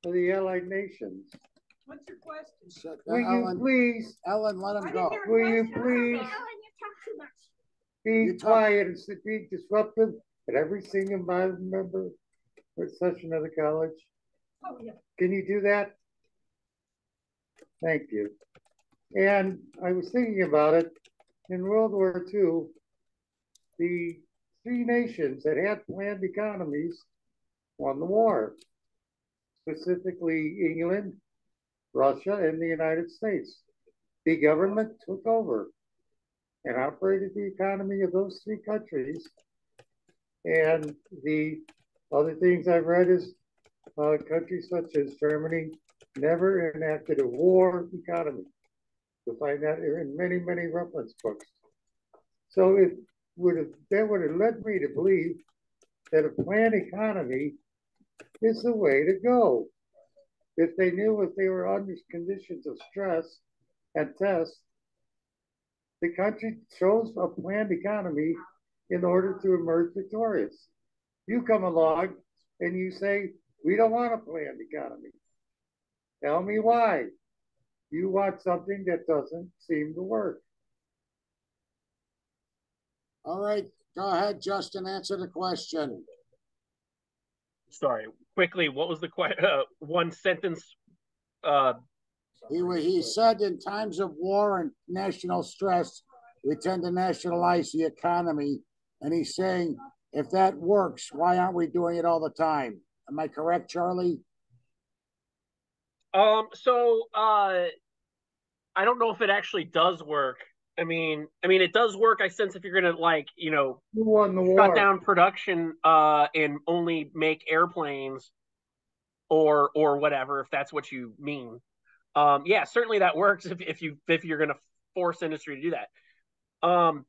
of the Allied nations. What's your question? So, Will you Ellen, please Ellen, let him go. Will you please- Ellen, you talk too much. Be quiet and sit- be disruptive at every single member or session of the college? Oh, yeah. Can you do that? Thank you. And I was thinking about it, in World War II, the three nations that had planned economies won the war. Specifically England, Russia, and the United States. The government took over and operated the economy of those three countries. And the other things I've read is uh, countries such as Germany never enacted a war economy. You'll find that in many, many reference books. So it would have, that would have led me to believe that a planned economy is the way to go. If they knew if they were under conditions of stress and test, the country chose a planned economy in order to emerge victorious. You come along and you say, we don't want a planned economy. Tell me why. You want something that doesn't seem to work. All right, go ahead, Justin, answer the question. Sorry, quickly, what was the que- uh, one sentence? Uh, He, he said in times of war and national stress, we tend to nationalize the economy. And he's saying, if that works, why aren't we doing it all the time? Am I correct, Charlie? um, so uh, I don't know if it actually does work. I mean, I mean, it does work. I sense if you're gonna like, you know, Who won the shut war? down production uh and only make airplanes or or whatever if that's what you mean um yeah certainly that works [laughs] if, if you if you're going to force industry to do that. Um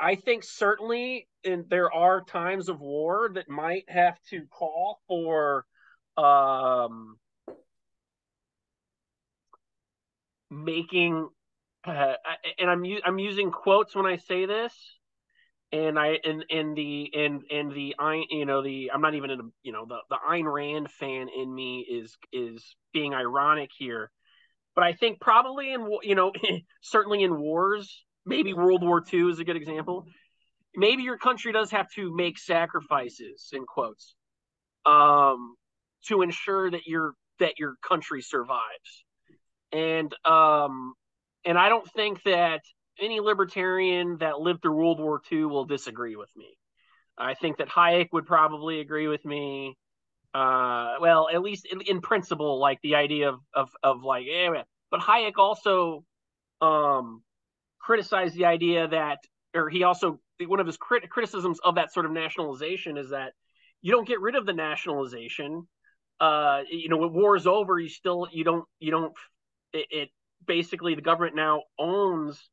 i think certainly in, there are times of war that might have to call for um making uh, and i'm i'm using quotes when i say this and I and and the and and the I you know the I'm not even in a you know the the Ayn Rand fan in me is is being ironic here, but I think probably in you know [laughs] certainly in wars maybe World War II is a good example. Maybe your country does have to make sacrifices in quotes, um, to ensure that your that your country survives, and um, and I don't think that any libertarian that lived through World War II will disagree with me. I think that Hayek would probably agree with me. Uh, well, at least in, in principle, like the idea of of of like, eh, but Hayek also um, criticized the idea that, or he also one of his crit- criticisms of that sort of nationalization is that you don't get rid of the nationalization. Uh, you know, when war is over, you still you don't you don't it, it basically the government now owns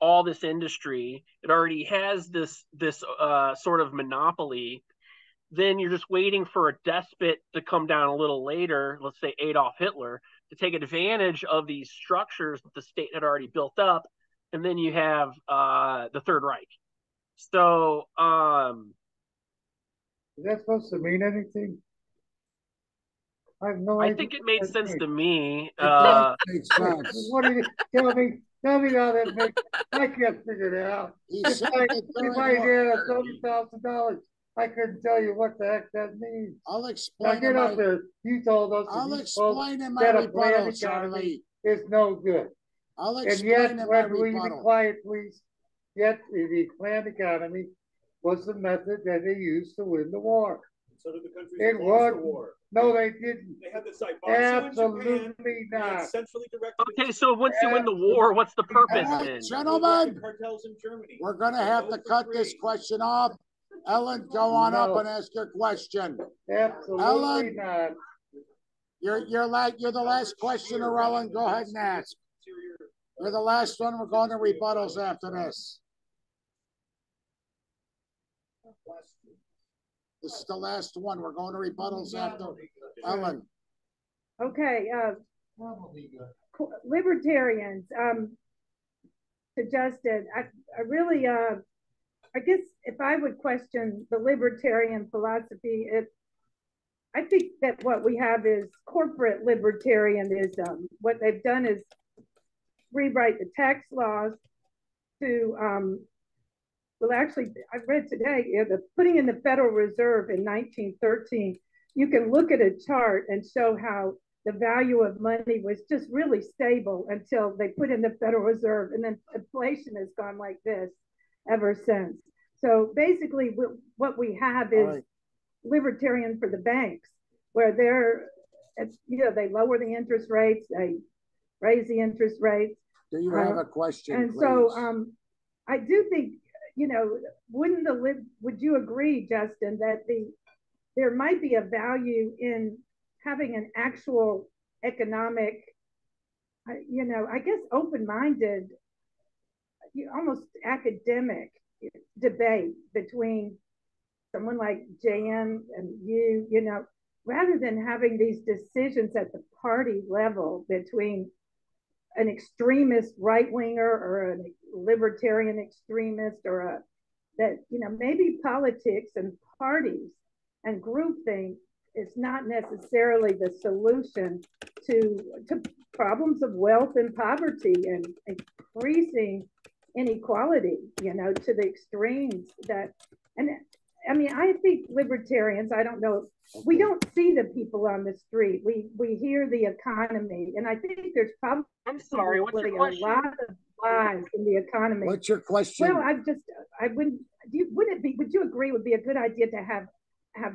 all this industry it already has this this uh, sort of monopoly then you're just waiting for a despot to come down a little later let's say adolf hitler to take advantage of these structures that the state had already built up and then you have uh, the third reich so um Is that supposed to mean anything? I have no idea. I think it made what that sense to me. It Uh, does sense. [laughs] What do you, tell me, tell me how that makes, I can't figure it out. He If said I, if I had a seven thousand dollars, I couldn't tell you what the heck that means. I'll Now explain in get up my, there, you told us. I'll that you explain in my that a planned rebuttal, economy Charlie. is no good. I'll And explain yet, in my when we, be rebuttal. quiet, please, yet the planned economy was the method that they used to win the war. So did the countries It that lost the war. No, they didn't. They had the Zaibatsu in Japan. Absolutely not. centrally directed. okay, so once you win the war, what's the purpose All right, then? gentlemen, Cartels in Germany. we're gonna have to cut this question off. Ellen, go on up and ask your question. Absolutely Ellen? not. You're, you're like, you're the last questioner, Ellen. Go ahead and ask. You're the last one. We're going to rebuttals after this. This is the last one. We're going to rebuttals after Ellen. Okay, uh, libertarians, um, suggested, I, I really, uh, I guess if I would question the libertarian philosophy, it, I think that what we have is corporate libertarianism. What they've done is rewrite the tax laws to, um, well, actually, I read today, you know, the putting in the Federal Reserve in 1913, you can look at a chart and show how the value of money was just really stable until they put in the Federal Reserve, and then inflation has gone like this ever since. So basically, what we have is right. libertarian for the banks, where they're, you know, they lower the interest rates, they raise the interest rates, Do you have Uh, a question, and please? so, um, I do think, you know, wouldn't the lib, would you agree, Justin, that the, there might be a value in having an actual economic, uh, you know, I guess, open-minded, almost academic debate between someone like Jan and you, you know, rather than having these decisions at the party level between an extremist right winger or a libertarian extremist or a that you know maybe politics and parties and groupthink is not necessarily the solution to to problems of wealth and poverty and increasing inequality you know to the extremes that and i mean i think libertarians i don't know we don't see the people on the street we we hear the economy and i think there's probably I'm sorry, what's your a lot of lies in the economy What's your question? well, I just, I wouldn't, do you, would it be, would you agree would be a good idea to have, have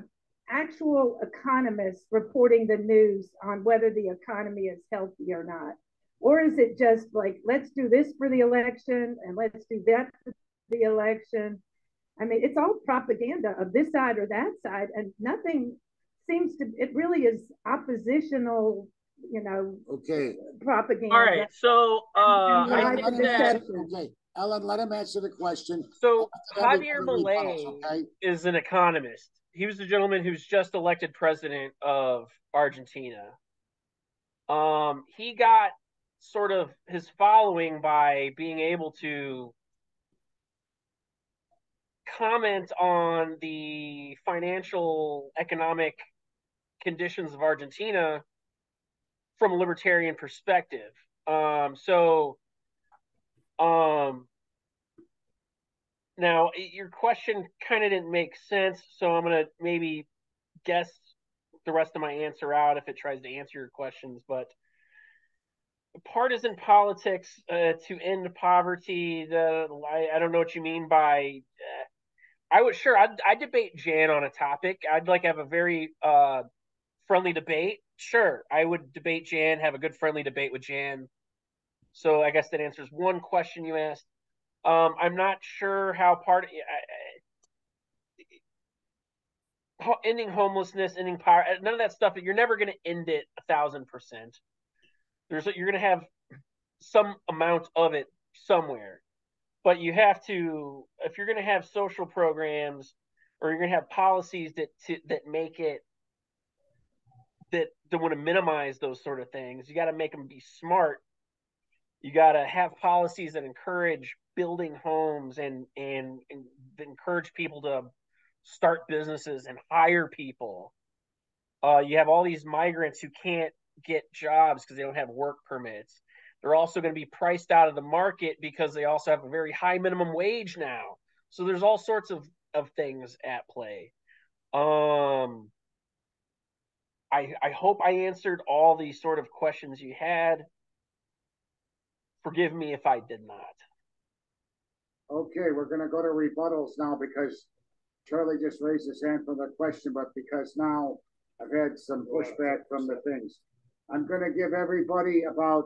actual economists reporting the news on whether the economy is healthy or not? Or is it just like, let's do this for the election and let's do that for the election? I mean, it's all propaganda of this side or that side and nothing seems to, it really is oppositional, you know, Okay. propaganda. All right, so uh, I lies think that deception. Okay, Ellen, let him answer the question. so Javier do rebuttals, Milei Okay, is an economist. He was the gentleman who's just elected president of Argentina. Um, he got sort of his following by being able to comment on the financial economic conditions of Argentina from a libertarian perspective. Um, so, um, now your question kind of didn't make sense, so I'm gonna maybe guess the rest of my answer out if it tries to answer your questions. But partisan politics uh, to end poverty, the I, I don't know what you mean by. Uh, I would sure I'd, I'd debate Jan on a topic. I'd like to have a very uh, friendly debate. Sure, I would debate Jan, have a good friendly debate with Jan. So I guess that answers one question you asked. Um, I'm not sure how part I, I, ending homelessness, ending power, none of that stuff. You're never going to end it a thousand percent. There's you're going to have some amount of it somewhere, but you have to if you're going to have social programs or you're going to have policies that to, that make it that that want to minimize those sort of things. You got to make them be smart. You got to have policies that encourage building homes and, and and encourage people to start businesses and hire people. Uh, you have all these migrants who can't get jobs because they don't have work permits. They're also going to be priced out of the market because they also have a very high minimum wage now. So there's all sorts of, of things at play. Um, I I hope I answered all the sort of questions you had. Forgive me if I did not. Okay, we're gonna go to rebuttals now because Charlie just raised his hand for the question, but because now I've had some pushback from the things. I'm gonna give everybody about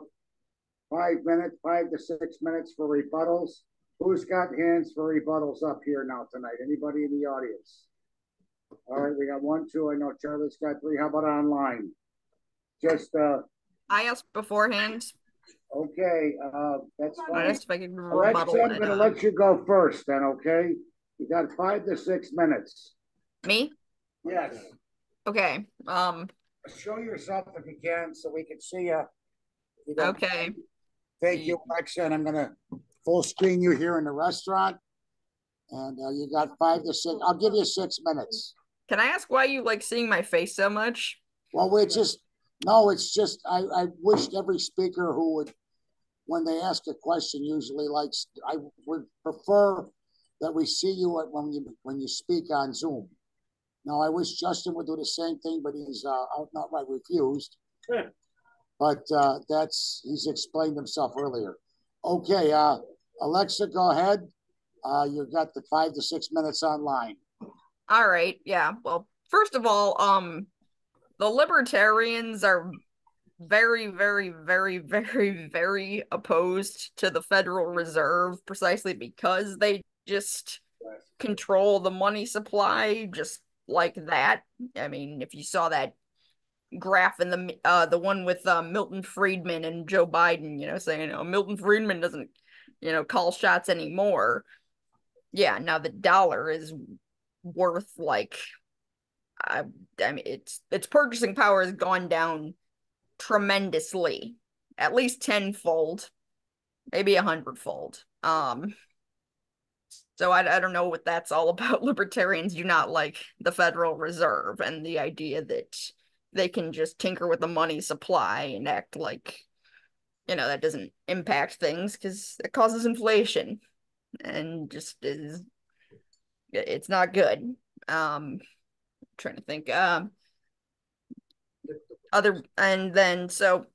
five minutes, five to six minutes for rebuttals. Who's got hands for rebuttals up here now tonight? Anybody in the audience? All right, we got one, two. I know Charlie's got three. How about online? Just, uh, I asked beforehand. okay, uh, that's I fine. asked if I could rebuttal I'm gonna uh, let you go first then, okay? You got five to six minutes. me? Yes. Okay. Um. Show yourself if you can, so we can see you. You Okay. Thank you, Alexa, and I'm gonna full screen you here in the restaurant. And, uh, you got five to six, I'll give you six minutes. Can I ask why you like seeing my face so much? Well, we're just, no, it's just, I, I wished every speaker who would, when they ask a question, usually likes, I would prefer that we see you at- when you, when you speak on Zoom. Now, I wish Justin would do the same thing, but he's, uh, out not right refused. But, uh, that's, he's explained himself earlier. Okay, uh, Alexa, go ahead. Uh, you've got the five to six minutes online. All right. Yeah. Well, first of all, um, the libertarians are very, very, very, very, very opposed to the Federal Reserve precisely because they just control the money supply just like that. I mean, if you saw that graph and the uh the one with uh, Milton Friedman and Joe Biden, you know, saying, "Oh, Milton Friedman doesn't, you know, call shots anymore." Yeah, now the dollar is worth like I, I mean it's its purchasing power has gone down tremendously at least tenfold maybe a hundredfold um so I, I don't know what that's all [laughs] about libertarians do not like the federal reserve and the idea that they can just tinker with the money supply and act like you know that doesn't impact things because it causes inflation and just is it's not good. Um trying to think. Um other and then so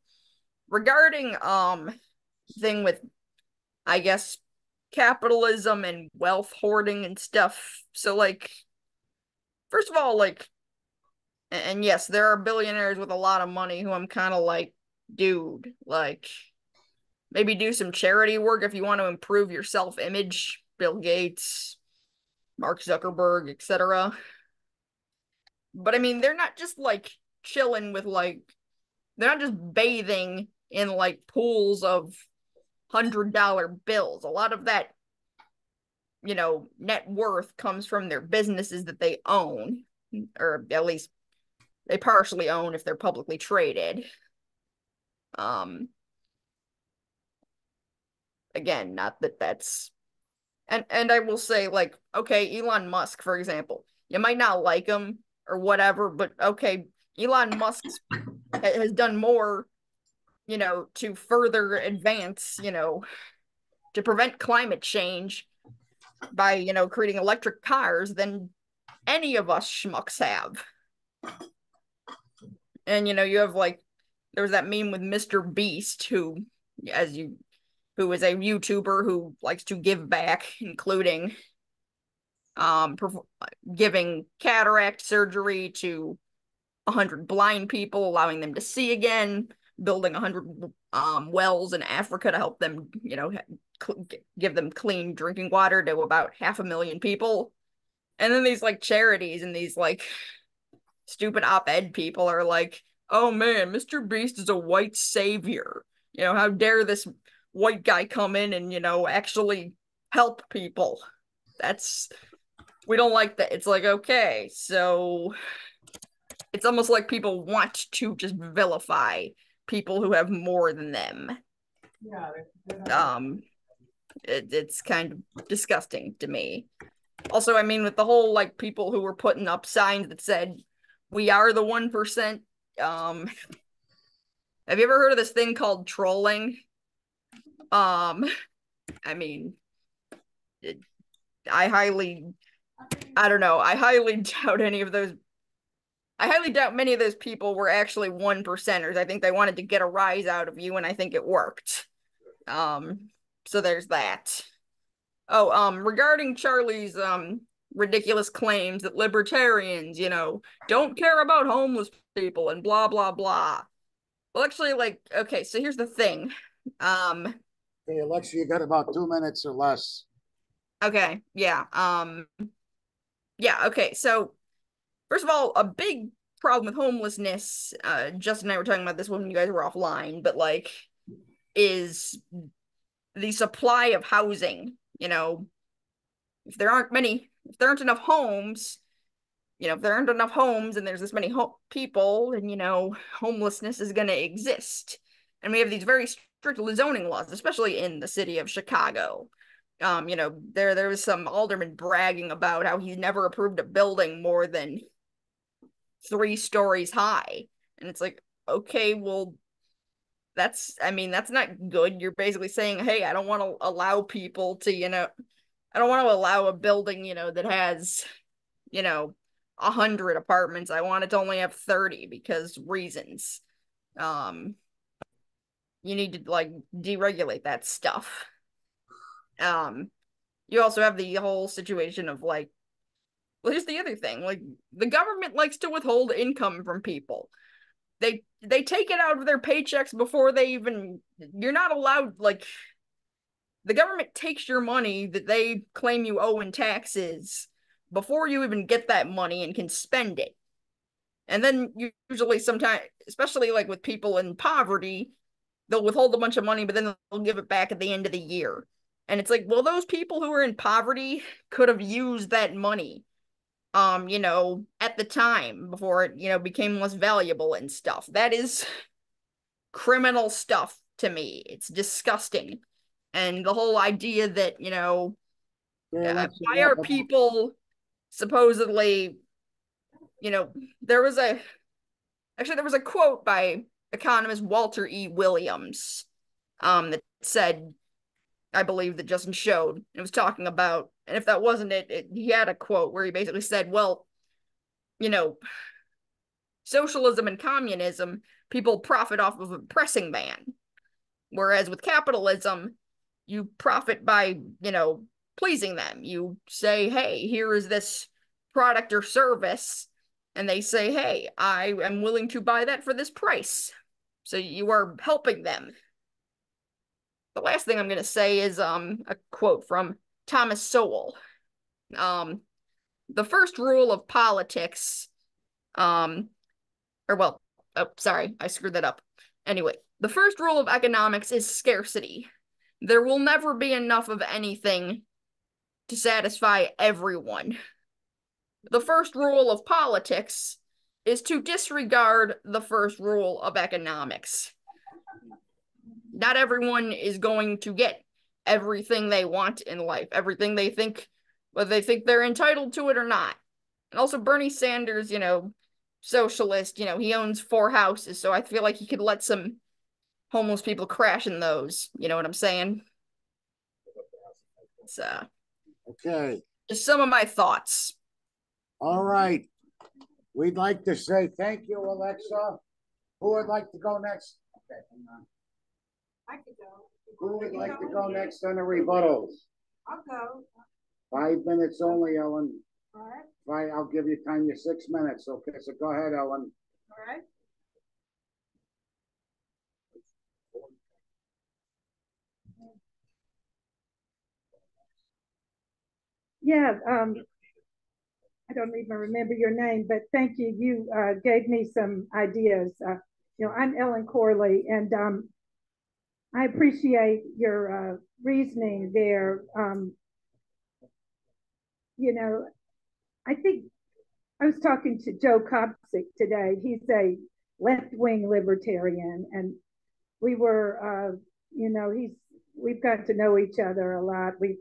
regarding um thing with I guess capitalism and wealth hoarding and stuff. So like first of all, like and yes, there are billionaires with a lot of money who I'm kind of like, dude, like maybe do some charity work if you want to improve your self-image. Bill Gates, Mark Zuckerberg, etc. But I mean, they're not just like chilling with like they're not just bathing in like pools of hundred dollar bills. A lot of that, you know, net worth comes from their businesses that they own, or at least they partially own if they're publicly traded. Um, again, not that that's and and I will say like okay, Elon Musk for example, you might not like him or whatever, but okay, Elon Musk has done more, you know, to further advance, you know, to prevent climate change by, you know, creating electric cars than any of us schmucks have. And you know, you have like there was that meme with Mr. Beast who as you who is a YouTuber who likes to give back, including um giving cataract surgery to 100 blind people, allowing them to see again, building 100 um, wells in Africa to help them, you know, give them clean drinking water to about half a million people. And then these like charities and these like stupid op-ed people are like, "Oh man, Mr. Beast is a white savior. You know, how dare this white guy come in and, you know, actually help people." That's we don't like that. It's like, okay, so it's almost like people want to just vilify people who have more than them. Yeah. Um, it, it's kind of disgusting to me. Also, I mean, with the whole like people who were putting up signs that said, we are the one percent. Um, [laughs] have you ever heard of this thing called trolling? Um, I mean, it, I highly, I don't know, I highly [laughs] doubt any of those. I highly doubt many of those people were actually one percenters. I think they wanted to get a rise out of you, and I think it worked. Um, so there's that. Oh, um, regarding Charlie's um ridiculous claims that libertarians, you know, don't care about homeless people and blah blah blah. Well, actually, like, okay, so here's the thing. Um, Hey, Alexa, you got about two minutes or less. okay, yeah. Um, yeah, okay. So, first of all, a big problem with homelessness, uh, Justin and I were talking about this when you guys were offline, but like, is the supply of housing. You know, if there aren't many, if there aren't enough homes, you know, if there aren't enough homes and there's this many ho- people, and you know, homelessness is going to exist. And we have these very strict zoning laws, especially in the city of Chicago. Um, you know, there there was some alderman bragging about how he's never approved a building more than three stories high. And it's like, okay, well, that's I mean, that's not good. You're basically saying, hey, I don't want to allow people to, you know, I don't want to allow a building, you know, that has, you know, a hundred apartments. I want it to only have 30 because reasons. Um you need to like deregulate that stuff. Um you also have the whole situation of like well here's the other thing like the government likes to withhold income from people they they take it out of their paychecks before they even you're not allowed like the government takes your money that they claim you owe in taxes before you even get that money and can spend it. And then usually sometimes especially like with people in poverty they'll withhold a bunch of money but then they'll give it back at the end of the year. And it's like well those people who are in poverty could have used that money um you know at the time before it you know became less valuable and stuff. That is criminal stuff to me. It's disgusting and the whole idea that you know Yeah, uh, why are people supposedly you know there was a actually there was a quote by economist walter e. Williams um that said i believe that justin showed it was talking about and if that wasn't it, it he had a quote where he basically said well you know socialism and communism people profit off of oppressing man whereas with capitalism you profit by you know pleasing them. You say hey here is this product or service and they say hey i am willing to buy that for this price. So you are helping them. The last thing i'm going to say is um a quote from thomas sowell. Um the first rule of politics um or well oh sorry i screwed that up. Anyway the first rule of economics is scarcity there will never be enough of anything to satisfy everyone. The first rule of politics is to disregard the first rule of economics. Not everyone is going to get everything they want in life everything they think whether they think they're entitled to it or not. And also bernie sanders you know socialist you know he owns four houses so i feel like he could let some homeless people crashing those you know what i'm saying so Okay, just some of my thoughts all right. We'd like to say thank you, Alexa. Who would like to go next? Okay, hang on. I could go. Who would like to go next on the rebuttals? I'll go. Five minutes only, Ellen. All right, Right, I'll give you time, you six minutes. Okay, so go ahead, Ellen. all right. Yeah, um, I don't even remember your name, but thank you. You uh, gave me some ideas. Uh, you know, I'm Ellen Corley, and um, I appreciate your uh, reasoning there. Um, you know, I think I was talking to Joe Kopsick today. He's a left-wing libertarian, and we were, uh, you know, he's we've got to know each other a lot. We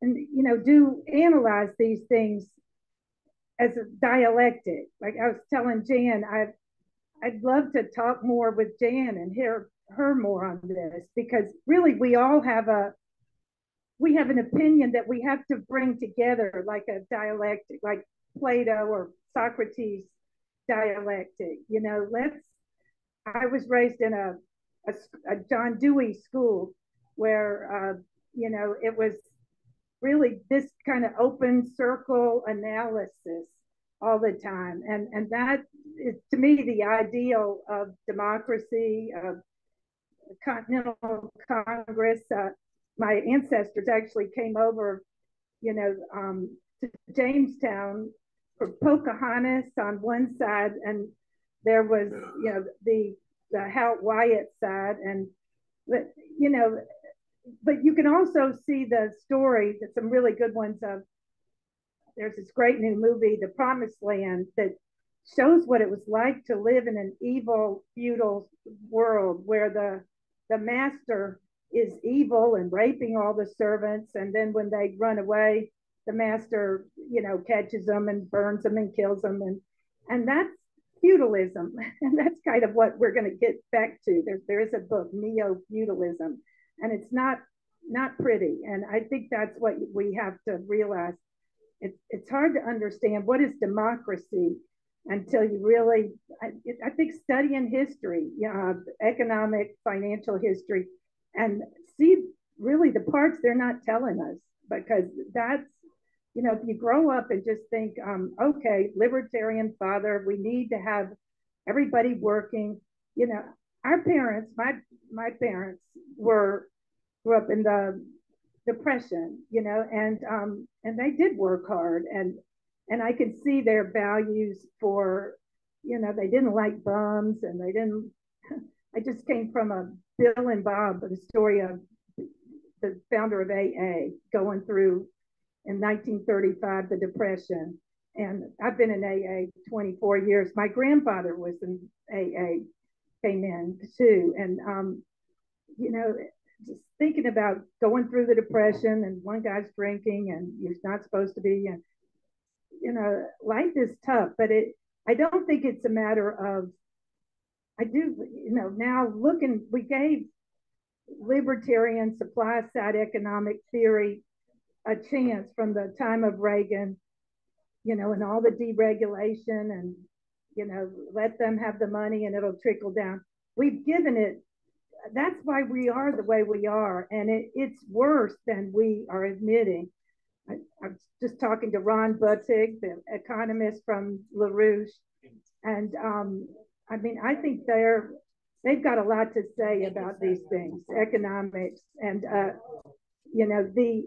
and you know do analyze these things as a dialectic. Like I was telling Jan, I I'd love to talk more with Jan and hear her more on this because really we all have a we have an opinion that we have to bring together like a dialectic, like Plato or Socrates dialectic. You know, let's. I was raised in a a, a John Dewey school where uh, you know it was really this kind of open circle analysis all the time, and and that is to me the ideal of democracy, of Continental Congress. Uh, my ancestors actually came over, you know, um, to Jamestown for Pocahontas on one side, and there was, you know, the the Hal Wyatt side, and but you know, but you can also see the story that some really good ones of. There's this great new movie, The Promised Land, that shows what it was like to live in an evil feudal world where the the master is evil and raping all the servants. And then when they run away, the master, you know, catches them and burns them and kills them. And, and that's feudalism. [laughs] And that's kind of what we're going to get back to. There, there is a book, Neo Feudalism, and it's not not pretty. And I think that's what we have to realize. It's, it's hard to understand what is democracy until you really, I, I think studying history, know, economic, financial history, and see really the parts they're not telling us because that's you know if you grow up and just think um, okay libertarian father we need to have everybody working you know our parents my my parents were grew up in the depression you know and um and they did work hard and and i could see their values for you know they didn't like bums and they didn't [laughs] i just came from a Bill and Bob, the story of the founder of AA going through in 1935 the Depression. And I've been in AA 24 years. My grandfather was in AA, came in too. And, um, you know, just thinking about going through the Depression and one guy's drinking and you're not supposed to be. And, you know, life is tough, but it, I don't think it's a matter of I do, you know, now looking, we gave libertarian supply side economic theory a chance from the time of Reagan, you know, and all the deregulation and, you know, let them have the money and it'll trickle down. We've given it, that's why we are the way we are. And it, it's worse than we are admitting. I, was just talking to Ron Buttig, the economist from LaRouche, and um, I mean, I think they're they've got a lot to say about these things, economics, and uh, you know, the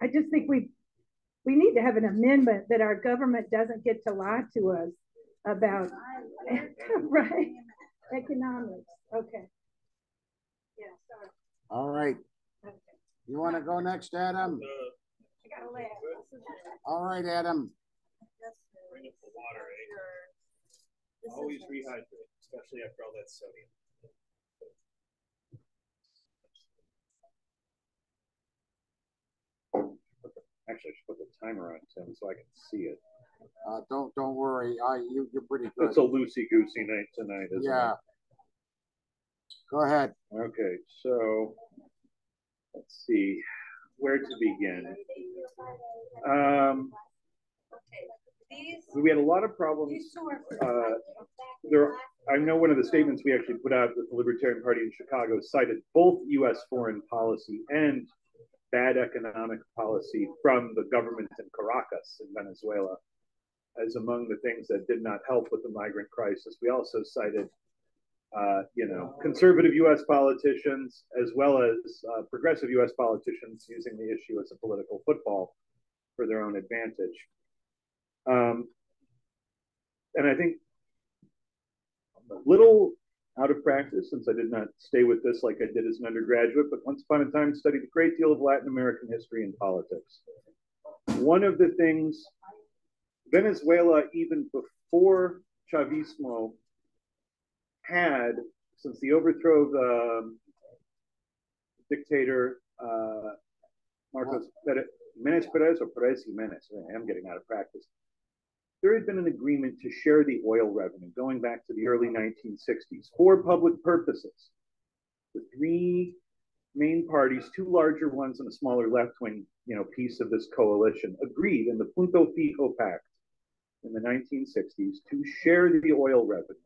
I just think we we need to have an amendment that our government doesn't get to lie to us about [laughs] right economics. Okay. Yeah. Sorry. All right. You want to go next, Adam? All right, Adam. Bring up the water, eh? Always rehydrate, especially after all that sodium. Actually, I should put the timer on Tim so I can see it. Uh, don't don't worry. I you you're pretty good. [laughs] It's a loosey goosey night tonight, isn't yeah. it? Go ahead. Okay, so let's see where to begin. Um, we had a lot of problems. Uh, there, I know one of the statements we actually put out with the Libertarian Party in Chicago cited both U.S. foreign policy and bad economic policy from the government in Caracas in Venezuela as among the things that did not help with the migrant crisis. We also cited, uh, you know, conservative U.S. politicians as well as uh, progressive U.S. politicians using the issue as a political football for their own advantage. Um, and I think a little out of practice since I did not stay with this like I did as an undergraduate, but once upon a time studied a great deal of Latin American history and politics. One of the things, Venezuela, even before Chavismo, had, since the overthrow of the um, dictator uh, Marcos Jimenez Perez or Perez Jimenez, I am getting out of practice. there had been an agreement to share the oil revenue going back to the early 1960s for public purposes. The three main parties, two larger ones and a smaller left-wing, you know, piece of this coalition, agreed in the Punto Fijo Pact in the 1960s to share the oil revenue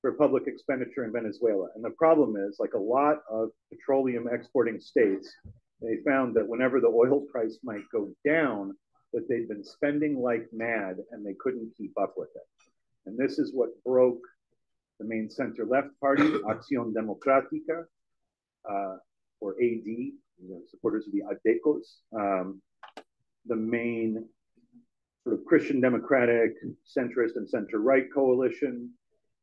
for public expenditure in Venezuela. And the problem is, like a lot of petroleum exporting states, they found that whenever the oil [laughs] price might go down, that they'd been spending like mad and they couldn't keep up with it. And this is what broke the main center left party, [coughs] Acción Democrática, uh, or AD, you know, supporters of the ADECOS, um, the main sort of Christian democratic, centrist, and center right coalition,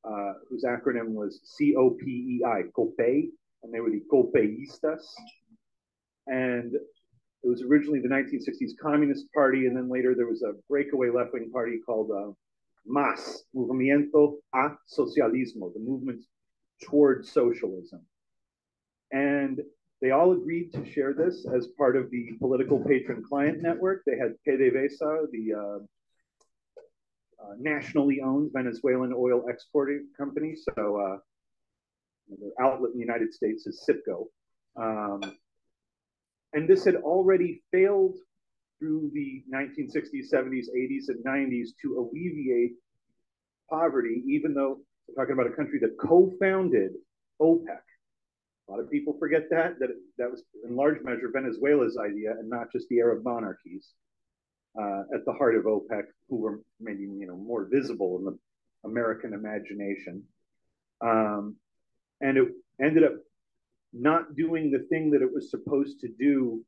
uh, whose acronym was COPEI, COPEI, and they were the COPEIstas. And it was originally the 1960s Communist Party, and then later there was a breakaway left wing party called uh, MAS, Movimiento a Socialismo, the movement towards socialism. And they all agreed to share this as part of the political patron client network. They had PDVSA, the uh, uh, nationally owned Venezuelan oil exporting company. So uh, their outlet in the United States is CITGO. Um, and this had already failed through the 1960s, 70s, 80s, and 90s to alleviate poverty, even though we're talking about a country that co-founded OPEC. A lot of people forget that, that that was in large measure Venezuela's idea and not just the Arab monarchies uh, at the heart of OPEC, who were maybe you know more visible in the American imagination. Um, and it ended up not doing the thing that it was supposed to do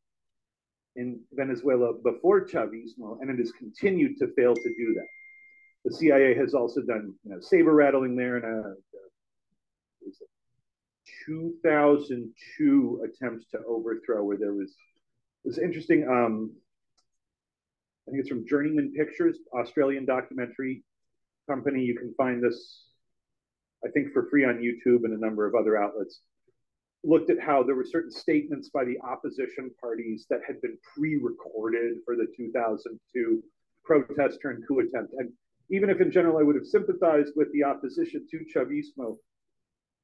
in Venezuela before Chavismo, and it has continued to fail to do that. The CIA has also done you know, saber rattling there in a, a 2002 attempts to overthrow where there was was interesting. Um, I think it's from Journeyman Pictures, Australian documentary company. You can find this, I think, for free on YouTube and a number of other outlets. Looked at how there were certain statements by the opposition parties that had been pre-recorded for the 2002 protest turn coup attempt. And even if in general I would have sympathized with the opposition to Chavismo,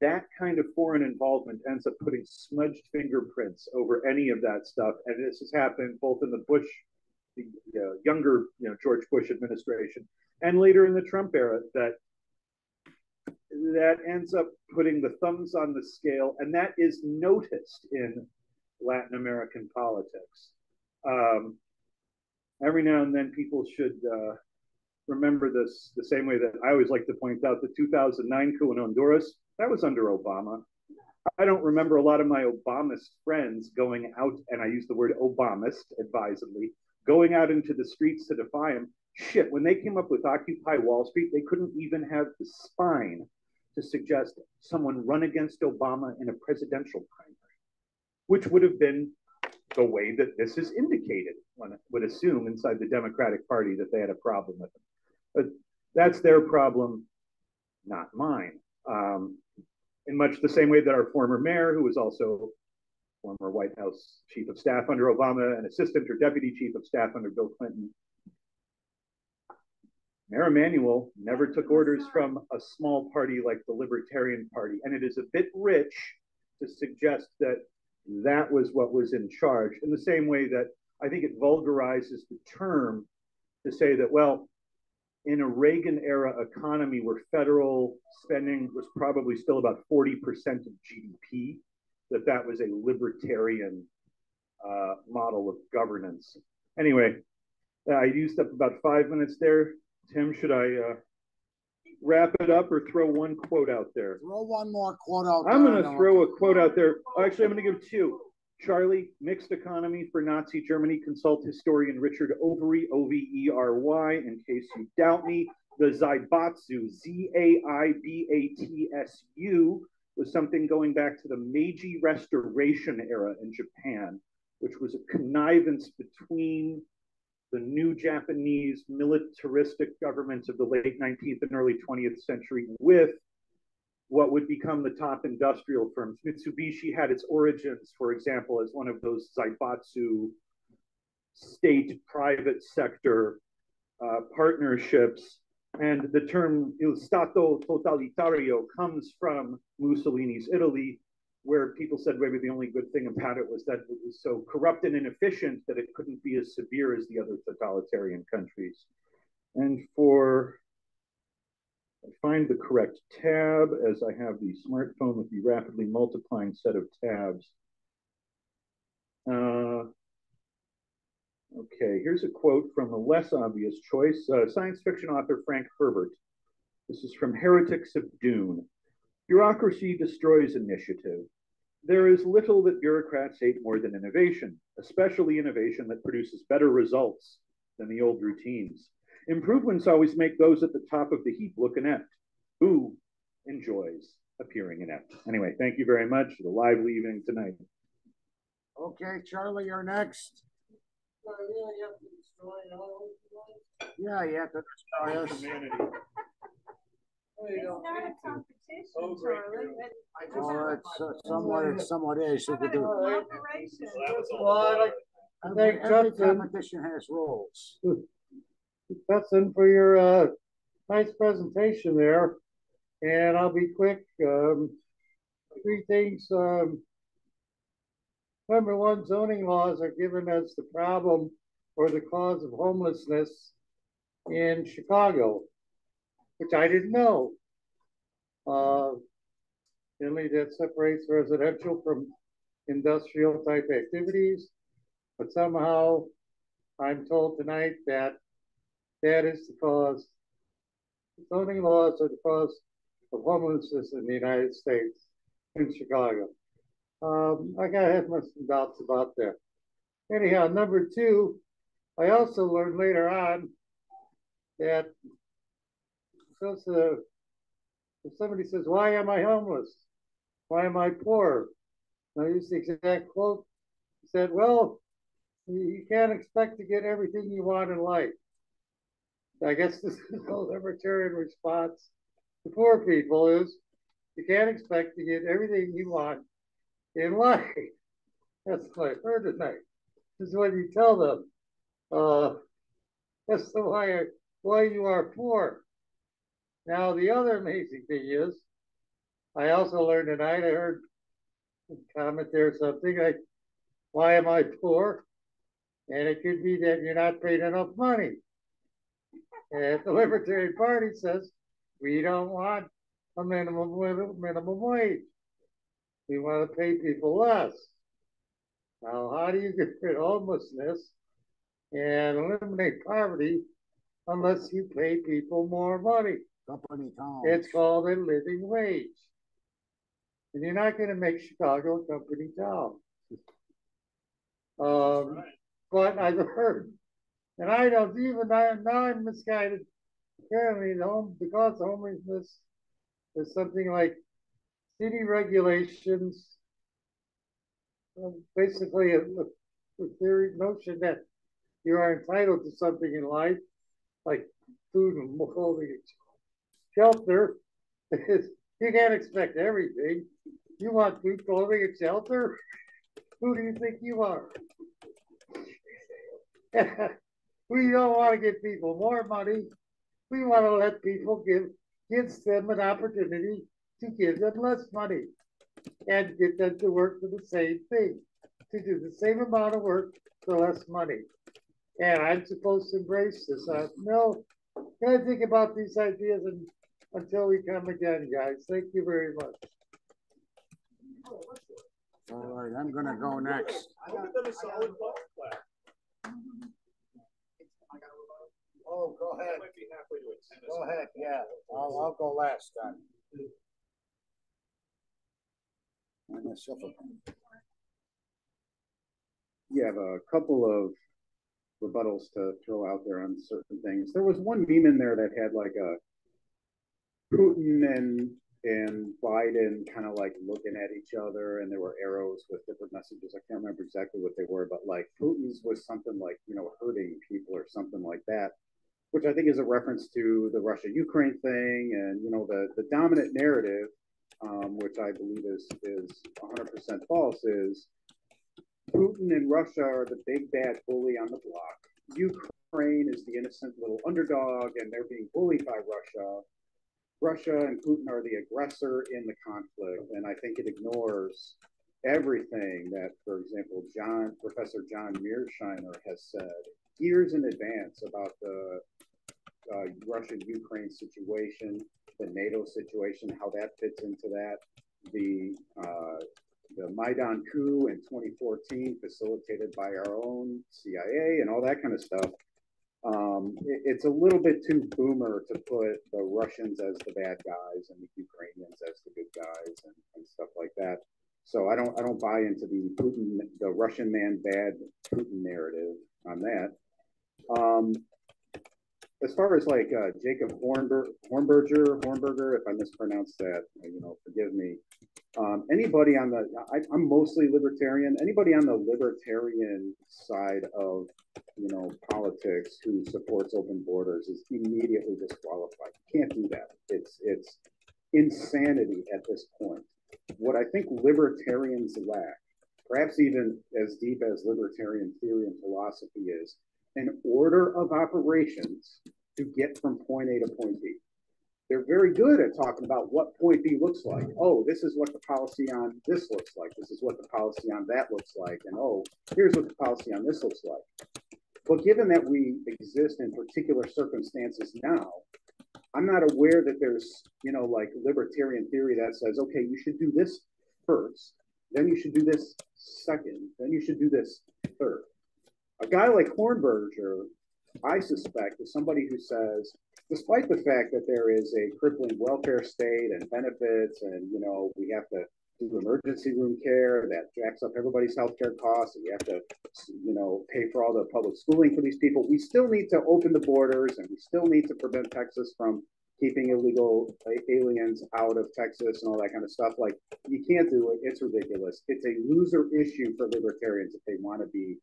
that kind of foreign involvement ends up putting smudged fingerprints over any of that stuff. And this has happened both in the Bush, the uh, younger, you know, George Bush administration, and later in the Trump era. That that ends up putting the thumbs on the scale, and that is noticed in Latin American politics. Um, every now and then, people should uh, remember this the same way that I always like to point out the 2009 coup in Honduras that was under Obama. I don't remember a lot of my Obamist friends going out, and I use the word Obamist advisedly, going out into the streets to defy him. Shit, when they came up with Occupy Wall Street, they couldn't even have the spine to suggest someone run against Obama in a presidential primary, which would have been the way that this is indicated. One would assume inside the Democratic Party that they had a problem with him. But that's their problem, not mine. Um, in much the same way that our former mayor, who was also former White House chief of staff under Obama and assistant or deputy chief of staff under Bill Clinton, Mayor Emanuel never took orders from a small party like the Libertarian Party. And it is a bit rich to suggest that that was what was in charge, in the same way that I think it vulgarizes the term to say that, well, in a Reagan era economy where federal spending was probably still about 40% of GDP, that that was a libertarian uh, model of governance. Anyway, I used up about five minutes there. Tim, should I uh, wrap it up or throw one quote out there? Throw one more quote out I'm going to throw a quote out there. Actually, I'm going to give two. Charlie, Mixed Economy for Nazi Germany, consult historian Richard Overy, O V E R Y, in case you doubt me. The Zaibatsu, Z A I B A T S U, was something going back to the Meiji Restoration era in Japan, which was a connivance between the new Japanese militaristic governments of the late 19th and early 20th century with what would become the top industrial firms. Mitsubishi had its origins, for example, as one of those Zaibatsu state private sector uh, partnerships. And the term il Stato totalitario comes from Mussolini's Italy, where people said maybe the only good thing about it was that it was so corrupt and inefficient that it couldn't be as severe as the other totalitarian countries. And for, Find the correct tab as I have the smartphone with the rapidly multiplying set of tabs. Uh, okay, here's a quote from a less obvious choice, uh, science fiction author Frank Herbert. This is from Heretics of Dune. Bureaucracy destroys initiative. There is little that bureaucrats hate more than innovation, especially innovation that produces better results than the old routines. Improvements always make those at the top of the heap look inept. Who enjoys appearing inept? Anyway, thank you very much for the live leaving tonight. Okay, Charlie, you're next. Yeah, you have to destroy us. It's not a competition, Oh, great. Charlie. Oh, it's uh, somewhat, it's somewhat is. You could do. Cooperation. Well, I like, I Every, think every Justin, competition has rules. [laughs] Justin, for your, uh, nice presentation there. And I'll be quick, um, three things, um. Number one, zoning laws are given as the problem or the cause of homelessness in Chicago, which I didn't know. Uh, only that separates residential from industrial type activities. But somehow I'm told tonight that that is the cause. Zoning laws are the cause of homelessness in the United States, in Chicago. Um, I gotta have my some doubts about that. Anyhow, number two, I also learned later on that because uh, if somebody says, "Why am I homeless? Why am I poor?" And I use the exact quote. He said, "Well, you can't expect to get everything you want in life." I guess this is the libertarian response to poor people is you can't expect to get everything you want in life. That's what I heard tonight. This is what you tell them. Uh, that's the why why you are poor. Now the other amazing thing is, I also learned tonight. I heard a comment there something like, "Why am I poor?" And it could be that you're not paid enough money. And the Libertarian Party says we don't want a minimum minimum wage. We want to pay people less. Now, how do you get rid of homelessness and eliminate poverty unless you pay people more money? Company towns. It's called a living wage. And you're not going to make Chicago a company town. [laughs] Um, but I've heard, and I don't even now, I'm misguided. Apparently, home because homelessness is something like city regulations. um, basically, a, a theory notion that you are entitled to something in life, like food and clothing, shelter. [laughs] you can't expect everything. You want food, clothing, and shelter. [laughs] Who do you think you are? [laughs] we don't want to give people more money. We want to let people give gives them an opportunity to give them less money and get them to work for the same thing, to do the same amount of work for less money. And I'm supposed to embrace this. Uh, no, can I think about these ideas and, until we come again, guys? Thank you very much. All right, I'm gonna go next. I got them a solid golf class. Oh, go ahead. Might be halfway to it. Go ahead, yeah. I'll, I'll go last then. I myself a- You have a couple of rebuttals to throw out there on certain things. There was one meme in there that had like a Putin and and Biden kind of like looking at each other, and there were arrows with different messages. I can't remember exactly what they were, but like Putin's was something like you know hurting people or something like that, which I think is a reference to the Russia Ukraine thing, and you know the the dominant narrative, um, which I believe is is 100% false, is Putin and Russia are the big bad bully on the block. Ukraine is the innocent little underdog and they're being bullied by Russia. Russia and Putin are the aggressor in the conflict, and I think it ignores everything that, for example, John Professor John Mearsheimer has said years in advance about the uh, Russia-Ukraine situation, the NATO situation, how that fits into that, the uh, the Maidan coup in 2014, facilitated by our own CIA and all that kind of stuff. Um, it, it's a little bit too boomer to put the Russians as the bad guys and the Ukrainians as the good guys and, and stuff like that. So I don't I don't buy into the Putin the Russian man bad Putin narrative on that. Um, as far as like uh, Jacob Hornberger, Hornberger, Hornberger, if I mispronounced that, you know, forgive me. Um, anybody on the, I, am mostly libertarian. Anybody on the libertarian side of, you know, politics who supports open borders is immediately disqualified. Can't do that. It's it's insanity at this point. What I think libertarians lack, perhaps even as deep as libertarian theory and philosophy is, an order of operations to get from point A to point B. They're very good at talking about what point B looks like. Oh, this is what the policy on this looks like. This is what the policy on that looks like. And oh, here's what the policy on this looks like. But given that we exist in particular circumstances now, I'm not aware that there's, you know, like libertarian theory that says, okay, you should do this first, then you should do this second, then you should do this third. A guy like Hornberger, I suspect, is somebody who says, despite the fact that there is a crippling welfare state and benefits, and you know, we have to do emergency room care that jacks up everybody's healthcare costs, and you have to, you know, pay for all the public schooling for these people. We still need to open the borders, and we still need to prevent Texas from keeping illegal aliens out of Texas and all that kind of stuff. Like, you can't do it. It's ridiculous. It's a loser issue for libertarians if they want to be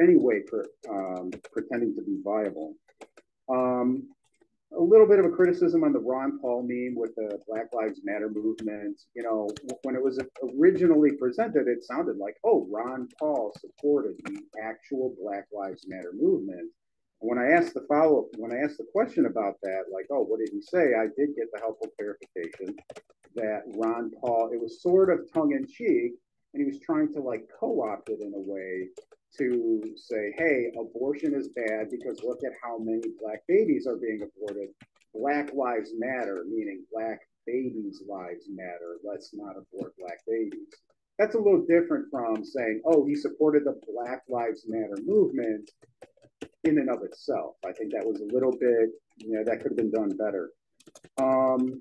anyway per, um, pretending to be viable. Um, a little bit of a criticism on the Ron Paul meme with the Black Lives Matter movement. You know, when it was originally presented, it sounded like, oh, Ron Paul supported the actual Black Lives Matter movement. When I asked the follow up, when I asked the question about that, like, oh, what did he say? I did get the helpful clarification that Ron Paul, it was sort of tongue in cheek, and he was trying to like co opt it in a way to say, hey, abortion is bad because look at how many black babies are being aborted. Black lives matter, meaning black babies' lives matter. Let's not abort black babies. That's a little different from saying, oh, he supported the Black Lives Matter movement in and of itself. I think that was a little bit, you know, that could have been done better. Um,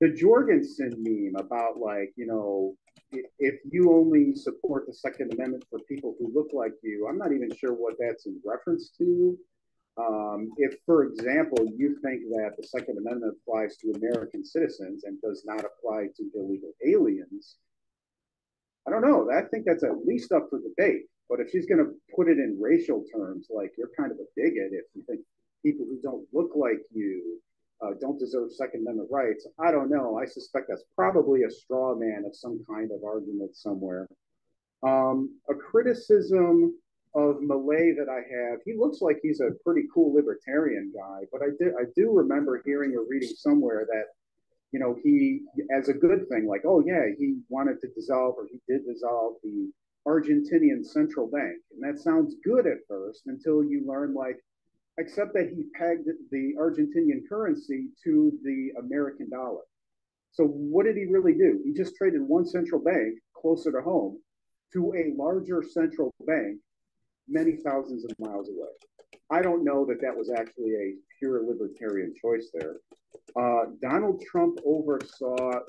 the Jorgensen meme about like, you know, if you only support the Second Amendment for people who look like you, I'm not even sure what that's in reference to. Um, if, for example, you think that the Second Amendment applies to American citizens and does not apply to illegal aliens, I don't know. I think that's at least up for debate. But if she's going to put it in racial terms, like you're kind of a bigot if you think people who don't look like you uh, don't deserve Second Amendment rights. I don't know. I suspect that's probably a straw man of some kind of argument somewhere. Um, a criticism of Milei that I have, he looks like he's a pretty cool libertarian guy, but I did I do remember hearing or reading somewhere that you know he as a good thing, like oh yeah, he wanted to dissolve or he did dissolve the Argentinian central bank, and that sounds good at first until you learn like except that he pegged the Argentinian currency to the American dollar. So what did he really do? He just traded one central bank closer to home to a larger central bank many thousands of miles away. I don't know that that was actually a pure libertarian choice there. Uh, Donald Trump oversaw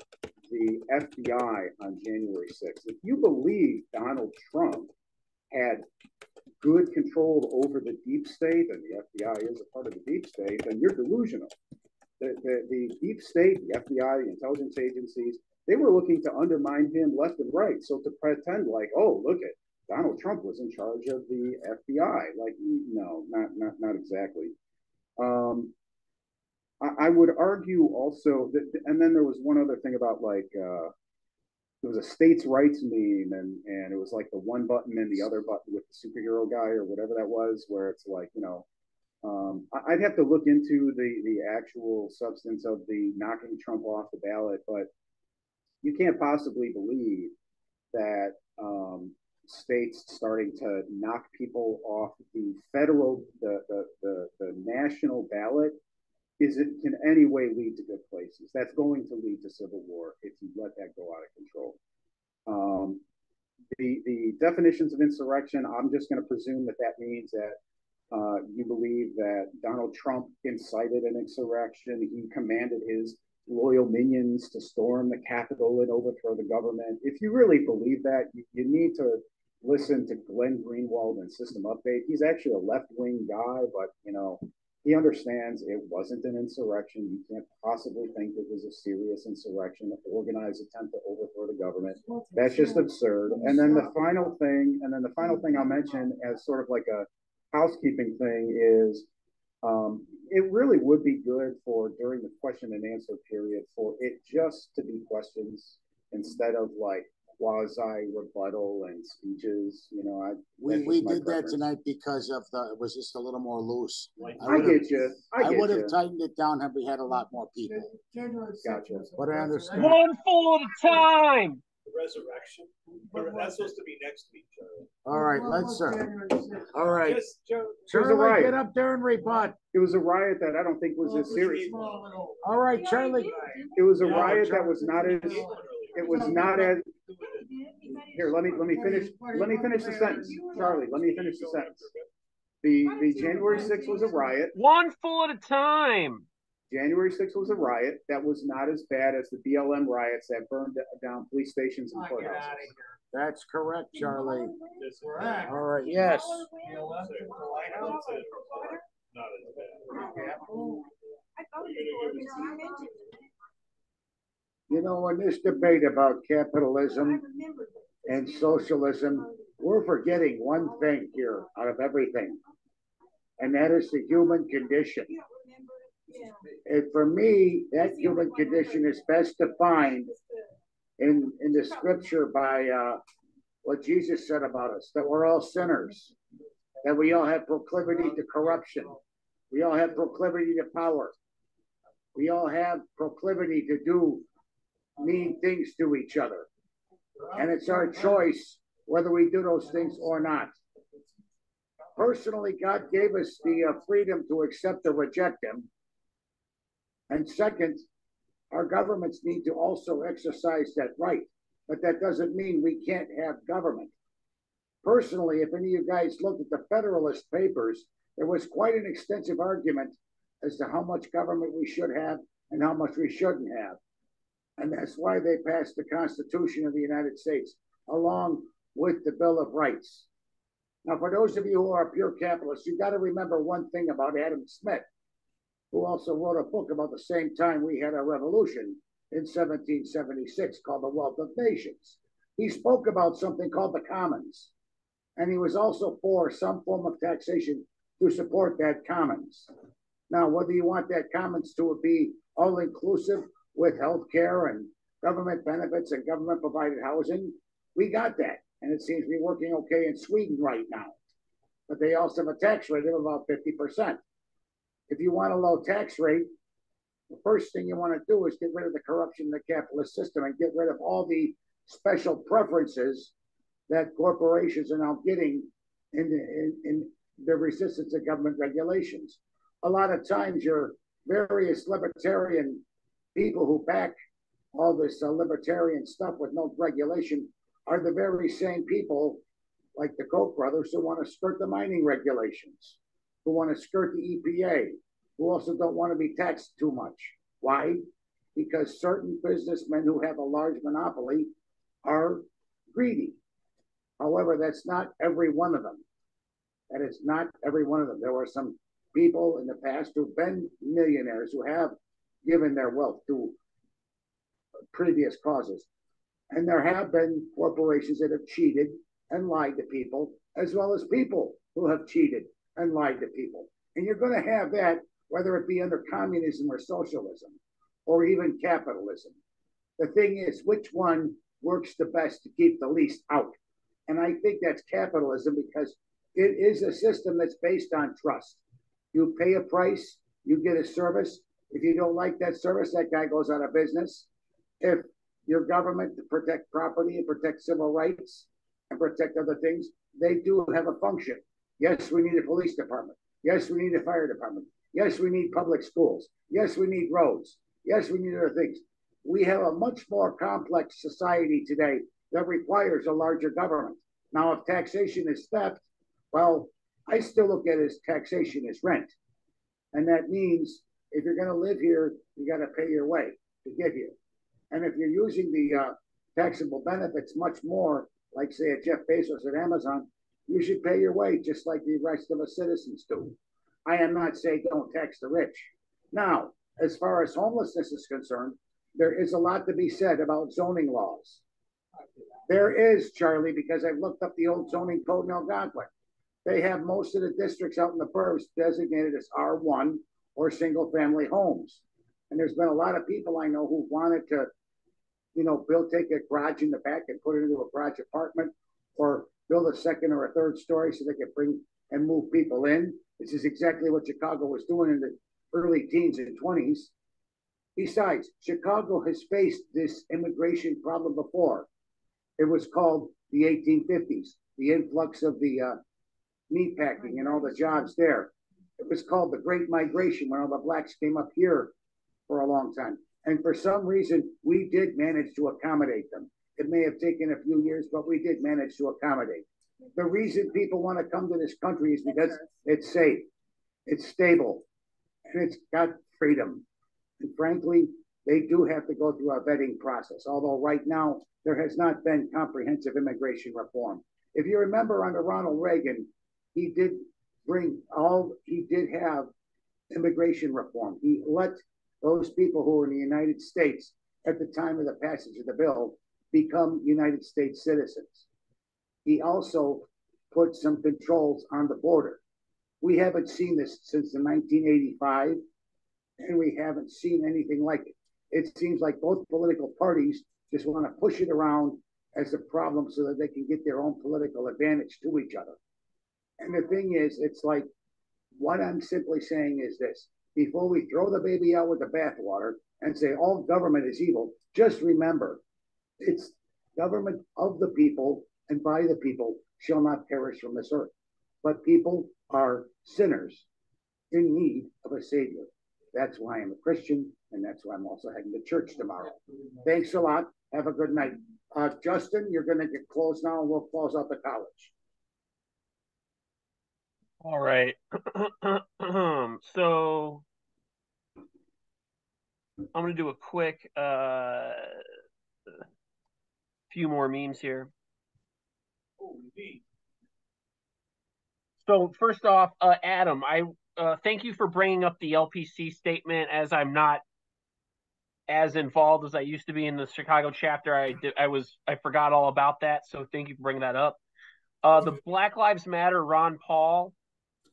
the FBI on January 6th. If you believe Donald Trump had good control over the deep state, and the FBI is a part of the deep state, then you're delusional. The, the, the deep state, the FBI, the intelligence agencies, they were looking to undermine him left and right. So to pretend like, oh, look at Donald Trump was in charge of the FBI, like, no, not not not exactly. Um, I, I would argue also that, and then there was one other thing about like uh, it was a states' rights meme, and and it was like the one button and the other button with the superhero guy or whatever that was, where it's like you know, um, I'd have to look into the the actual substance of the knocking Trump off the ballot, but you can't possibly believe that um, states starting to knock people off the federal, the the the, the national ballot is it can any way lead to good places. That's going to lead to civil war if you let that go out of control. Um, the the definitions of insurrection, I'm just going to presume that that means that uh, you believe that Donald Trump incited an insurrection. He commanded his loyal minions to storm the Capitol and overthrow the government. If you really believe that, you, you need to listen to Glenn Greenwald and System Update. He's actually a left wing guy, but you know he understands it wasn't an insurrection. You can't possibly think it was a serious insurrection, an organized attempt to overthrow the government. That's just absurd. And then the final thing, and then the final thing I'll mention as sort of like a housekeeping thing is um, it really would be good for during the question and answer period for it just to be questions instead of like quasi rebuttal and speeches. You know, I we, we did that tonight because of the it was just a little more loose. I, I get you. I, I would have tightened it down had we had a lot more people. Gotcha. But I understand. One full at a time. The resurrection. That's supposed to be next week, Charlie. All right, let's uh, sir. All right. Yes, Joe. Charlie, get up there and rebut. It was a riot that I don't think was as serious. All right, Charlie. It was a riot that was not as it was not as here, let me let me finish let me finish the sentence. Charlie, let me finish the sentence. The the January 6th was a riot. One full at a time. January 6th was a riot that was not as bad as the BLM riots that burned down police stations and courthouses. That's correct, Charlie. Correct. All right, yes. You know, in this debate about capitalism and socialism, we're forgetting one thing here out of everything, and that is the human condition. And for me, that human condition is best defined in, in the scripture by uh, what Jesus said about us that we're all sinners, that we all have proclivity to corruption, we all have proclivity to power, we all have proclivity to do mean things to each other. And it's our choice whether we do those things or not. Personally, God gave us the uh, freedom to accept or reject Him. And second, our governments need to also exercise that right. But that doesn't mean we can't have government. Personally, if any of you guys looked at the Federalist Papers, there was quite an extensive argument as to how much government we should have and how much we shouldn't have. And that's why they passed the Constitution of the United States along with the Bill of Rights. Now, for those of you who are pure capitalists, you got to remember one thing about Adam Smith, who also wrote a book about the same time we had a revolution in 1776 called The Wealth of Nations. He spoke about something called the commons, and he was also for some form of taxation to support that commons. Now, whether you want that commons to be all inclusive with health care and government benefits and government provided housing. We got that. And it seems to be working okay in Sweden right now. But they also have a tax rate of about 50%. If you want a low tax rate, the first thing you want to do is get rid of the corruption in the capitalist system and get rid of all the special preferences that corporations are now getting in in, in the resistance to government regulations. A lot of times your various libertarian people who back all this uh, libertarian stuff with no regulation are the very same people, like the Koch brothers, who want to skirt the mining regulations, who want to skirt the EPA, who also don't want to be taxed too much. Why? Because certain businessmen who have a large monopoly are greedy. However, that's not every one of them. That is not every one of them. There were some people in the past who've been millionaires who have given their wealth to previous causes. And there have been corporations that have cheated and lied to people, as well as people who have cheated and lied to people. And you're going to have that whether it be under communism or socialism or even capitalism. The thing is, which one works the best to keep the least out. And I think that's capitalism because it is a system that's based on trust. You pay a price, you get a service. If you don't like that service, that guy goes out of business. If your government to protect property and protect civil rights and protect other things, they do have a function. Yes, we need a police department. Yes, we need a fire department. Yes, we need public schools. Yes, we need roads. Yes, we need other things. We have a much more complex society today that requires a larger government. Now, if taxation is theft, well, I still look at it as taxation as rent. And that means if you're going to live here, you got to pay your way to get here. And if you're using the uh, taxable benefits much more, like say at Jeff Bezos at Amazon, you should pay your way just like the rest of us citizens do. I am not saying don't tax the rich. Now, as far as homelessness is concerned, there is a lot to be said about zoning laws. There is, Charlie, because I've looked up the old zoning code in Algonquin. They have most of the districts out in the burbs designated as R1 or single family homes. And there's been a lot of people I know who wanted to, you know, build, take a garage in the back and put it into a garage apartment or build a second or a third story so they could bring and move people in. This is exactly what Chicago was doing in the early teens and 20s. Besides, Chicago has faced this immigration problem before. It was called the 1850s, the influx of the uh, meat packing and all the jobs there. It was called the Great Migration when all the blacks came up here for a long time. And for some reason, we did manage to accommodate them. It may have taken a few years, but we did manage to accommodate. The reason people want to come to this country is because it's safe, it's stable, and it's got freedom. And frankly, they do have to go through a vetting process, although right now there has not been comprehensive immigration reform. If you remember under Ronald Reagan, he did bring all, he did have immigration reform. He let those people who were in the United States at the time of the passage of the bill become United States citizens. He also put some controls on the border. We haven't seen this since the 1985, and we haven't seen anything like it. It seems like both political parties just want to push it around as a problem so that they can get their own political advantage to each other. And the thing is, it's like what I'm simply saying is this before we throw the baby out with the bathwater and say all government is evil, just remember it's government of the people and by the people shall not perish from this earth. But people are sinners in need of a savior. That's why I'm a Christian, and that's why I'm also heading to church tomorrow. Thanks a lot. Have a good night. Uh, Justin, you're going to get closed now, and we'll close out the college. All right. [clears throat] so I'm going to do a quick uh, few more memes here. So first off, uh, Adam, I uh, thank you for bringing up the LPC statement. As I'm not as involved as I used to be in the Chicago chapter, I did, I was I forgot all about that. So thank you for bringing that up. Uh, the Black Lives Matter Ron Paul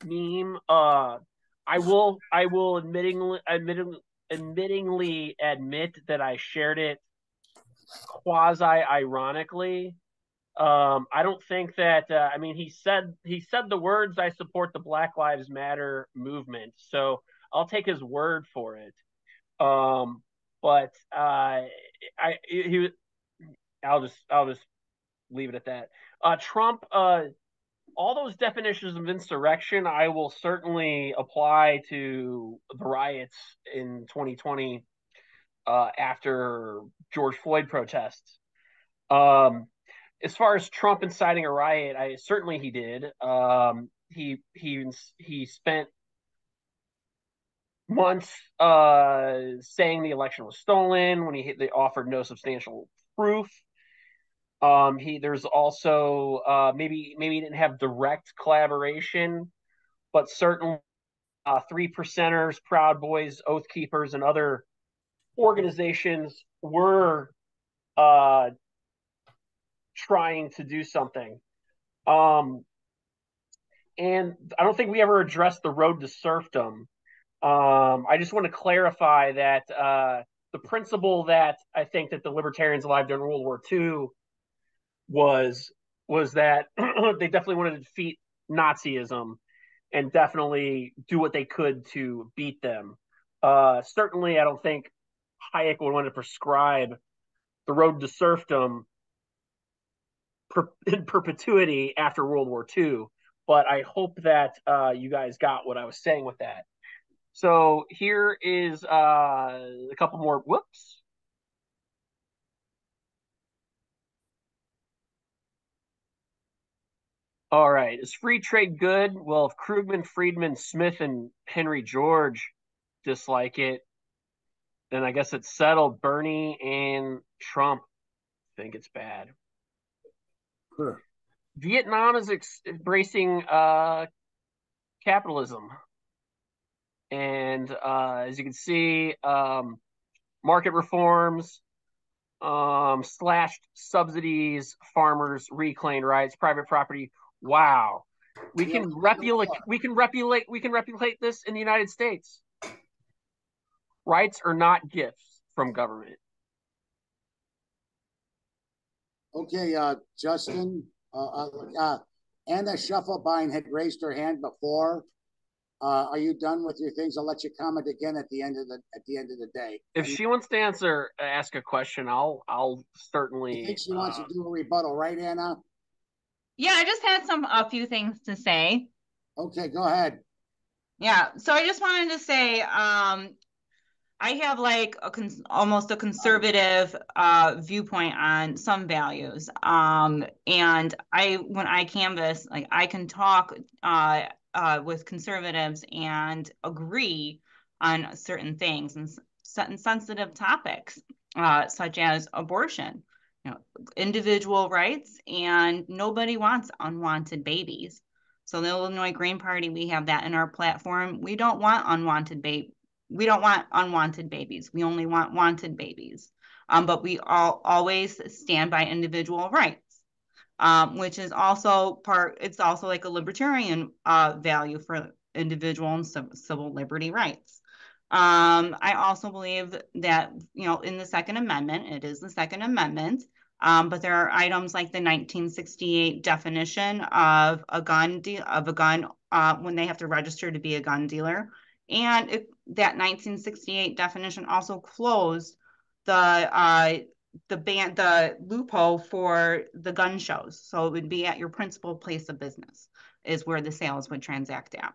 meme. Uh, I will I will admittingly admittingly admittingly admit that I shared it quasi ironically. Um, I don't think that. Uh, I mean, he said he said the words, "I support the Black Lives Matter movement," so I'll take his word for it. Um, but uh, I he, I'll just I'll just leave it at that. Uh, Trump, uh, all those definitions of insurrection, I will certainly apply to the riots in 2020 uh, after George Floyd protests. Um, as far as Trump inciting a riot, I certainly he did. Um, he he he spent months uh, saying the election was stolen when he they offered no substantial proof. Um, he there's also uh, maybe maybe he didn't have direct collaboration, but certain uh, three percenters, Proud Boys, Oath Keepers, and other organizations were uh, trying to do something. Um, and I don't think we ever addressed the road to serfdom. Um, I just want to clarify that uh, the principle that I think that the libertarians alive during World War II was was that [clears throat] they definitely wanted to defeat Nazism and definitely do what they could to beat them. Uh, certainly, I don't think Hayek would want to prescribe the road to serfdom per, [laughs] in perpetuity after World War II. But I hope that uh, you guys got what I was saying with that. So here is uh, a couple more. Whoops. All right. Is free trade good? Well, if Krugman, Friedman, Smith, and Henry George dislike it, then I guess it's settled. Bernie and Trump think it's bad. Sure. Vietnam is ex- embracing uh, capitalism. And uh, as you can see, um, market reforms, um, slashed subsidies, farmers reclaimed rights, private property. Wow, we can replicate. We can replicate. We can replicate this in the United States. Rights are not gifts from government. Okay, uh, Justin, uh, uh, uh, Anna Shufflebine had raised her hand before. Uh, are you done with your things? I'll let you comment again at the end of the at the end of the day. If she wants to answer, ask a question, I'll I'll certainly. I think she wants uh, to do a rebuttal, right, Anna? Yeah, I just had some a few things to say. Okay, go ahead. Yeah, so I just wanted to say, um, I have like a cons- almost a conservative uh, viewpoint on some values, um, and I when I canvass, like I can talk uh, uh, with conservatives and agree on certain things and certain sensitive topics, uh, such as abortion you know, individual rights, and nobody wants unwanted babies. So the Illinois Green Party, we have that in our platform. We don't want unwanted baby. We don't want unwanted babies. We only want wanted babies. Um, but we all always stand by individual rights, um, which is also part. It's also like a libertarian uh, value for individual and civil liberty rights. Um, I also believe that, you know, in the Second Amendment, it is the Second Amendment, um, but there are items like the 1968 definition of a gun de- of a gun uh, when they have to register to be a gun dealer, and it, that 1968 definition also closed the uh, the ban the loophole for the gun shows. So it would be at your principal place of business is where the sales would transact at.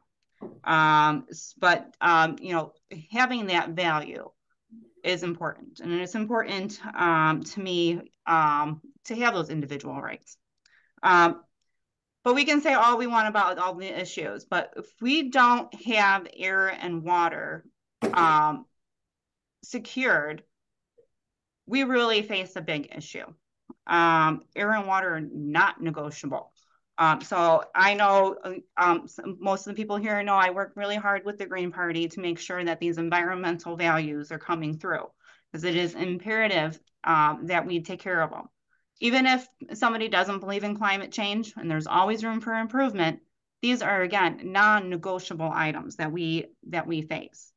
Um, but um, you know, having that value is important, and it's important um, to me um, to have those individual rights. Um, but we can say all we want about all the issues, but if we don't have air and water um, secured, we really face a big issue. Air and water are not negotiable. Um, so I know um, most of the people here know I work really hard with the Green Party to make sure that these environmental values are coming through because it is imperative um, that we take care of them. Even if somebody doesn't believe in climate change and there's always room for improvement, these are again non-negotiable items that we that we face.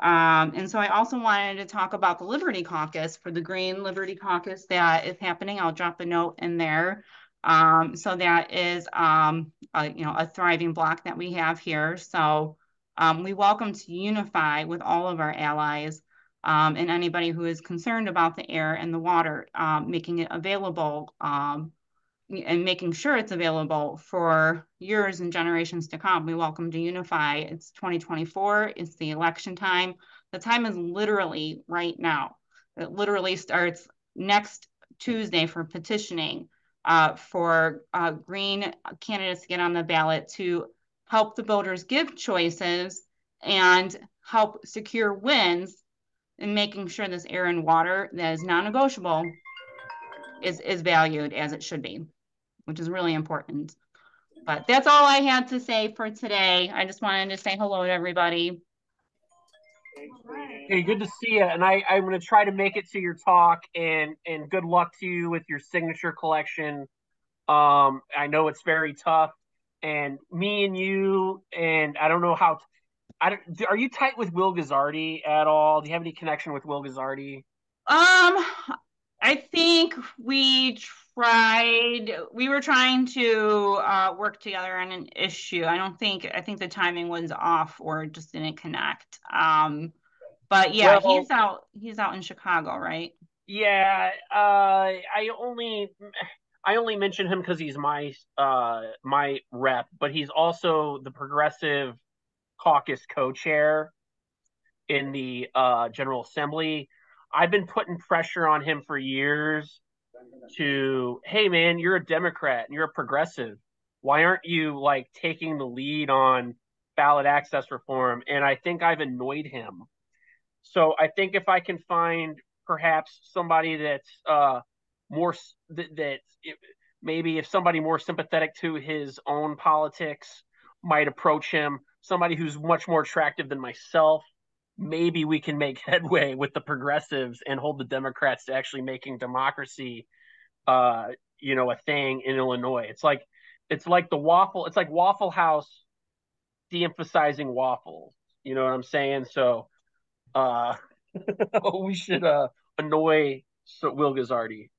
Um, and so I also wanted to talk about the Liberty Caucus for the Green Liberty Caucus that is happening. I'll drop a note in there. Um, so that is, um, a, you know, a thriving block that we have here. So um, we welcome to unify with all of our allies um, and anybody who is concerned about the air and the water, um, making it available um, and making sure it's available for years and generations to come. We welcome to unify. It's 2024. It's the election time. The time is literally right now. It literally starts next Tuesday for petitioning uh, for uh, green candidates to get on the ballot to help the voters give choices and help secure wins in making sure this air and water that is non-negotiable is, is valued as it should be, which is really important. But that's all I had to say for today. I just wanted to say hello to everybody. Hey, good to see you. And I, I'm going to try to make it to your talk and, and good luck to you with your signature collection. Um, I know it's very tough and me and you, and I don't know how, I don't, are you tight with Will Guzzardi at all? Do you have any connection with Will Guzzardi? Um, I think we tried. We were trying to uh, work together on an issue. I don't think. I think the timing was off, or just didn't connect. Um, but yeah, Well- he's out. He's out in Chicago, right? Yeah, uh, I only I only mention him because he's my uh my rep, but he's also the progressive caucus co-chair in the uh General Assembly. I've been putting pressure on him for years to, hey man, you're a Democrat and you're a progressive. Why aren't you like taking the lead on ballot access reform? And I think I've annoyed him. So I think if I can find perhaps somebody that's uh more that, that it, maybe if somebody more sympathetic to his own politics might approach him, somebody who's much more attractive than myself, maybe we can make [laughs] headway with the progressives and hold the Democrats to actually making democracy uh you know a thing in Illinois. It's like it's like the waffle it's like Waffle House de-emphasizing waffles. You know what I'm saying? So uh [laughs] we should uh annoy Will Guzzardi.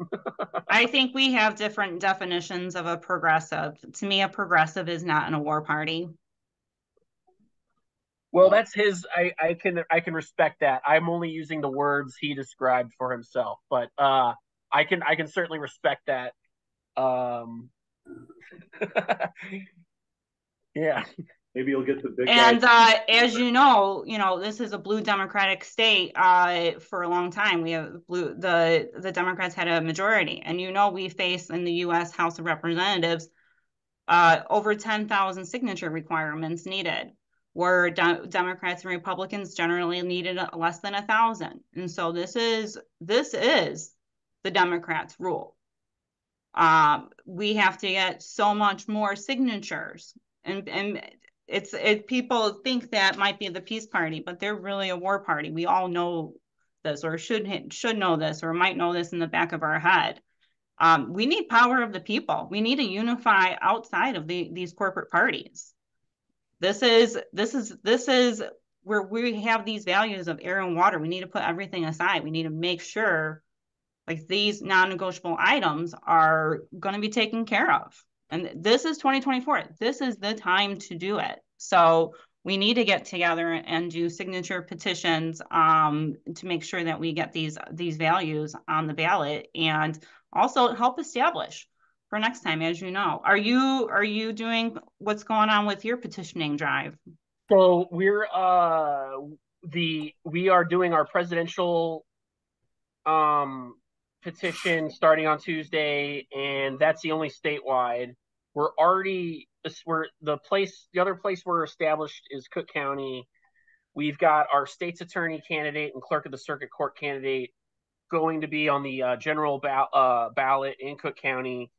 [laughs] I think we have different definitions of a progressive. To me, a progressive is not in a war party. Well, that's his. I, I can I can respect that. I'm only using the words he described for himself, but uh, I can I can certainly respect that. Um, [laughs] yeah, Maybe you'll get the big And guy. uh, as you know, you know this is a blue Democratic state. Uh, for a long time, we have blue. The the Democrats had a majority, and you know we face in the U.S. House of Representatives uh, over ten thousand signature requirements needed. Where de- Democrats and Republicans generally needed less than a thousand, and so this is this is the Democrats' rule. Um, we have to get so much more signatures, and and it's it people think that might be the peace party but they're really a war party. We all know this or should should know this or might know this in the back of our head. Um, we need power of the people. We need to unify outside of the these corporate parties this is this is this is where we have these values of air and water. We need to put everything aside. We need to make sure like these non-negotiable items are going to be taken care of. And this is 2024 this is the time to do it. So we need to get together and do signature petitions um, to make sure that we get these these values on the ballot and also help establish for next time as you know are you are you doing what's going on with your petitioning drive So we're uh the we are doing our presidential um petition starting on Tuesday, and that's the only statewide. We're already we're the place the other place we're established is Cook County. We've got our state's attorney candidate and clerk of the circuit court candidate going to be on the uh, general ba- uh, ballot in Cook County,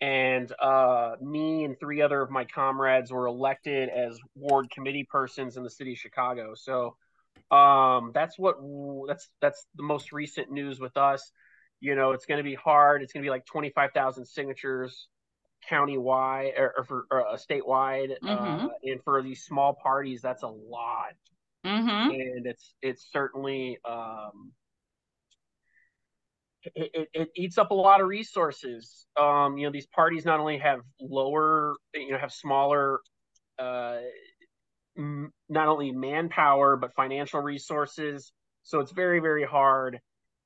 and uh, me and three other of my comrades were elected as ward committee persons in the city of Chicago. So um, that's what that's that's the most recent news with us. You know, it's going to be hard. It's going to be like twenty five thousand signatures countywide or, or for or, uh, statewide, uh, Mhm. and for these small parties, that's a lot mm-hmm. and it's it's certainly um it, it, it eats up a lot of resources um you know these parties not only have lower you know have smaller uh m- not only manpower but financial resources so it's very very hard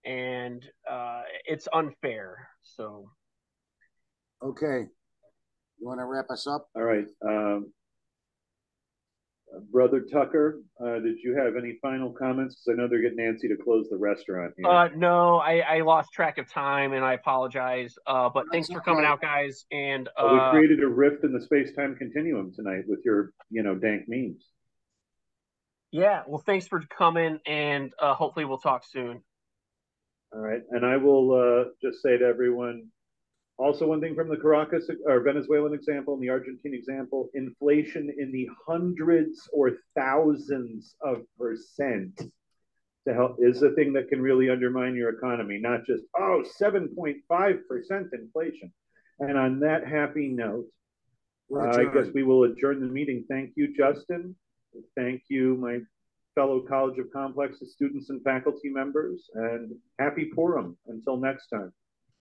and uh it's unfair so Okay. You want to wrap us up? All right. Um, Brother Tucker, uh, did you have any final comments? Because I know they're getting Nancy to close the restaurant here. uh no i i lost track of time and i apologize uh but thanks for coming out guys and uh Well, we created a rift in the space-time continuum tonight with your, you know, dank memes. Yeah, well, thanks for coming, and uh, hopefully we'll talk soon. All right, and I will uh, just say to everyone, also one thing from the Caracas or Venezuelan example and the Argentine example, inflation in the hundreds or thousands of percent to help is the thing that can really undermine your economy, not just, oh, 7.5% inflation. And on that happy note, uh, I guess we will adjourn the meeting. Thank you, Justin. Thank you, my fellow College of Complexes students and faculty members, and happy Purim until next time.